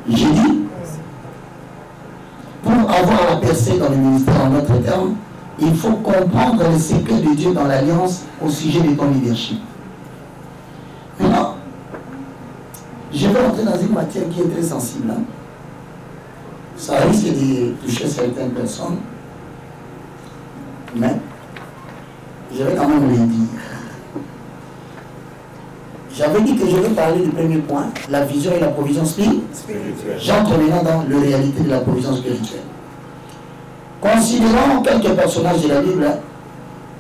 J'ai dit, pour avoir la percée dans le ministère en notre terme, il faut comprendre le secret de Dieu dans l'alliance au sujet de ton leadership. Maintenant, je vais entrer dans une matière qui est très sensible. hein. Ça risque de toucher certaines personnes, mais je vais quand même le dire. J'avais dit que je vais parler du premier point, la vision et la provision spirituelle. J'entre maintenant dans la réalité de la provision spirituelle. Considérons quelques personnages de la Bible hein,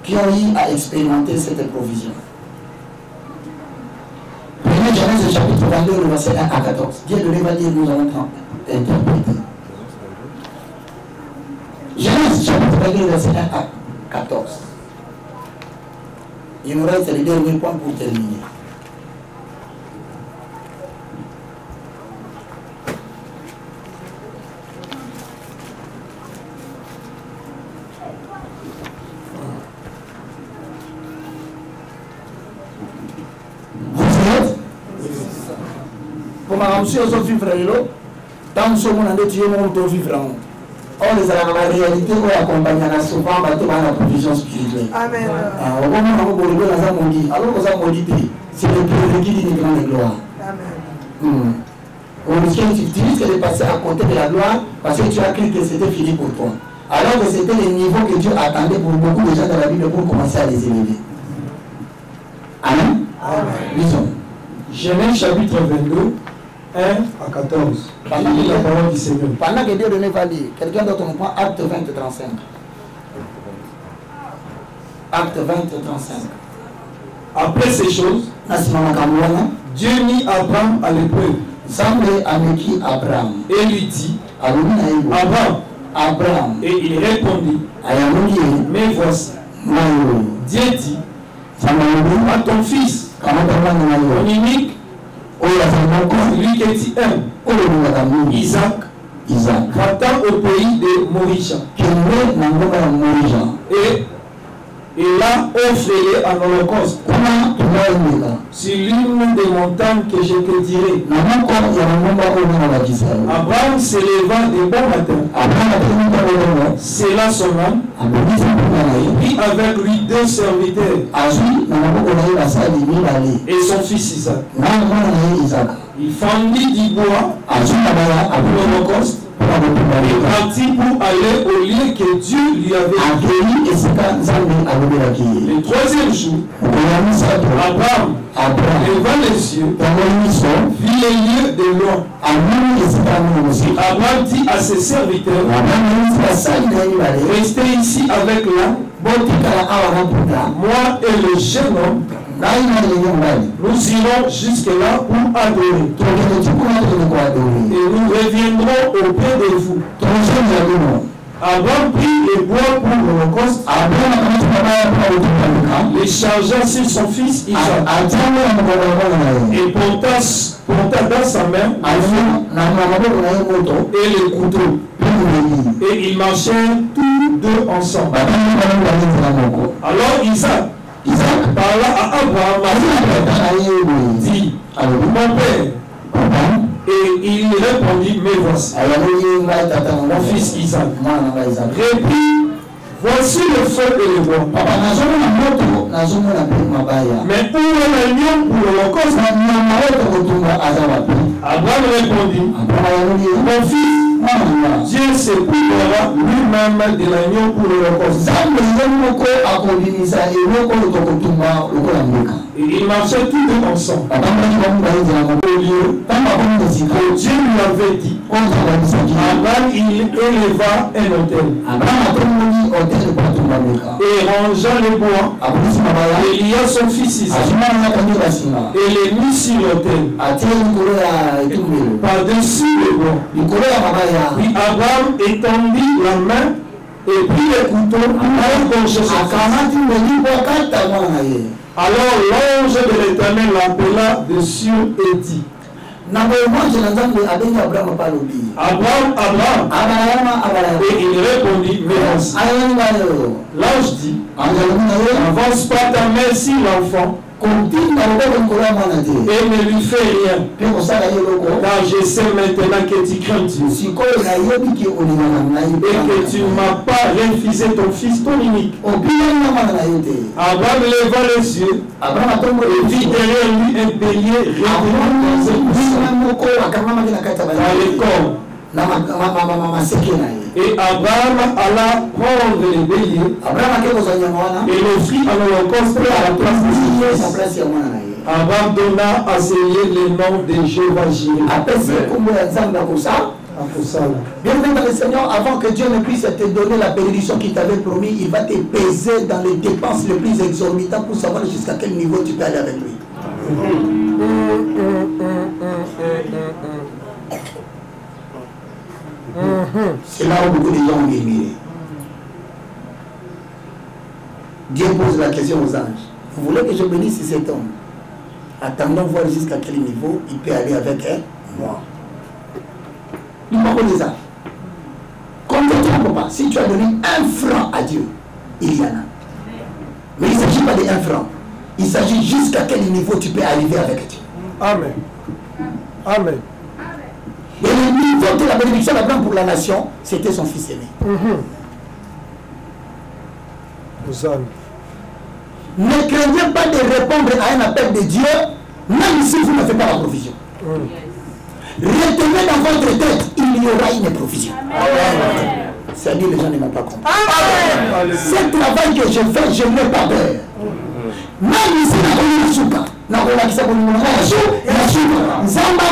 qui ont eu à expérimenter cette provision. Premier Genèse chapitre 22, le verset 1 à 14. Dieu de l'évangile nous allons interpréter. Genèse chapitre 22, verset 1 à 14. Il nous reste le dernier point pour terminer. Vous êtes komaka mosu ozovivre lelo ntango mosu omona nde tuye moko tovivre yango oyo ezalaka baréalité oyo akompagnaka souvent bato baa na provision spirituelle Amen. okomona ngo bolego naza modi alors oza modi te c'est le prérequis d'une grande gloire Amen. Hmm. Tu, tu risques de passer à côté de la gloire parce que tu as cru que c'était fini pour toi. Alors que c'était le niveau que Dieu attendait pour beaucoup de gens dans la Bible pour commencer à les élever. Amen. Lisons. Genèse chapitre 22, 1 à 14. Pendant la que, parole du Seigneur. pendant que Dieu donnait va lire, quelqu'un d'autre me prend Acte 20, 35. Acte 20, 35. Après ces choses, makamwana, Dieu mit Abraham à l'épreuve Zambe ameki Abraham. et lui dit Abraham, Abraham, et il répondit Mais voici, Dieu dit à ton fils, ton unique, oyo azalaka contribuke ti un oyo olongaka mingi isaac. Isaac. Vatan au pays de morija kende na mboka ya morija e ela ofreye en holocauste kuna sur l'une des montagnes que je te dirai. Abraham se leva de bon matin, scella son âme, prit avec lui deux serviteurs et son fils Isaac. Il fendit du bois pour l'holocauste partit pour aller au lieu que Dieu lui avait Le troisième jour, Abraham abraham leva les yeux, vit les lieux de loin. Abraham dit à ses serviteurs, restez ici avec mputa moi et le jeune homme, nous irons jusque-là pour adorer. Et nous reviendrons auprès de vous. Abraham prit les bois pour l'holocauste, les chargea sur son fils Isaac, et porta, porta dans sa main et le couteau. Et ils marchèrent tous deux ensemble. Alors Isaac isaac parla à Abraham, na na boye dit, alobi mon père. Et il répondit, mais voici, na mon fils Isaac. na isaac Répit, voici le feu et le bois. papa nazomona moto nazomona mpe mabaya Mais où est l'agneau pour l'holocauste na nyama Abraham répondit, abraham mon fils, na Dieu s'écoulera lui-même de l'agneau pour le record. Il marchait tout de ensemble. Au Dieu lui avait dit Abraham, il éleva un hôtel. Et rangea les bois, il y a son fils Isaac. Et les mit sur l'hôtel. Par-dessus les bois. Puis Abraham étendit la main et prit le couteau pour na ye Alors l'ange de l'Éternel l'appela dessus et dit, abraham Abraham, Et il répondit, bayo L'ange dit, n'avance pas ta main sur l'enfant kotinda loboko likolo ya mwana te et ne lui fais rien. mpe kosala ye eloko Car je sais maintenant que tu crains Dieu. Sikoyo nayebi ke olingaka ngai et que tu ne m'as pas refusé ton fils, ton unique. opinani na mwana na yo te Abraham leva les yeux. Abraham atombo et vit derrière lui un bélier. Retenant dans un buisson, bina moko akangamaki na kati ya dans le balei corps. Et Abraham alla prendre le bélier abraham ake kozwa nyama wana et l'offrit en holocauste à la place de Abraham donna à lieu le nom de Jéhovah Jireh. Bien aimé dans le Seigneur, avant que Dieu ne puisse te donner la bénédiction qu'il t'avait promis, il va te peser dans les dépenses les plus exorbitantes pour savoir jusqu'à quel niveau tu peux aller avec lui. C'est là où beaucoup de gens ont murmuré. Dieu pose la question aux anges. Vous voulez que je bénisse cet homme? Attendons voir jusqu'à quel niveau il peut aller avec hein, moi. Nous parlons des anges. Comme ne trompe pas, si tu as donné un franc à Dieu, il y en a. Mais il ne s'agit pas de un franc. Il s'agit jusqu'à quel niveau tu peux arriver avec Dieu. Amen. Amen. Et le niveau de la bénédiction d'Abraham pour la nation, c'était son fils aîné. Hosanna. Ne craignez pas de répondre à un appel de Dieu, même si vous ne faites pas la provision. Retenez dans votre tête, il y aura une provision. C'est-à-dire les gens ne m'ont pas compris. Ce travail que je fais, je n'ai pas peur. Même ici, nakomi lisuka nakolakisa nzambe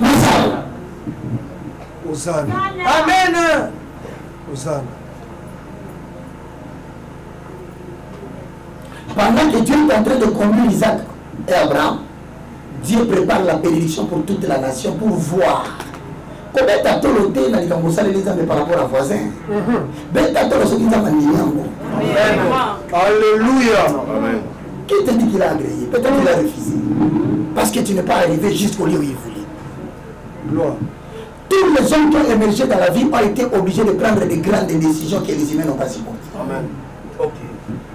nasali. Amen. Pendant que Dieu est en train de conduire Isaac et Abraham, Dieu prépare la bénédiction pour toute la nation pour voir. kobeta tolo te na likambo osaleli nzambe par rapport à voisin. Beta tolo soki nzambe andimi yango Alléluia. Qui te dit qu'il a agréé peut-être qu'il a refusé parce que tu n'es pas arrivé jusqu'au lieu où il voulait Gloire. tous les hommes qui ont émergé dans la vie ont été obligés de prendre des grandes décisions que les humains n'ont pas supportées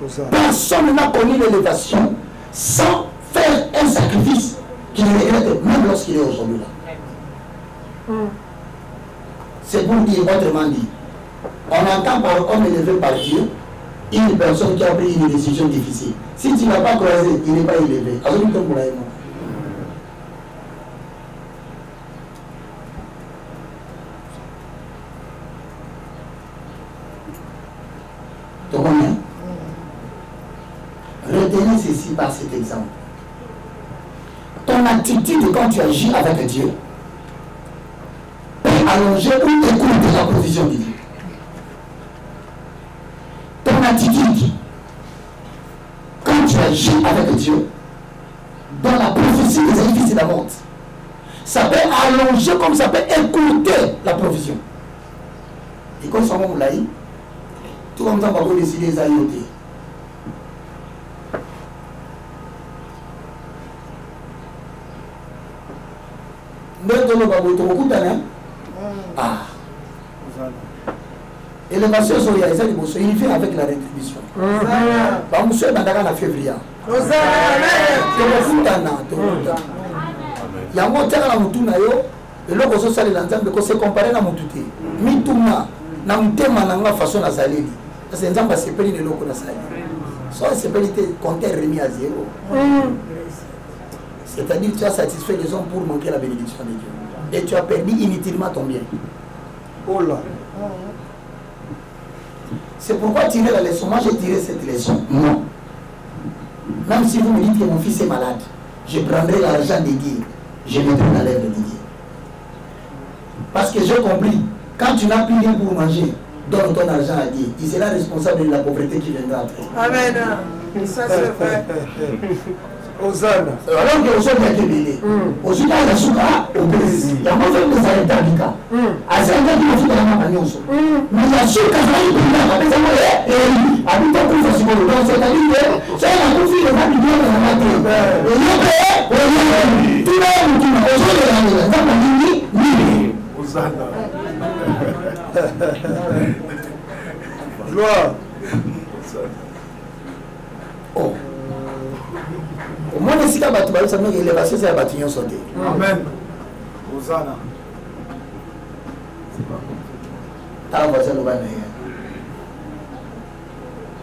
Hosanna. Personne n'a connu l'élévation sans faire un sacrifice qu'il regrette même lorsqu'il est aujourd'hui là. C'est pour dire autrement dit, on entend par homme élevé par Dieu une personne qui a pris une décision difficile. Si tu n'as pas croisé, il n'est pas élevé. Non. Tu comprends Retenez ceci par cet exemple. Ton attitude quand tu agis avec Dieu peut allonger ou écouter la provision de Dieu. Ton attitude avec Dieu. Dans la prophétie des édifices de la monte, ça peut allonger comme ça peut écouter la provision. Et comme ça, on l'a dit, tout comme ça, on va décider les aïotés. boye tokokutana ah élévation soya eza liboso il fait avec la rétribution. Bamosu ebandaka na février tokokutana tokokutana yango otiaka na motu na yo eloko ozosalela nzambe kose kompare na motu te mituna na motema na nga façon nazaleli parce nzambe asepeli na eloko nasali so asepeli te compteur remis à zéro. C'est-à-dire tu as satisfait les hommes pour manquer la bénédiction de Dieu. Et tu as perdu inutilement ton bien. Oh là. C'est pourquoi tirer la leçon. Moi j'ai tiré cette leçon. Non. Même si vous me dites que mon fils est malade, je prendrai l'argent de Dieu. Je mettrai dans l'œuvre de Dieu. Parce que j'ai compris, quand tu n'as plus rien pour manger, donne ton argent à Dieu. Il sera responsable de la pauvreté qui viendra après. Amen. Ça c'est vrai. (laughs) alors ke ozoliaka ebele ozwika ya suka obese yango zokozala etambika azalaki mafuta ya mama nyonso mais ya suka azalaki mpendaka mpensango eli abita kufa sikolo don sotali te soki nakufi eza bidiokazala te oyoke oyoki tuna mokili ozolelalela nzambe ndingi nini gloire. Oh omoni esika bato balosanoki élévation eza ya bato nyonso te. Tala voisin aloba na ye.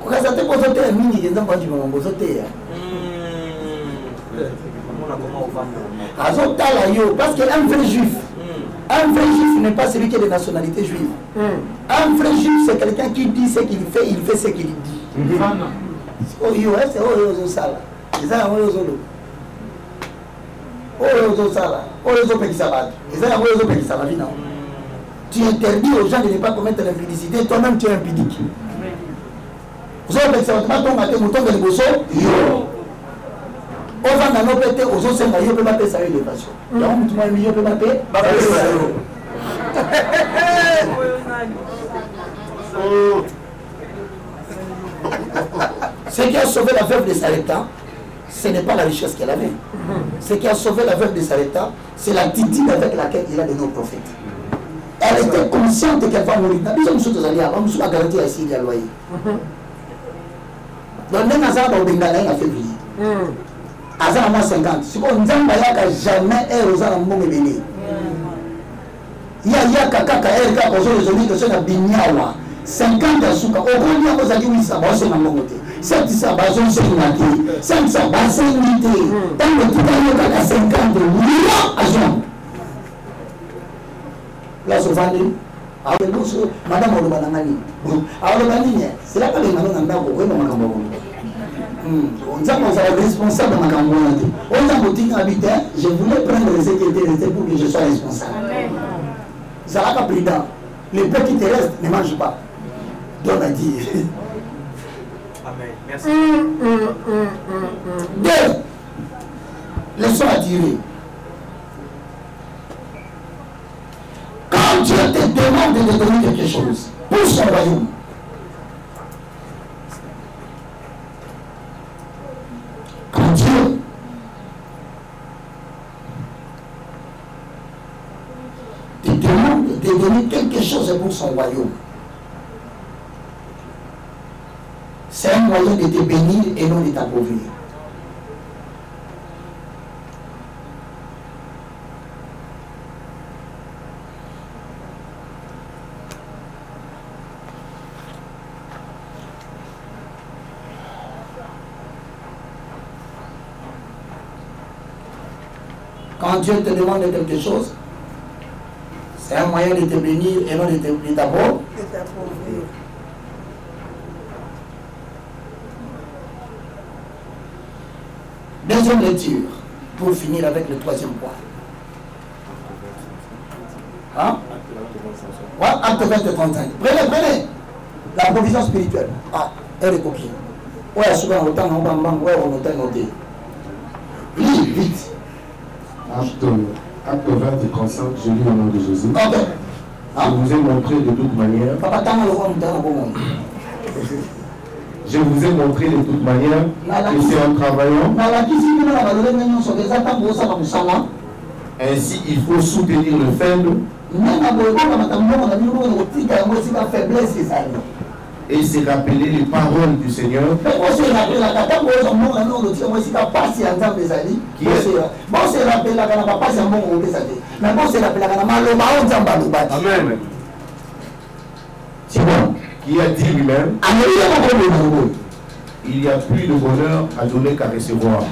Kokasa te bozoteya mingi nzambe andimama bozoteya azotala yo parce que un vrai juif un vrai juif n'est pas celui qui est de nationalité juive. Un vrai juif c'est quelqu'un qui dit ce qu'il fait il fait ce qu'il dit. Oyo ese oyo ozosala eza yango oyo ozoloba oyo ozosala oyo ozopekisa bato. Eza yango oyo ozopekisa bavi nango tu interdis aux gens de ne pas commettre l'impudicité toi-même tu es impudique. Ozopekisa bato batonga te motonga liboso yo. Ovanda no mpe te ozosenga yo mpe bapesa yo élévation yango motu moyemi yo mpe bape bapesa yo. (laughs) Ce qui a sauvé la veuve de Sarepta, ce n'est pas la richesse qu'elle avait. Ce qui a sauvé la veuve de Sarepta, c'est l'attitude avec laquelle il a donné au prophète. Elle était consciente qu'elle va mourir. Nabiso mosusu tozali awa mosusu bagaranti ya esili ya loyer. Donc ndenge aza na baobenga na ye na février aza na mwa 50 sikoyo nzambe ayaka jamais ere oza na mbongo ebele ye ayaka kaka ere kaka ozolezoli question na binyawa 50 ya suka okondi yango baosenga mbongo te bazosenga te basengi te ntango etikali yo kaka 50 million azonga place ovandi madame oloba aloba nini selaka lengano na ndako koyeba makambo bongo nzambe ozala responsable makambo wana te oyo nzambe otinga bi te je voulais prendre ce qui était resté pour que je sois responsable. Zalaka prudent le peu qui te reste ne mange pas donne à dire Amen. Merci. deux leçon à tirer quand Dieu te demande de donner quelque chose pour son royaume quand Dieu te demande de donner quelque chose pour son royaume, c'est un moyen de te bénir et non de t'appauvrir. Quand Dieu te demande quelque chose, c'est un moyen de te bénir et non de t'appauvrir. Deuxième lecture, pour finir avec le troisième point. Hein? Ouais, acte 20 et 35. Prenez, prenez. La provision spirituelle. Ah, elle est coquille. Ouais, souvent, autant, on va ouais, on note, noté. Lis, vite. Acte, acte 20 et 35, je lis au nom de Jésus. Je Hein? vous ai montré de toute manière, Papa, tant que le un bon moment. Je vous ai montré de toute manière que c'est en travaillant, ainsi il faut soutenir le faible. Et se rappeler les paroles du Seigneur. Qui est- Amen. qui a dit lui-même il n'y a plus de bonheur à donner qu'à recevoir.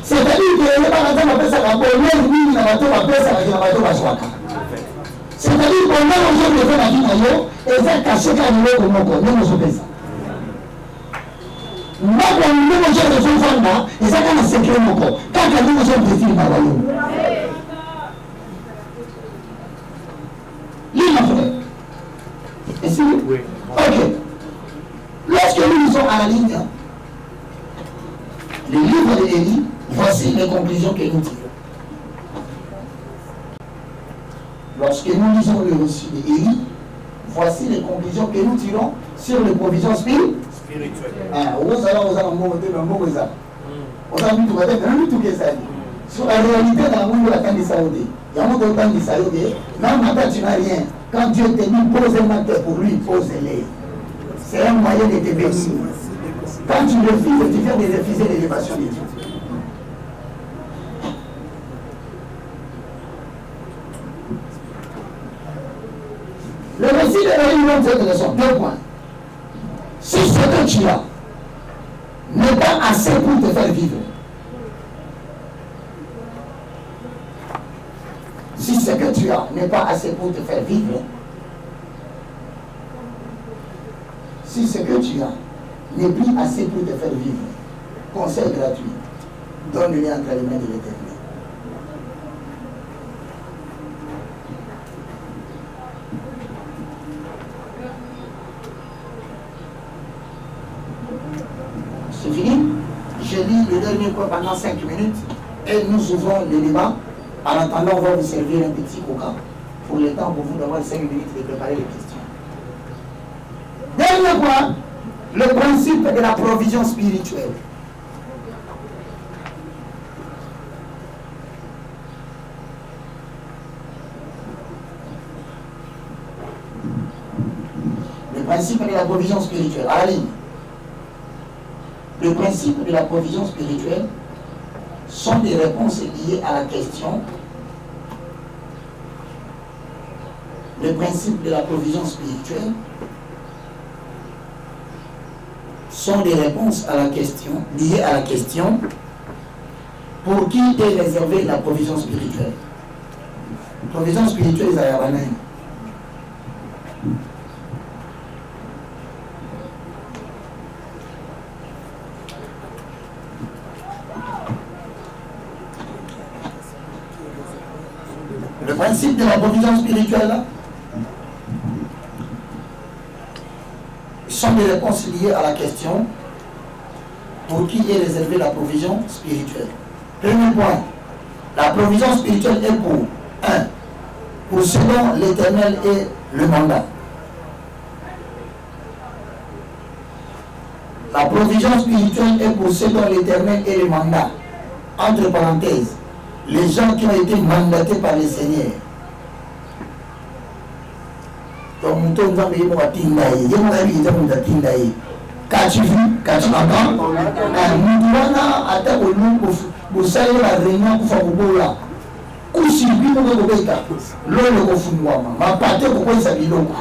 C'est-à-dire bonheur ozomi eza na vie na yo eza kashe kaka biloko moko ndenge ozopesa ndako ya ndenge ozomi ozovanda eza kaka na sekre moko kaka ndenge ozomi defile na royaume lima frère esili ok. Lorsque nous lisons à la ligne le livre de Élie voici les conclusions que nous tirons. Lorsque nous lisons le reçu de Élie, voici les conclusions que nous tirons sur les provisions spirituelles. Sur la réalité na yango nde batangisa yo te yango te otangisa yo te même ata tu n'as rien. Quand Dieu te dit pose un acte pour lui pose-les c'est un moyen d'être béni. Quand tu refuses, tu viens de refuser l'élévation de Dieu. Le récit de la réunion de cette points. Si ce que tu as n'est pas assez pour te faire vivre, si ce que tu as n'est pas assez pour te faire vivre, si ce que tu as. N'est plus assez pour te faire vivre, conseil gratuit, donne-le entre les mains de l'éternel. C'est fini. Je lis le dernier point pendant 5 minutes et nous ouvrons le débat. En attendant, on va vous servir un petit coca. Pour le temps pour vous d'avoir 5 minutes de préparer les point, le principe de la provision spirituelle. Le principe de la provision spirituelle. À la ligne. Le principe de la provision spirituelle sont des réponses liées à la question. Le principe de la provision spirituelle sont des réponses à la question, liées à la question pour qui est réservée la provision spirituelle? Provision spirituelle, à la Le principe de la provision spirituelle sont des réponses liées à la question pour qui est réservée la provision spirituelle. Premier point, la provision spirituelle est pour 1. Pour ce dont l'éternel est le mandat. La provision spirituelle est pour ce dont l'éternel est le mandat. Entre parenthèses, les gens qui ont été mandatés par le Seigneur. Moto nzambe ye moko atinda ye ye moko ayebi eza moto atinda ye. Kati entend motu wana ata bosali baréunion kufa kobola kusi bino kokobeta lolo kofungwama mapate kokwesa biloko.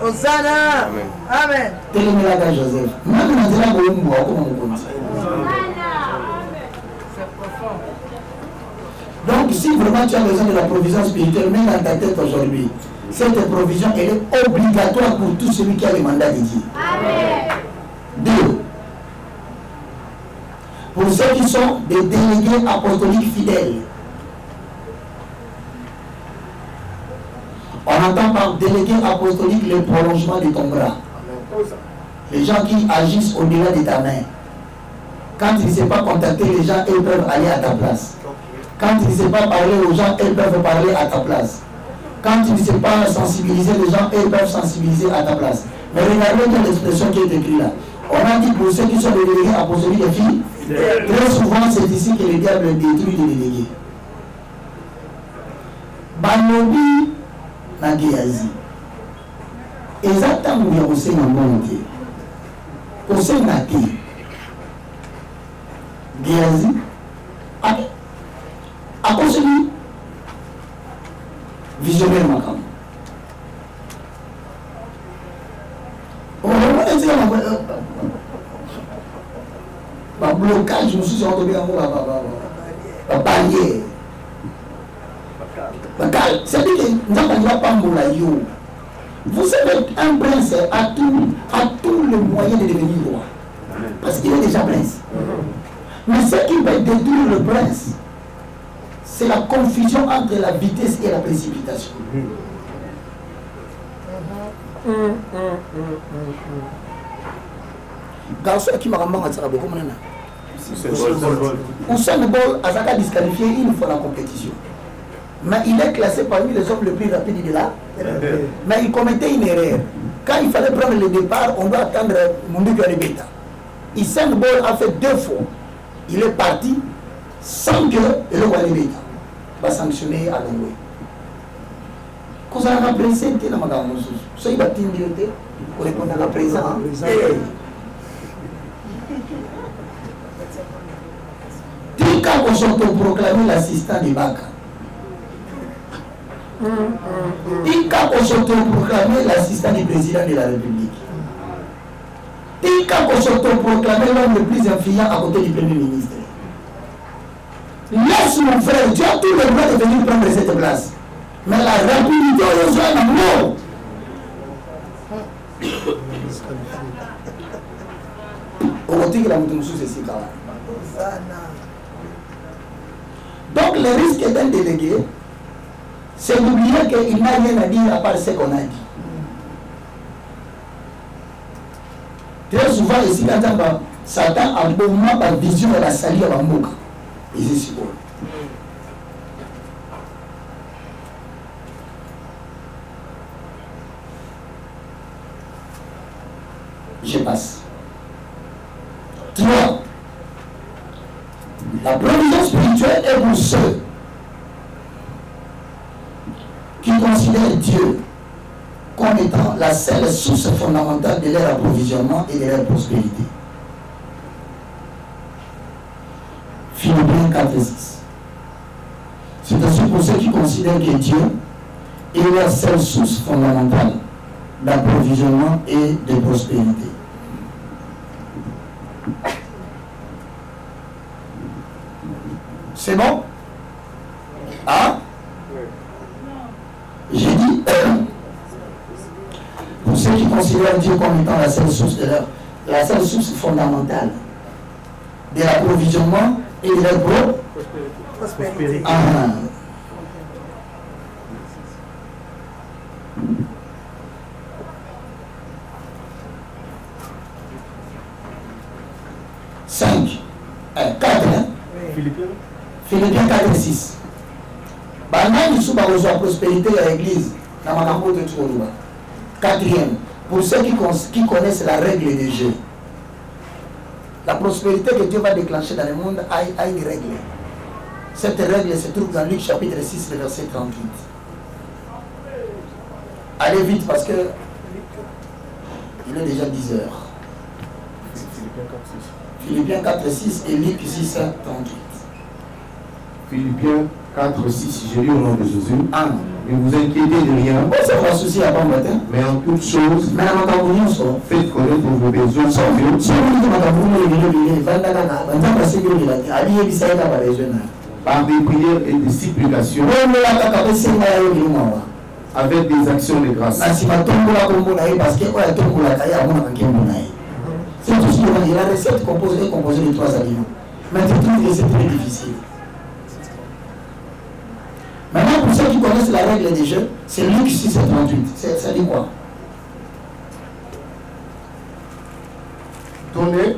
Hosanna. Amen. telemelaka joseph. Mami na nzela kolumbwa okoma mokonzi Donc, si vraiment tu as besoin de la provision spirituelle, même dans ta tête aujourd'hui, cette provision, elle est obligatoire pour tout celui qui a le mandat de Dieu. Deux, pour ceux qui sont des délégués apostoliques fidèles, on entend par délégué apostolique le prolongement de ton bras. Les gens qui agissent au-delà de ta main. Quand tu ne sais pas contacter les gens, ils peuvent aller à ta place. Quand tu ne sais pas parler aux gens, ils peuvent parler à ta place. Quand tu ne sais pas sensibiliser les gens, ils peuvent sensibiliser à ta place. Mais regardez quelle expression qui est écrite là. On a dit pour ceux qui sont délégués apostoliques des filles, très souvent c'est ici que le diable détruit les délégués. balobi na geazi eza ntango ya kosenga mbongo te kosenga te geazi a- akoseli visionnaire makambo. Omona etika bablocage mosusu yango tobenga yango babarrière bakal c'est-à-dire que nzambe alingi apambola yo. Vous savez un prince a tout, a tout le moyen de devenir roi. Parce qu'il est déjà prince. Mais ce qui va détruire le prince c'est la confusion entre la vitesse et la précipitation garçon akimaka mbanga tiaka bokomonana Usain Bolt a disqualifié une fois la compétition. Mais il est classé parmi les hommes les plus rapides de là. Mais il commettait une erreur. Quand il fallait prendre le départ, on doit attendre Mundu Beta. Usain Bolt a fait deux fois. Il est parti sans que le roi Beta va sanctionner à Longwe. kozalaka presse te na makambo mosusu soki batindi yo te korepondaka présent tika kosotoproclame l'assistant de baka. Tika kosotoproclame l'assistant du président de la république. Tika kosotoproclame l'homme le plus influent à côté du premier ministre laisse mon frère tu as tout le droit de venir prendre cette place mais la rapidité oyo ozwa nango okotikela moto mosusu esika wana Donc le risque d'un délégué, c'est d'oublier qu'il n'a rien à dire à part ce qu'on a dit. Très souvent, on va, Satan a moment par vision de la salie à Bamboka. Je passe. Trois. La provision spirituelle est pour ceux qui considèrent Dieu comme étant la seule source fondamentale de leur approvisionnement et de leur prospérité. Philippiens 4 et 6. C'est aussi pour ceux qui considèrent que Dieu est leur seule source fondamentale d'approvisionnement et de prospérité. C'est bon? Hein? J'ai dit, (coughs) pour ceux qui considèrent Dieu comme étant la seule source de leur, la seule source fondamentale de l'approvisionnement et leur pro- Prospérité. Ah. Cinq. Euh, quatre, hein? Philippiens Philippiens 4 et 6. banani biso bakozwa prospérité ya église na makambo oyo toti koloba quatrième pour ceux qui, qui connaissent la règle de jeu la prospérité que Dieu va déclencher dans le monde a, a une règle cette règle se trouve dans Luc chapitre 6 le verset 38 allez vite parce que il est déjà 10 heures Philippiens 4, 6. Philippiens 4 6 et Luc 6 38 Philippiens 4, 6, je lis au nom de Jésus. Ah. Ne vous inquiétez de rien, mais en makambo nyonso faites connaître vos besoins par Dieu par des prières et des supplications, avec des actions de grâce. c'est tout ce qu'il dire la recette compose est composée de trois aliments mais c'est très difficile Maintenant, pour ceux qui connaissent la règle des jeux, c'est Luc 6 et 38. C'est- Ça dit quoi? Donnez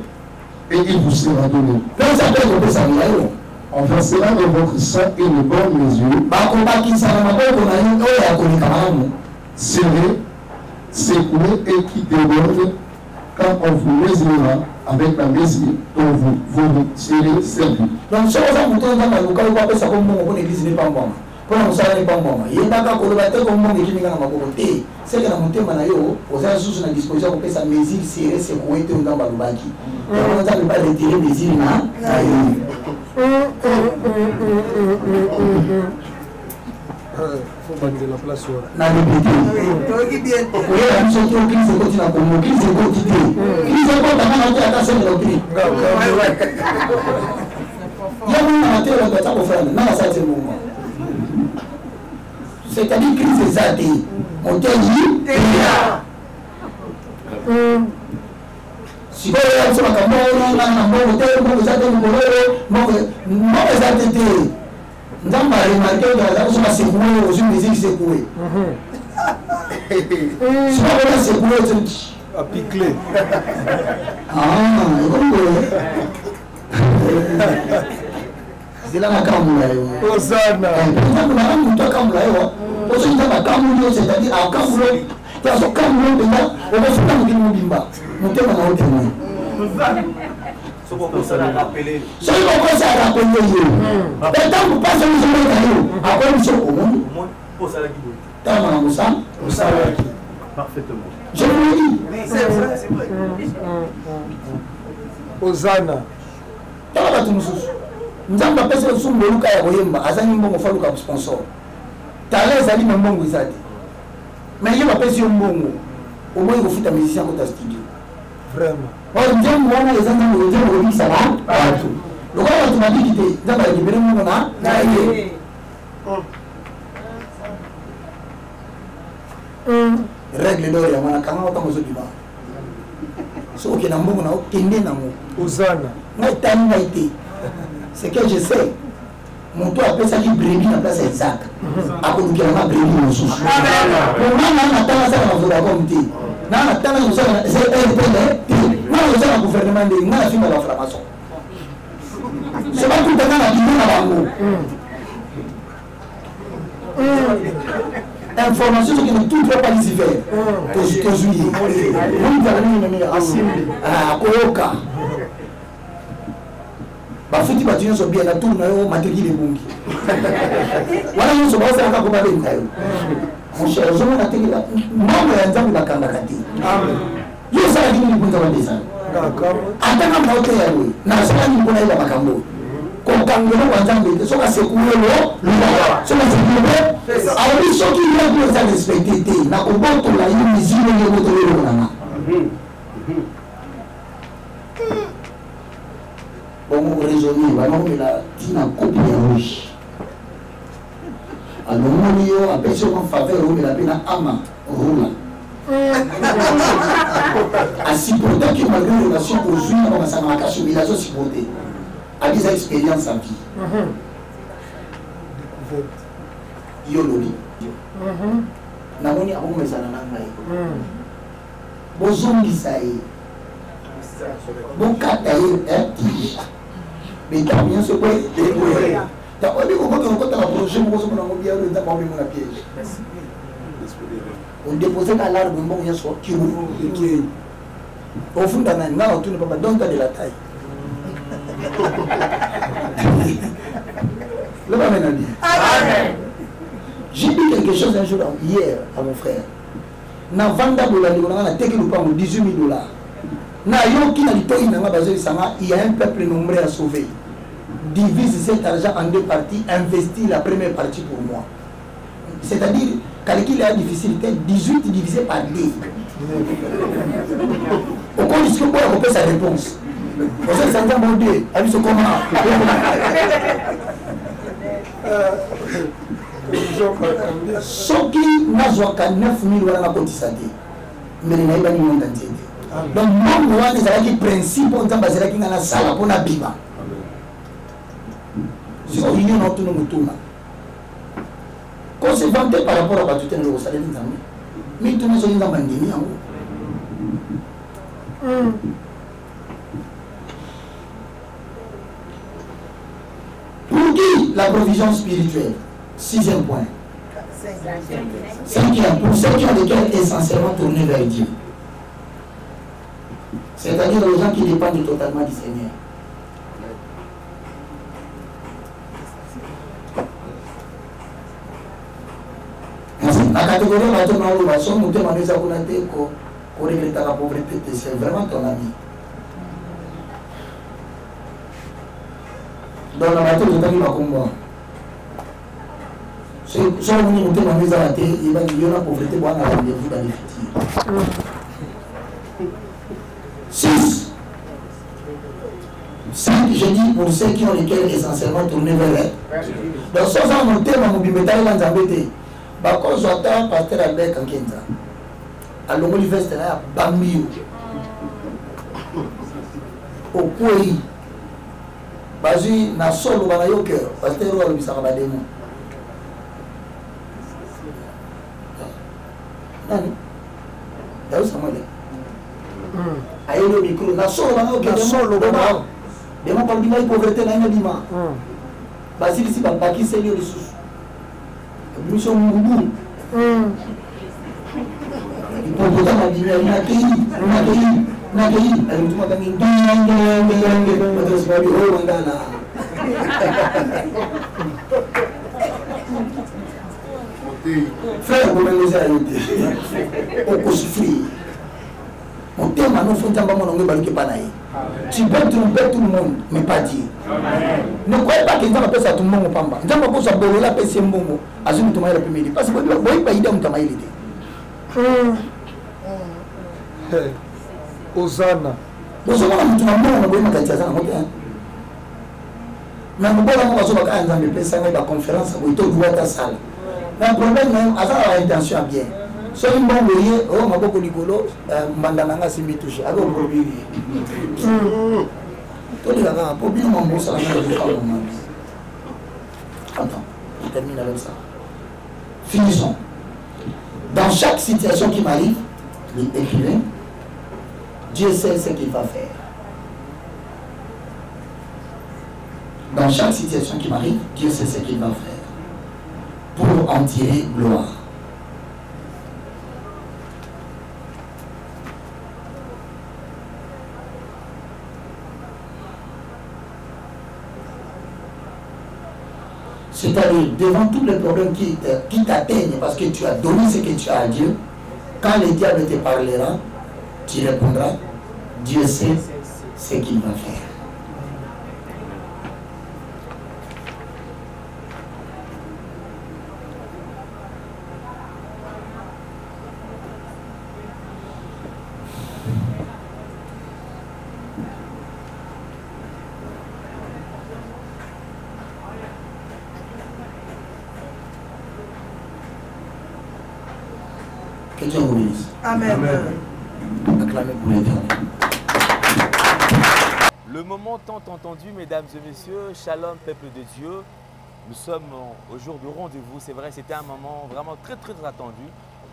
et il vous sera donné. Donc, ça peut kopesa milayo On versera dans votre sang une bonne mesure, malamu serrée, secouée et qui déborde quand on vous mesura avec la mesure dont vous vous serez servi. donc aluka yo bapesa ko mbongo mpona eglise nepambwama mpona mosala na epa mbongo yebaka koloba te kombongo ekiminga na maboko te. Seke na motema na yo oza lisusu na disposition kopesa mesure sere sekoe te ntango balobaki yango nzambe baretere mesure na na yo. Na repete biso to crise ekoti na kongo crise ekoti te. Crise ekotaka na te ata semela pri yango nanga te bato aza kofrande nanga sa te mouvement c'est-à-dire crise eza te moteyi teya sikoyo ya biso makambo nanga na mbongo te mbongo eza te likololo mbongo eza te te nzambe aremarke oza biso basekue ozwi musiqe sekue sikokona sekue ozoki apicle ezela makambo na yo ozana mutu akambo na yo ozo nza bakambu nyonso etadi akambulo te azokambulo mpenza okosuka mokili mobimba motema na otemoi soki okosaka apele ye etango mpasi ozomoka yo akomi so omoni tama na mosala osalaki je lodi ozana. Tala bato mosusu. Nzambe apesi basumbu oluka ya koyemba azangi mbongo faluka sponsor. Tala ezali me mbongo eza te mais ye bapesi yo mbongo. Omoyi kofuta musicien akota studio. Vraiment. oyo nzembo wana eza nzambe nzembo kobikisa bato. Lokola bato babiki te nzambe arekipere mbongo na na ye. règle lor yango na kanga otango ozobima soki okende na mbongo na okende nango Hosanna. ngai tani ngai te. Ce que je sais moto apesaki brebi na place ya isaac akolukela nga brebi mosusu omanga natanga asala na vodacom te na natanga kosala rpl te nga kosala na gouvernement ndenge nga nafinga baframason so bakutanga na bino na bango information soki na tout trois palisi vert tozwi ye nini akoyoka bafuti bato nyonso bien na tour na yo matrikile ebungi (laughs) wana nyonso baosalaka ko babenga yo. Moncher ozomona te mbongo ya nzambe bakangaka te. Yo osalaki nini mpunza badesana atanga mote ya boye nasalaki mpona yeba makambo? Oyo kokangelo kwa nzambe te soki asekulelo loa soki asekulelo alobi soki yeku eza respecte te nakobotola yo misile ndenge botola eloko nanga bongo raisonner banakomela ntina kopi ya rouge alongoli yo apesi yo faveur omela mpe na ama rula (laughs) asupportaki malgré relation ozwi na bamasanga makasi omeli azosupporte abiza expérience ya vie. Yo lobi. Namoni akomesana na ngai bozongisa ye. Bokata ye tige betamo nyonso po oyebi kokoki kokota na projet moko ozomona ngo bia oyo eza maomemo na piège odepose ka larme mbongo nyonso kiru ekei ofunda nani nga otuni papa donta de la taille le va maintenant bien j'ai dit quelque chose un jour hier à mon frère navanda bolandeko nanga nateki lupango 18 000 dollars nayoki na litoyi na nga bazoyisanga il y a un peuple nombreux à sauver. Divise cet argent en deux parties investis la première partie pour moi. C'est-à-dire calcul est difficile te 18 divisé par 2 okondisiki okoya kopesa réponse osalisa nzambe ode abiso koma soki nazwaka 9000 wana nakotisa te. Mbele nayebani monta ntie te donc mbongo wana ezalaki principe oyo nzambe azalaki nga nasala mpo nabima siko union na otuna motuna kosevante par rapport a bato te nalo kosaleli nzambe. Mituna soki nzambe andimi yango. Pour qui la provision spirituelle? Sixième point. Cinquième pour ceux qui ont des cœurs essentiellement tournés vers Dieu c'est-à-dire les gens qui dépendent totalement du Seigneur. na catégorie bato na oloba so motema no eza kuna te koregretaka pauvreté te c'est vraiment ton ami donc na bato ozotaki bakombo so omoni motema no ezala te yebani yo na pauvreté bwana rendez-vous dans le futur dis pour ceux qui ont les cœurs essentiellement tournés vers elle. Donc, sans en monter, ma mobimeta est en Zambété. Par contre, j'entends pasteur Albert Kankenza. À l'homme du veste là, Bamio. Au Kouéi. Bazui, na sol ou banayo cœur. Pasteur ou aloubisa rabademo. Nani? Daou Samuel. Hmm. Aïe le micro, na sol ou banayo cœur. Na sol ou banayo cœur. yango bandingai converte ngai nabima basilisi babakiseli yo lisusu biso mungu mpokoza mabimi nakei nakei nakei alimotumatangi ndongengenge batosimabi oyo wangala frère komengoza yo te okosufrir motema nofo nzambe amonango ebaluki epa na ye. Tu peux tromper tout le monde mais pas dieu. Ne croyez pas que nzambe apesa tu mbongo pamba. Nzambe akosa bololo apesi ye mbongo azwi moto mayele mpe meli. Parce boyebi bayida moto amayele te Hey, Hosanna. bozomona motu na mbongo na boyemaka ti aza nango te me mobola ngo bazobaka ya nzambe epesa ngai baconférence boye toduwa ta sala na problème na ye aza na baintention ya bien soki mbongo ye o maboko likolo eh, mbanda na nga asimbi touche abe oprobiri ye toleka kaka po bino mambosala ngaa Attends, je termine avec ça. Finissons. Dans chaque situation qui m'arrive, l'écrivain, Dieu sait ce qu'il va faire. Dans chaque situation qui m'arrive, Dieu sait ce qu'il va faire pour en tirer gloire. C'est-à-dire, devant tous les problèmes qui, te- qui t'atteignent, parce que tu as donné ce que tu as à Dieu, quand le diable te parlera, tu répondras, Dieu sait ce qu'il va faire. Que Dieu vous bénisse. Amen. Le moment tant entendu, mesdames et messieurs, shalom peuple de Dieu. Nous sommes au jour du rendez-vous. C'est vrai, c'était un moment vraiment très très attendu.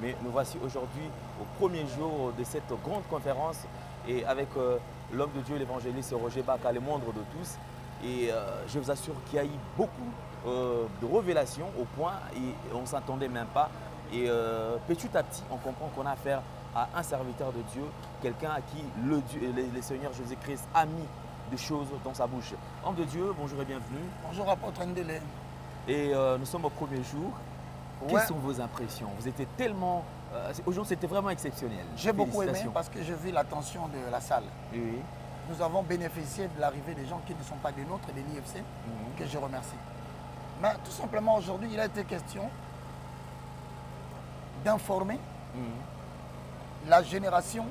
Mais nous voici aujourd'hui au premier jour de cette grande conférence et avec euh, l'homme de Dieu, l'évangéliste Roger Baka, le moindre de tous. Et euh, je vous assure qu'il y a eu beaucoup euh, de révélations au point et on ne s'attendait même pas. Et petit à petit, on comprend qu'on a affaire à un serviteur de Dieu, quelqu'un à qui le, Dieu, le, le Seigneur Jésus-Christ a mis des choses dans sa bouche. Homme de Dieu, bonjour et bienvenue. Bonjour apôtre Ndele. Et euh, nous sommes au premier jour. Quelles sont vos impressions? Vous étiez tellement... euh, Aujourd'hui, c'était vraiment exceptionnel. J'ai beaucoup aimé parce que j'ai vu l'attention de la salle. Oui. Nous avons bénéficié de l'arrivée des gens qui ne sont pas des nôtres, de l'IFC, Mhm. que je remercie. Mais tout simplement aujourd'hui, il a été question d'informer Mhm. La génération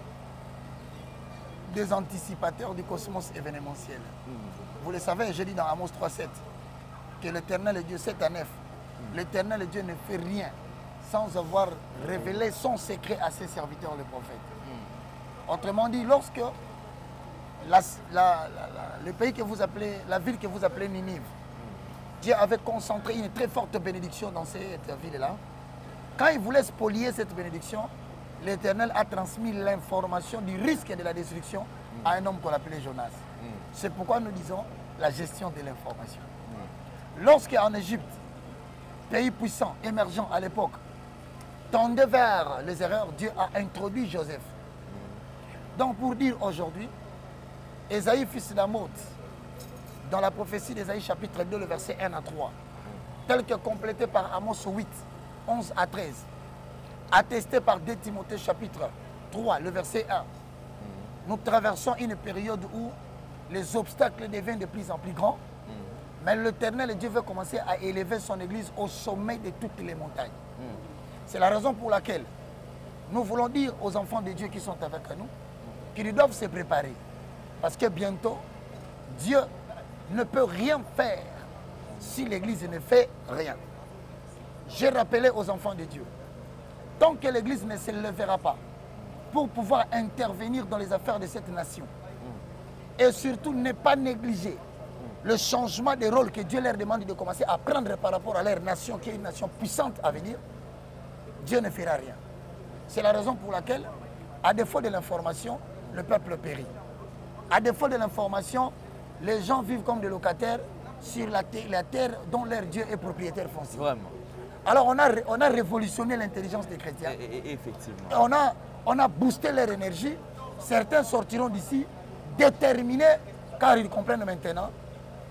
des anticipateurs du cosmos événementiel. Mhm. Vous le savez, j'ai dit dans Amos 3.7 que l'éternel est Dieu 7 à 9. L'éternel est Dieu ne fait rien sans avoir révélé son secret à ses serviteurs, les prophètes. Autrement dit, lorsque la- la- la- la- le pays que vous appelez, la ville que vous appelez Ninive, Dieu avait concentré une très forte bénédiction dans cette ville-là. Quand il voulait spolier cette bénédiction, l'Éternel a transmis l'information du risque de la destruction à un homme qu'on appelait Jonas. C'est pourquoi nous disons la gestion de l'information. Lorsqu'en Égypte, pays puissant, émergent à l'époque, tendait vers les erreurs, Dieu a introduit Joseph. Donc pour dire aujourd'hui, Ésaïe, fils d'Amoth, dans la prophétie d'Ésaïe chapitre 2, le verset 1 à 3, tel que complété par Amos 8, 11 à 13, attesté par 2 Timothée chapitre 3, le verset 1, nous traversons une période où les obstacles deviennent de plus en plus grands, mais l'éternel Dieu veut commencer à élever son église au sommet de toutes les montagnes. C'est la raison pour laquelle nous voulons dire aux enfants de Dieu qui sont avec nous qu'ils doivent se préparer. Parce que bientôt, Dieu ne peut rien faire si l'Église ne fait rien. J'ai rappelé aux enfants de Dieu, tant que l'Église ne se lèvera pas pour pouvoir intervenir dans les affaires de cette nation, et surtout ne pas négliger le changement de rôle que Dieu leur demande de commencer à prendre par rapport à leur nation, qui est une nation puissante à venir, Dieu ne fera rien. C'est la raison pour laquelle, à défaut de l'information, le peuple périt. À défaut de l'information, les gens vivent comme des locataires sur la terre dont leur Dieu est propriétaire foncier. Vraiment. Alors on a, ré- on a révolutionné l'intelligence des chrétiens. Et- et- et effectivement. Et on a, on a boosté leur énergie. Certains sortiront d'ici déterminés car ils comprennent maintenant.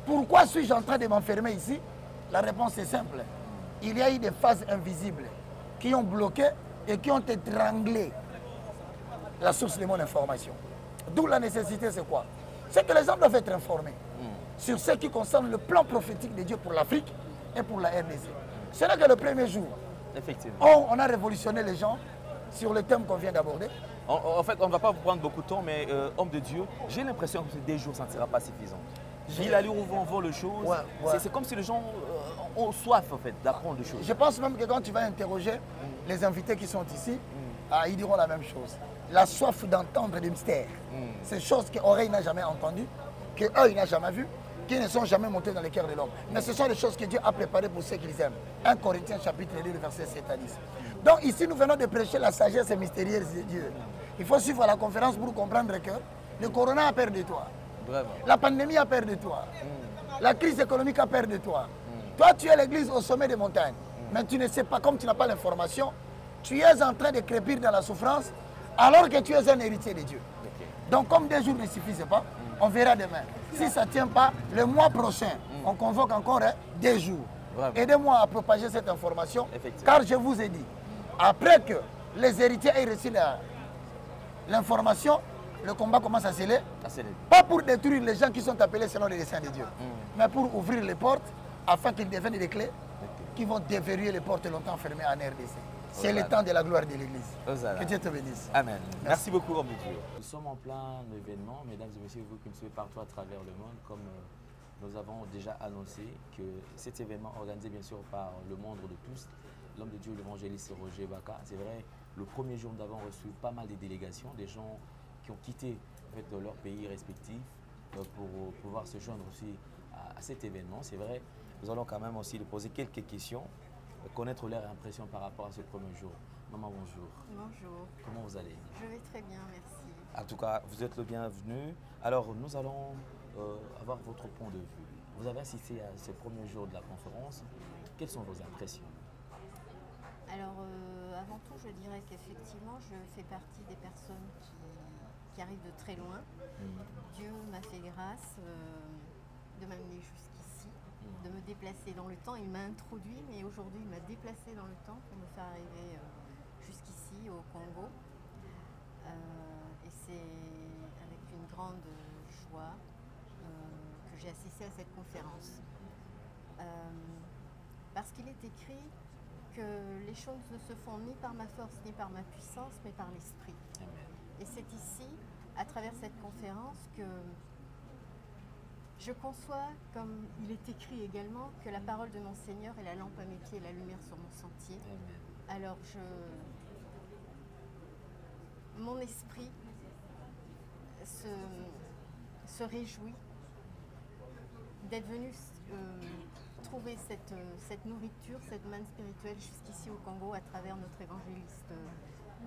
Pourquoi suis-je en train de m'enfermer ici? La réponse est simple. Il y a eu des phases invisibles qui ont bloqué et qui ont étranglé la source de mon information. D'où la nécessité, c'est quoi? C'est que les gens doivent être informés sur ce qui concerne le plan prophétique de Dieu pour l'Afrique et pour la RDC. Ce n'est que le premier jour. Effectivement. On, on a révolutionné les gens sur le thème qu'on vient d'aborder. En, en fait, on ne va pas vous prendre beaucoup de temps, mais euh, homme de Dieu, j'ai l'impression que des jours, ça ne sera pas suffisant. Il allure où on choses. Ouais, ouais. C'est- comme si les gens euh, ont soif en fait d'apprendre des choses. Je pense même que quand tu vas interroger les invités qui sont ici, ah, ils diront la même chose. La soif d'entendre des mystères. Ces choses qu'oreille n'a jamais entendues, que œil n'a jamais vues, qui ne sont jamais montées dans le cœur de l'homme. Mais ce sont des choses que Dieu a préparées pour ceux qui les aiment. 1 Corinthiens chapitre 2, le verset 7 à 10. Donc ici, nous venons de prêcher la sagesse mystérieuse de Dieu. Il faut suivre la conférence pour comprendre que le corona a peur de toi. La pandémie a peur de toi. La crise économique a peur de toi. Toi, tu es l'église au sommet des montagnes. Mais tu ne sais pas, comme tu n'as pas l'information, tu es en train de crépir dans la souffrance alors que tu es un héritier de Dieu. Donc, comme deux jours ne suffisent pas, on verra demain. Si ça ne tient pas, le mois prochain, on convoque encore hein, des jours. Aidez-moi à propager cette information, car je vous ai dit, après que les héritiers aient reçu la- l'information, le combat commence à sceller. Pas pour détruire les gens qui sont appelés selon les desseins de Dieu, mais pour ouvrir les portes afin qu'ils deviennent des clés qui vont déverrouiller les portes longtemps fermées en RDC. C'est le temps de la gloire de l'Église. Que Dieu te bénisse. Amen. Merci beaucoup, homme de Dieu. Nous sommes en plein événement, mesdames et messieurs, vous qui nous suivez partout à travers le monde, comme euh, nous avons déjà annoncé que cet événement organisé bien sûr par le monde de tous, l'homme de Dieu, l'évangéliste Roger Baka, c'est vrai, le premier jour nous avons reçu pas mal de délégations, des gens qui ont quitté en fait, leur pays respectif euh, pour pouvoir se joindre aussi à, cet événement. C'est vrai, nous allons quand même aussi lui poser quelques questions, euh, connaître leur impression par rapport à ce premier jour. Maman, bonjour. Bonjour, Comment vous allez? Je vais très bien, merci. en tout cas, vous êtes le bienvenu. Alors, nous allons euh, avoir votre point de vue. Vous avez assisté à ce premier jour de la conférence. Quelles sont vos impressions? Alors, euh, avant tout, je dirais qu'effectivement, je fais partie des personnes qui, qui arrivent de très loin. Dieu m'a fait grâce euh, de m'amener jusqu'ici, de me déplacer dans le temps. Il m'a introduit, mais aujourd'hui, il m'a déplacé dans le temps pour me faire arriver euh, jusqu'ici, au Congo. Euh, et c'est avec une grande joie euh, que j'ai assisté à cette conférence. Parce qu'il est écrit que les choses ne se font ni par ma force ni par ma puissance, mais par l'esprit. Et c'est ici, à travers cette conférence, que je conçois, comme il est écrit également, que la parole de mon Seigneur est la lampe à mes pieds et la lumière sur mon sentier. Alors je, mon esprit se, se réjouit d'être venu euh, trouver cette, cette nourriture, cette manne spirituelle jusqu'ici au Congo à travers notre évangéliste euh,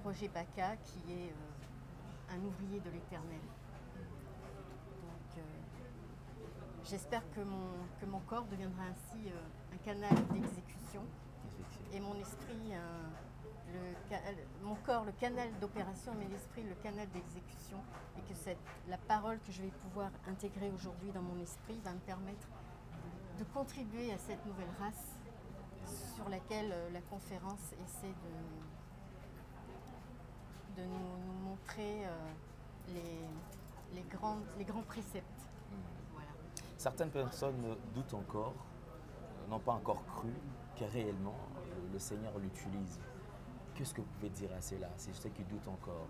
Roger Baka, qui est euh, un ouvrier de l'éternel. J'espère que mon, que mon corps deviendra ainsi euh, un canal d'exécution. Et mon esprit, un- le, mon corps, le canal d'opération, mais l'esprit, le canal d'exécution, et que cette, la parole que je vais pouvoir intégrer aujourd'hui dans mon esprit va me permettre de contribuer à cette nouvelle race sur laquelle euh, la conférence essaie de, de nous, nous montrer euh, les, les, grandes, les grands préceptes. Certaines personnes doutent encore, euh, n'ont pas encore cru que réellement le, le Seigneur l'utilise. Qu'est-ce que vous pouvez dire à cela? C'est ceux qui doutent encore.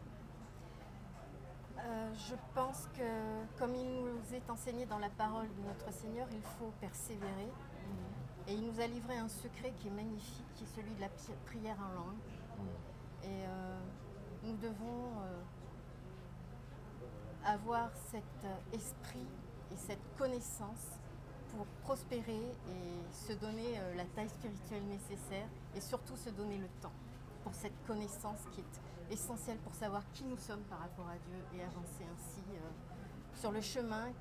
Euh, je pense que, comme il nous est enseigné dans la parole de notre Seigneur, il faut persévérer. Et il nous a livré un secret qui est magnifique, qui est celui de la prière en langue. Et euh, nous devons euh, avoir cet euh, esprit et cette connaissance pour prospérer et se donner euh, la taille spirituelle nécessaire et surtout se donner le temps pour cette connaissance qui est essentielle pour savoir qui nous sommes par rapport à Dieu et avancer ainsi euh, sur le chemin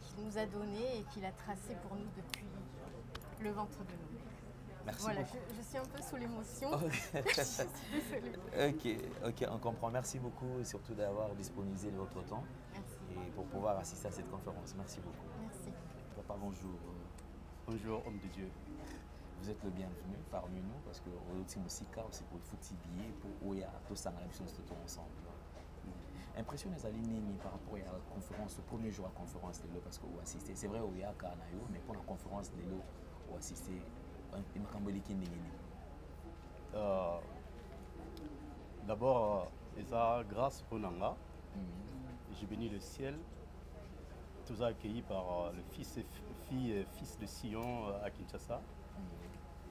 qu'il nous a donné et qu'il a tracé pour nous depuis le ventre de nous. Merci voilà, beaucoup. je, je suis un peu sous l'émotion. (laughs) (laughs) Ok. Ok, on comprend. Merci beaucoup et surtout d'avoir disponibilisé votre temps. Et pour pouvoir assister à cette conférence. Merci beaucoup. Merci. Papa, bonjour. Bonjour, homme de Dieu. Vous êtes le bienvenu parmi nous parce que au aussi Moussika, c'est pour le billet pour Oya, tous ça, nous ensemble. impression ezali nini par rapport ya conférence au premier jour ya conférence lelo parce que oassiste c'est vrai oyaka na yo mais mpona conférence lelo oassiste makambo eleki ndenge nini Euh, D'abord, euh, eza grâce pour Nanga. J'ai béni le ciel. Tous accueillis par euh, le fils et fi- fille et fils de Sion euh, à Kinshasa.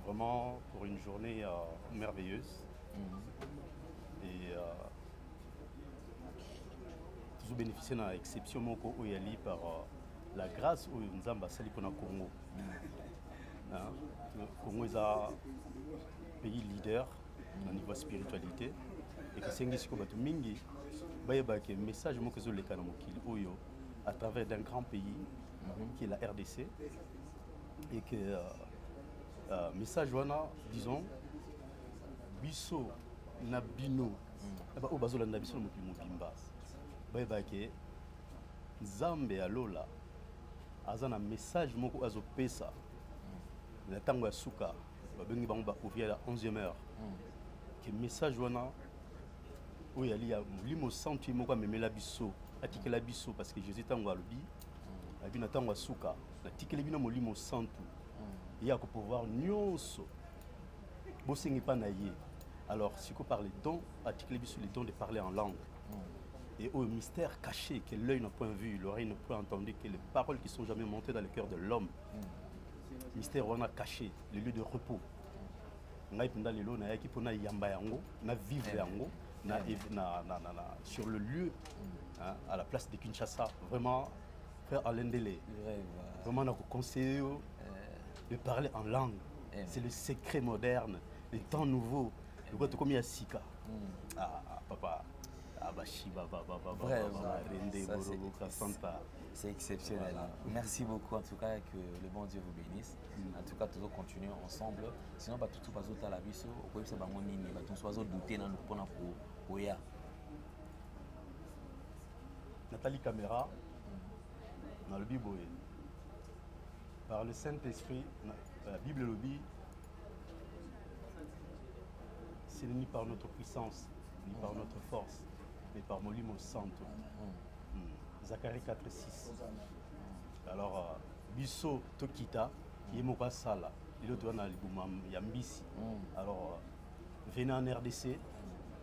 Vraiment pour une journée euh, merveilleuse. Et euh, toujours bénéficier d'une exception moko oyo yali par euh, la grâce oyo nzambe asali mpona congo. Hein, congo eza pays leader na niveau spiritualité. Ekesengi sikoyo bato mingi bayeba ke message moko ezoleka na mokili oyo à travers d'un grand pays qui est la rdc et que euh, euh, message wana disons biso na bino. Na baoyo bazolanda biso na mokili mobimba. Bayeba ke nzambe alola aza na message moko azopesa. Na ntango ya suka babengi bango baouvrier ya 11e heure. Ke message wana oyo yali ya molimo santu ye moko amemela biso atikela biso parce que jésus ntango alobi abi na ntango ya suka natikeli bino molimo santu ye akopouvoir nyonso bosengi mpa na ye alors sikoyo par les dons atikeli biso les dons de parler en langue. Et au mystère caché que l'œil n'a point vu, l'oreille n'a point entendu, que les paroles qui sont jamais montées dans le cœur de l'homme. Mystère on a caché, le lieu de repos. ngai mpenza lelo nayaki mpona yamba yango na vivre yango na, na, na, na, sur le lieu hein, à la place de kinshasa vraiment frère alain dele vraiment nakoconseille yo de parler en langue. C'est le secret moderne les temps nouveaux. Lokola tokomi ya sika. Ah, ah, papa. Ah, bashi Vraiment, barende ça, c'est- exceptionnel. Voilà. Merci beaucoup en tout cas que le bon Dieu vous bénisse. En tout cas, toujours continuer ensemble. Sinon, bah, tout bazo la biso, au quoi ça va mon nini, bah, tout soit dans le pour oya. natali caméra nalobi boye par le saint esprit na- la bible elobi ce n'est ni par notre puissance ni par notre force mais par molimo santo Mm. zacharie 4 6 alors euh, biso tokita ye moko asala lelo toza na libuma ya mbisi alors euh, venez en rdc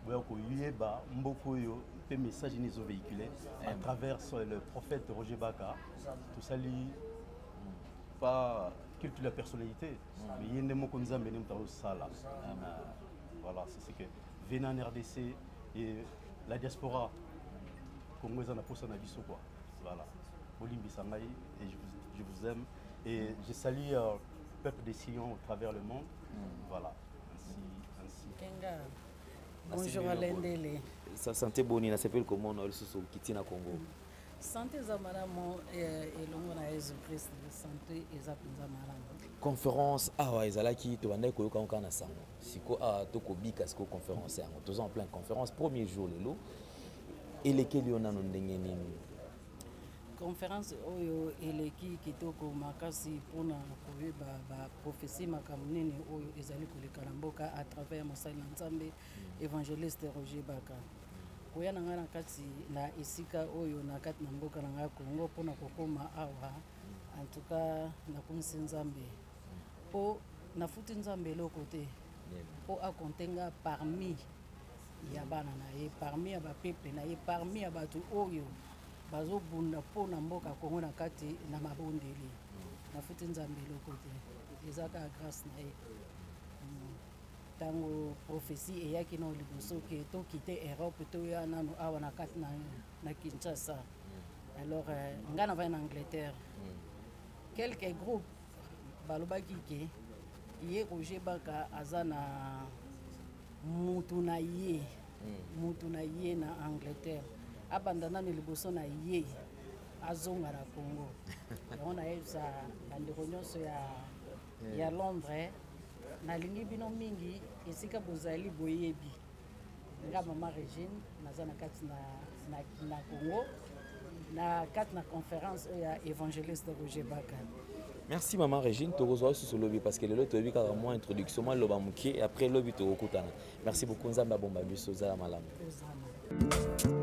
boya koyeba mboka oyo mpe message nini ezovéhicule à travers le prophète roger baka. Tosali pas culte la personnalité mais ye nde moko nzambe nde moto azosala Euh, voilà c'est ce que venez en rdc et la diaspora congo eza na posa na biso quoi. Voilà. Bolimbisa ngai et je vous, aime. Et je salue euh, peuple des sillons au travers le monde. Voilà. Ainsi ainsi Kenga. Merci Bonjour bien, Alain Loko. Dele. Ça santé boni na sepel comment na lisusu kitina Congo. Santé eza malamu eh, elongo na Yesu Christ santé eza mpenza malamu. conférence awa ezalaki tobandaki koyoka ngo kaka na sango siko awa tokobika siko conférence yango toza en plein conférence premier jour lelo elekeli yo nano ndenge nini conférence oyo eleki kitoko makasi mpona koyeba baprofesie makambo nini oyo ezali koleka na mboka à travers mosali na nzambe évangéliste roger baka koya na ngai na kati na esika oyo na kati na mboka na ngai congo mpona kokóma awa. En tout cas nakomisi nzambe. Mpo nafuti nzambe eloko te. Mpo akonte nga parmi ya bana na ye parmi ya bapeuple na ye parmi ya bato oyo bazobunda mpo na mboka kongo na kati na mabondeli. Nafuti nzambe eloko te. Eza kaka grâce na ye. Mm. ntango prophésie eyaki nao liboso ke tokite europe toya nano awa na kati na, na kinshasa. Alors euh, ngai navai na angleterre. Quelques groupes balobaki ke ye roger baka aza na mutu na ye. Mutu na ye na angleterre abanda nano liboso na ye azonga na congo (laughs) yango nayebisa bandeko nyonso ya, ya londres. Nalingi bino mingi esika bozali boyebi. Nga mama regine naza na kati na, na, na congo. Na kati na conférence oyo ya évangéliste roger baka merci mama régine tokozwa lisusu lobi parce que lelo toyebi kaka mwa introduction mwa loba moke après lobi tokokutana. Merci beaucoup nzambe abomba biso ozala malamu. Ozana